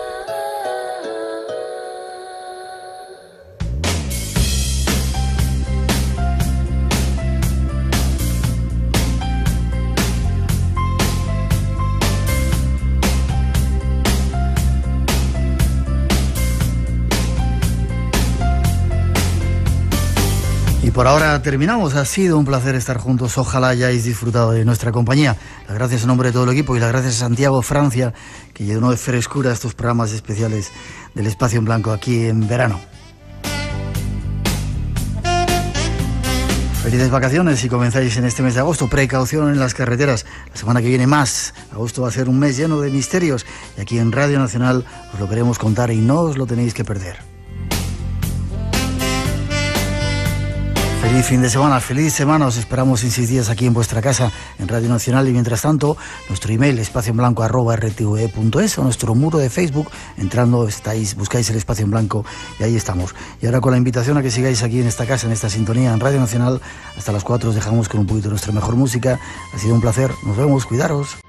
Por ahora terminamos. Ha sido un placer estar juntos. Ojalá hayáis disfrutado de nuestra compañía. Las gracias en nombre de todo el equipo y las gracias a Santiago Francia, que llenó de frescura estos programas especiales del Espacio en Blanco aquí en verano. Felices vacaciones y comenzáis en este mes de agosto. Precaución en las carreteras. La semana que viene más. Agosto va a ser un mes lleno de misterios y aquí en Radio Nacional os lo queremos contar y no os lo tenéis que perder. Feliz fin de semana, feliz semana. Os esperamos en seis días aquí en vuestra casa, en Radio Nacional. Y mientras tanto, nuestro email, espacio en blanco arroba rtve.es o nuestro muro de Facebook, entrando, estáis, buscáis el espacio en blanco y ahí estamos. Y ahora con la invitación a que sigáis aquí en esta casa, en esta sintonía, en Radio Nacional, hasta las 4 os dejamos con un poquito de nuestra mejor música. Ha sido un placer. Nos vemos, cuidaros.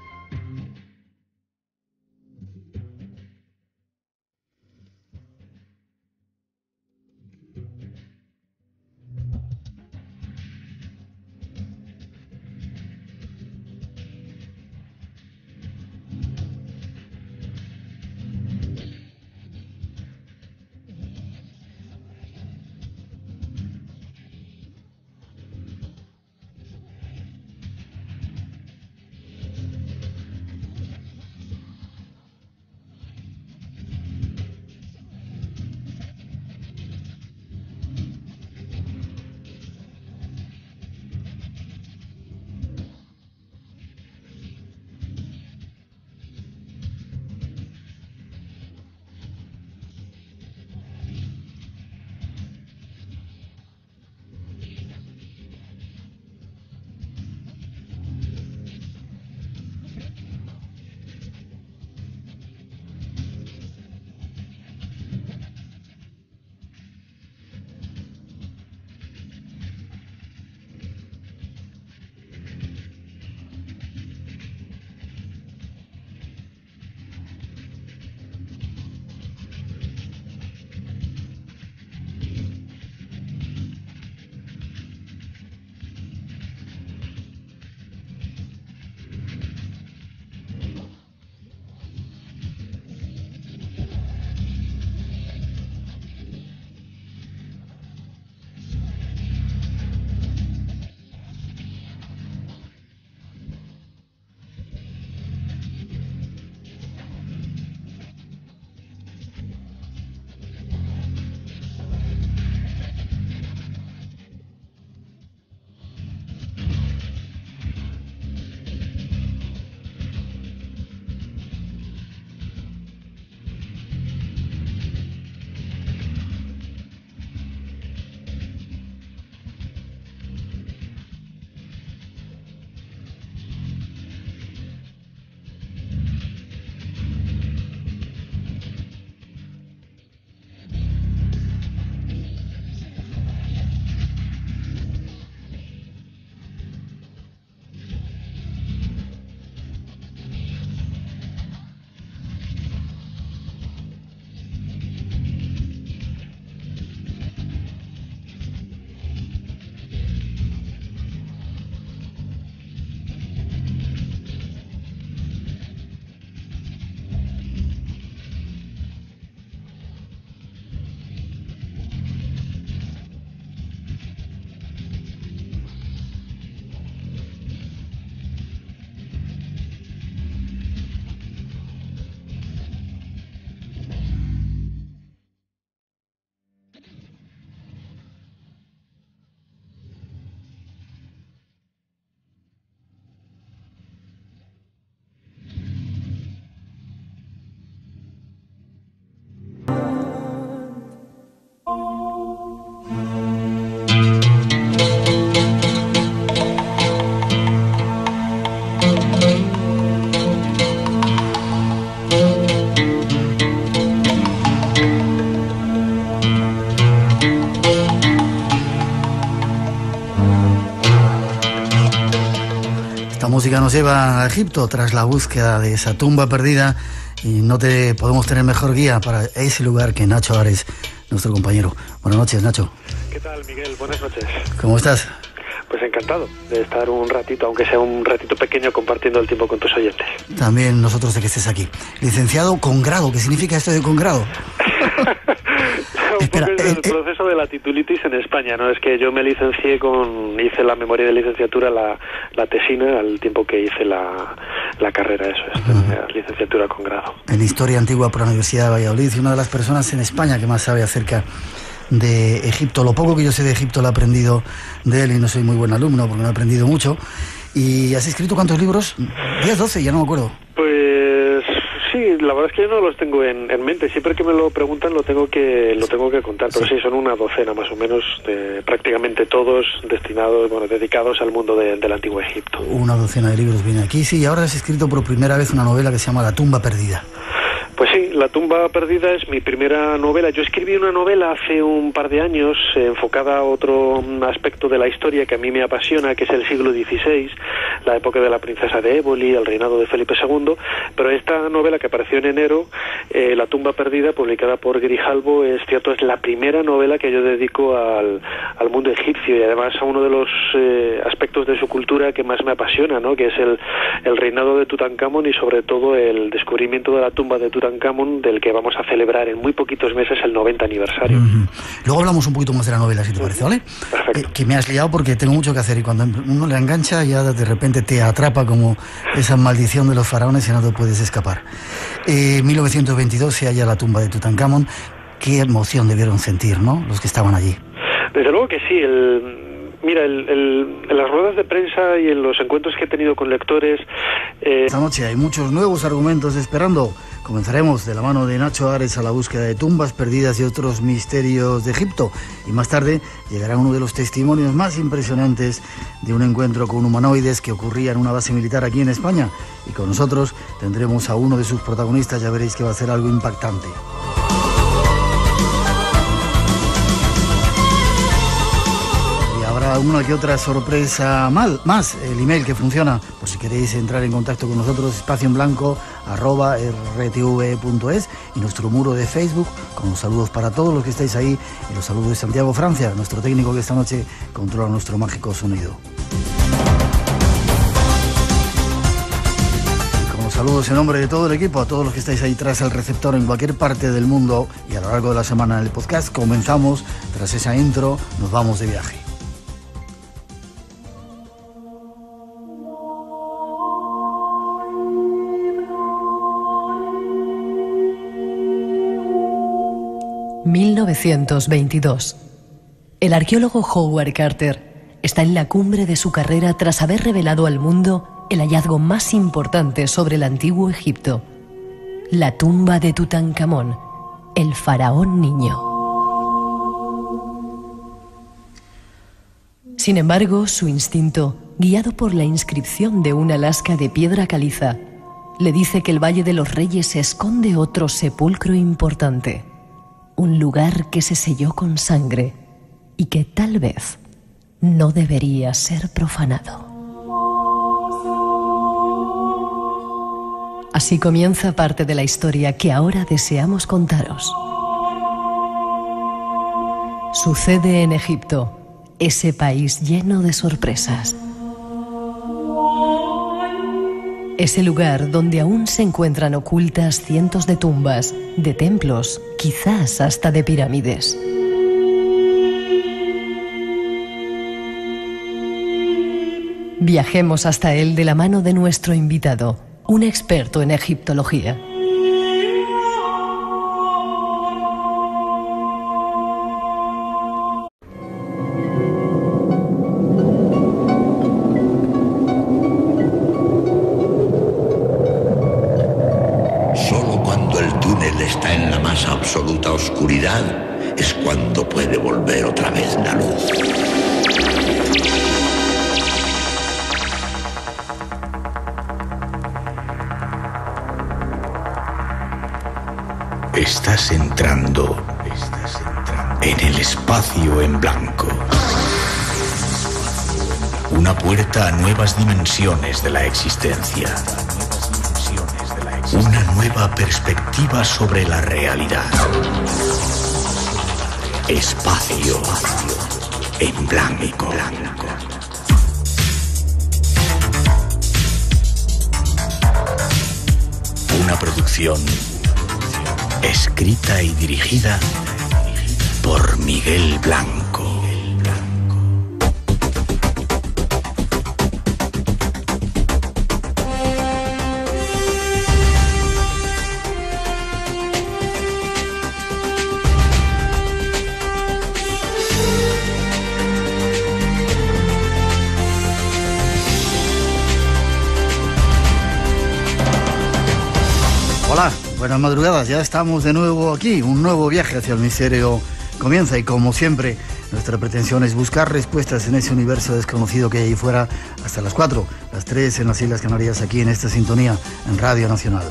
Música nos lleva a Egipto tras la búsqueda de esa tumba perdida y no te podemos tener mejor guía para ese lugar que Nacho Ares, nuestro compañero. Buenas noches, Nacho. ¿Qué tal, Miguel? Buenas noches. ¿Cómo estás? Pues encantado de estar un ratito, aunque sea un ratito pequeño, compartiendo el tiempo con tus oyentes. También nosotros de que estés aquí. Licenciado con grado, ¿qué significa esto de con grado? un Espera, poco es el eh, eh. proceso de la titulitis en España, ¿no? Es que yo me licencié con, hice la memoria de licenciatura, la, la tesina, al tiempo que hice la, la carrera, eso es, licenciatura con grado. En Historia Antigua por la Universidad de Valladolid y una de las personas en España que más sabe acerca de Egipto. Lo poco que yo sé de Egipto lo he aprendido de él y no soy muy buen alumno porque no he aprendido mucho. ¿Y has escrito cuántos libros? 10, 12, ya no me acuerdo. Pues sí, la verdad es que yo no los tengo en, mente. Siempre que me lo preguntan lo tengo que lo tengo que contar. Pero sí, son una docena más o menos, de, prácticamente todos destinados, bueno, dedicados al mundo del antiguo Egipto. Una docena de libros viene aquí. Sí, y ahora has escrito por primera vez una novela que se llama La tumba perdida. Pues sí, La tumba perdida es mi primera novela. Yo escribí una novela hace un par de años eh, enfocada a otro aspecto de la historia que a mí me apasiona, que es el siglo XVI, la época de la princesa de Éboli, el reinado de Felipe II. Pero esta novela que apareció en enero, eh, La tumba perdida, publicada por Grijalbo, es cierto, es la primera novela que yo dedico al, al mundo egipcio y además a uno de los eh, aspectos de su cultura que más me apasiona, ¿no? que es el, el reinado de Tutankamón y sobre todo el descubrimiento de la tumba de Tutankamón del que vamos a celebrar en muy poquitos meses el 90 aniversario. Luego hablamos un poquito más de la novela, si te parece, ¿vale? Perfecto. Eh, que me has liado porque tengo mucho que hacer y cuando uno le engancha ya de repente te atrapa como esa maldición de los faraones y no te puedes escapar. En eh, 1922 se halla la tumba de Tutankamón. Qué emoción debieron sentir, ¿no? Los que estaban allí. Desde luego que sí. El, Mira, en las ruedas de prensa y en los encuentros que he tenido con lectores... Eh... Esta noche hay muchos nuevos argumentos esperando. Comenzaremos de la mano de Nacho Ares a la búsqueda de tumbas perdidas y otros misterios de Egipto. Y más tarde llegará uno de los testimonios más impresionantes de un encuentro con humanoides que ocurría en una base militar aquí en España. Y con nosotros tendremos a uno de sus protagonistas, ya veréis que va a ser algo impactante. Una que otra sorpresa más el email que funciona, por si queréis entrar en contacto con nosotros, espacio en blanco arroba rtv.es y nuestro muro de Facebook con los saludos para todos los que estáis ahí y los saludos de Santiago Francia, nuestro técnico que esta noche controla nuestro mágico sonido. saludos en nombre de todo el equipo, a todos los que estáis ahí tras el receptor en cualquier parte del mundo y a lo largo de la semana en el podcast. Comenzamos, tras esa intro, nos vamos de viaje. 1922. El arqueólogo Howard Carter está en la cumbre de su carrera tras haber revelado al mundo el hallazgo más importante sobre el antiguo Egipto, la tumba de Tutankamón, el faraón niño. Sin embargo, su instinto, guiado por la inscripción de una lasca de piedra caliza, le dice que el Valle de los Reyes esconde otro sepulcro importante un lugar que se selló con sangre y que tal vez no debería ser profanado. Así comienza parte de la historia que ahora deseamos contaros. Sucede en Egipto, ese país lleno de sorpresas. Ese lugar donde aún se encuentran ocultas cientos de tumbas, de templos, quizás hasta de pirámides. Viajemos hasta él de la mano de nuestro invitado, un experto en egiptología. De la existencia. Una nueva perspectiva sobre la realidad. Espacio en blanco. Una producción escrita y dirigida por Miguel Blanco. Buenas madrugadas, ya estamos de nuevo aquí, un nuevo viaje hacia el misterio comienza y como siempre nuestra pretensión es buscar respuestas en ese universo desconocido que hay ahí fuera hasta las 4, las 3 en las Islas Canarias aquí en esta sintonía en Radio Nacional.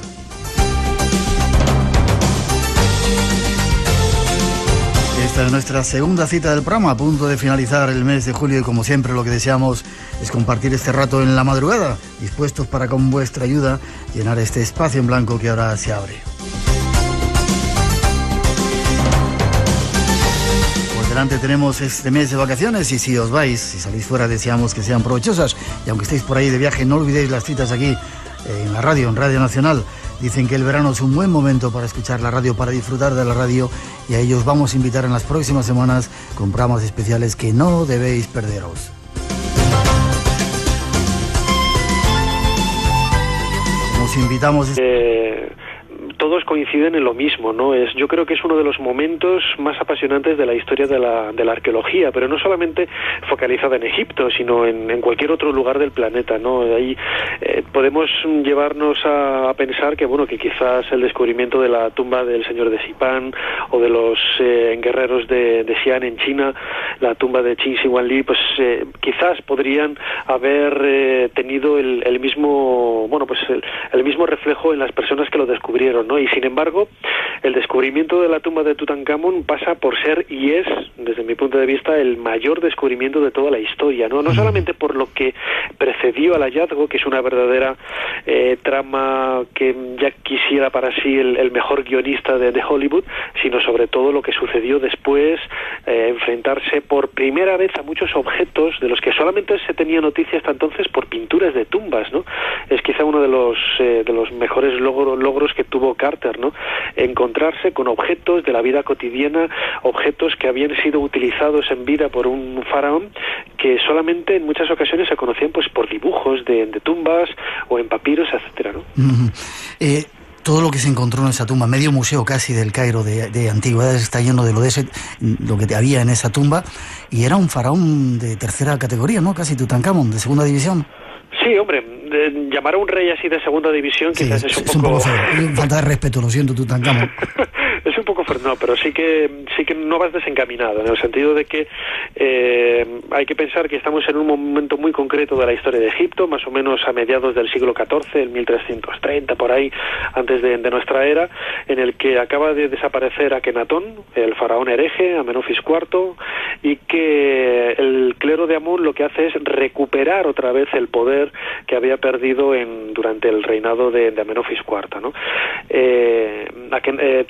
Esta es nuestra segunda cita del programa, a punto de finalizar el mes de julio y como siempre lo que deseamos es compartir este rato en la madrugada, dispuestos para con vuestra ayuda llenar este espacio en blanco que ahora se abre. Por delante tenemos este mes de vacaciones y si os vais, si salís fuera, deseamos que sean provechosas y aunque estéis por ahí de viaje, no olvidéis las citas aquí en la radio, en Radio Nacional. Dicen que el verano es un buen momento para escuchar la radio, para disfrutar de la radio y a ellos vamos a invitar en las próximas semanas con programas especiales que no debéis perderos. Invitamos... Eh, coinciden en lo mismo, ¿no? Es, yo creo que es uno de los momentos más apasionantes de la historia de la, de la arqueología, pero no solamente focalizada en Egipto, sino en, cualquier otro lugar del planeta, ¿no? Ahí eh, podemos llevarnos a, pensar que, bueno, que quizás el descubrimiento de la tumba del señor de Sipán o de los eh, guerreros de, de, Xi'an en China, la tumba de Qin Shi Huangdi, pues eh, quizás podrían haber eh, tenido el, el, mismo, bueno, pues el, el mismo reflejo en las personas que lo descubrieron, ¿no? Y sin embargo, el descubrimiento de la tumba de Tutankamón pasa por ser y es, desde mi punto de vista, el mayor descubrimiento de toda la historia, ¿no? No solamente por lo que precedió al hallazgo, que es una verdadera eh, trama que ya quisiera para sí el, el mejor guionista de, de, Hollywood, sino sobre todo lo que sucedió después, eh, enfrentarse por primera vez a muchos objetos de los que solamente se tenía noticia hasta entonces por pinturas de tumbas, ¿no? Es quizá uno de los eh, de los mejores logros, logros que tuvo Carter, Encontrarse con objetos de la vida cotidiana, objetos que habían sido utilizados en vida por un faraón que solamente en muchas ocasiones se conocían pues por dibujos de, de tumbas o en papiros, etcétera, ¿no? Eh, todo lo que se encontró en esa tumba, medio museo casi del Cairo de, de antigüedades está lleno de lo de ese, lo que había en esa tumba y era un faraón de tercera categoría, ¿no? Casi Tutankamón, de segunda división. Sí, hombre, de, llamar a un rey así de segunda división sí, quizás es, es un poco... Es un poco feo. Falta de respeto, lo siento, Tutankamón. poco no, pero sí que sí que no vas desencaminado en el sentido de que eh, hay que pensar que estamos en un momento muy concreto de la historia de Egipto, más o menos a mediados del siglo XIV, el 1330 por ahí, antes de, nuestra era, en el que acaba de desaparecer Akenatón, el faraón hereje, Amenofis IV, y que el clero de Amón lo que hace es recuperar otra vez el poder que había perdido en, durante el reinado de, Amenofis IV, ¿no? Eh, eh,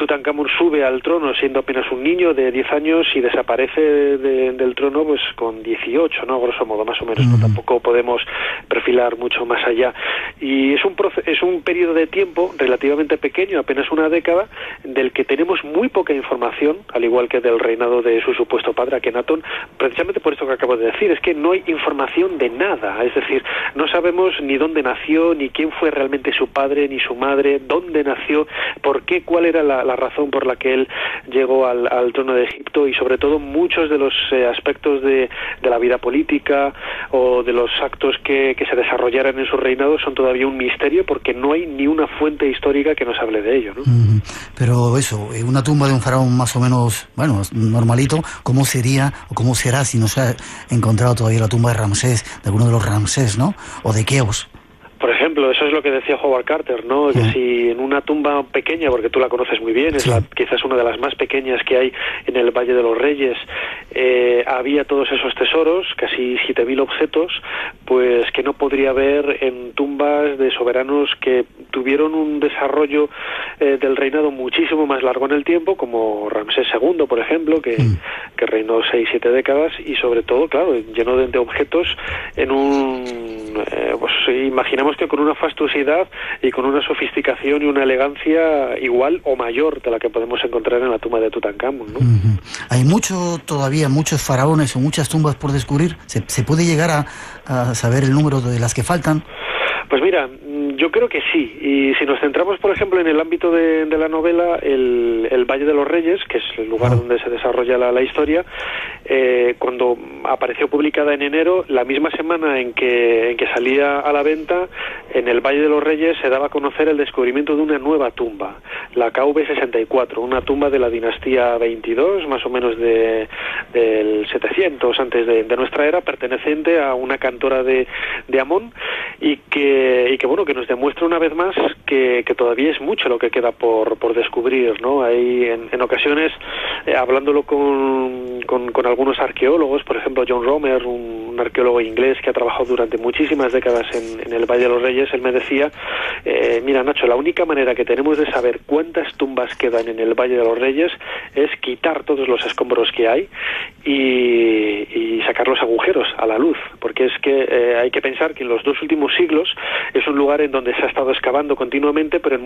sube al trono siendo apenas un niño de 10 años y desaparece de, del trono pues con 18, ¿no? Grosso modo, más o menos. Mm. Tampoco podemos perfilar mucho más allá. Y es un, es un periodo de tiempo relativamente pequeño, apenas una década, del que tenemos muy poca información, al igual que del reinado de su supuesto padre, Akenatón, precisamente por esto que acabo de decir, es que no hay información de nada. Es decir, no sabemos ni dónde nació, ni quién fue realmente su padre, ni su madre, dónde nació, por qué, cuál era la, la razón por la que él llegó al, al, trono de Egipto y sobre todo muchos de los eh, aspectos de, de, la vida política o de los actos que, que, se desarrollaran en su reinado son todavía un misterio porque no hay ni una fuente histórica que nos hable de ello. ¿no? Pero eso, eh, una tumba de un faraón más o menos, bueno, normalito, ¿cómo sería o cómo será si no se ha encontrado todavía la tumba de Ramsés, de alguno de los Ramsés, ¿no? O de Keos. Por ejemplo, eso es lo que decía Howard Carter, ¿no? Que si en una tumba pequeña, porque tú la conoces muy bien, es la, quizás una de las más pequeñas que hay en el Valle de los Reyes, eh, había todos esos tesoros, casi 7.000 objetos, pues que no podría haber en tumbas de soberanos que tuvieron un desarrollo eh, del reinado muchísimo más largo en el tiempo, como Ramsés II, por ejemplo, que, que reinó 6-7 décadas y sobre todo, claro, lleno de, de objetos en un... eh, pues imaginamos que con una fastuosidad y con una sofisticación y una elegancia igual o mayor de la que podemos encontrar en la tumba de Tutankamón, ¿no? Hay mucho todavía, muchos faraones o muchas tumbas por descubrir. ¿Se, se puede llegar a, a saber el número de las que faltan? Pues mira, mm, yo creo que sí. Y si nos centramos, por ejemplo, en el ámbito de, de la novela, el, el Valle de los Reyes, que es el lugar donde se desarrolla la, la historia, eh, cuando apareció publicada en enero, la misma semana en que, en que salía a la venta, en el Valle de los Reyes se daba a conocer el descubrimiento de una nueva tumba, la KV64, una tumba de la dinastía 22, más o menos de, del 700 antes de, de nuestra era, perteneciente a una cantora de, de Amón y que, y que bueno que nos demuestra una vez más que, todavía es mucho lo que queda por, por descubrir, ¿no? Hay en, ocasiones, eh, hablándolo con, con, algunos arqueólogos, por ejemplo John Romer, un, arqueólogo inglés que ha trabajado durante muchísimas décadas en, en el Valle de los Reyes, él me decía, eh, mira Nacho, la única manera que tenemos de saber cuántas tumbas quedan en el Valle de los Reyes es quitar todos los escombros que hay y, y sacar los agujeros a la luz, porque es que eh, hay que pensar que en los dos últimos siglos es un lugar en donde se ha estado excavando continuamente, pero en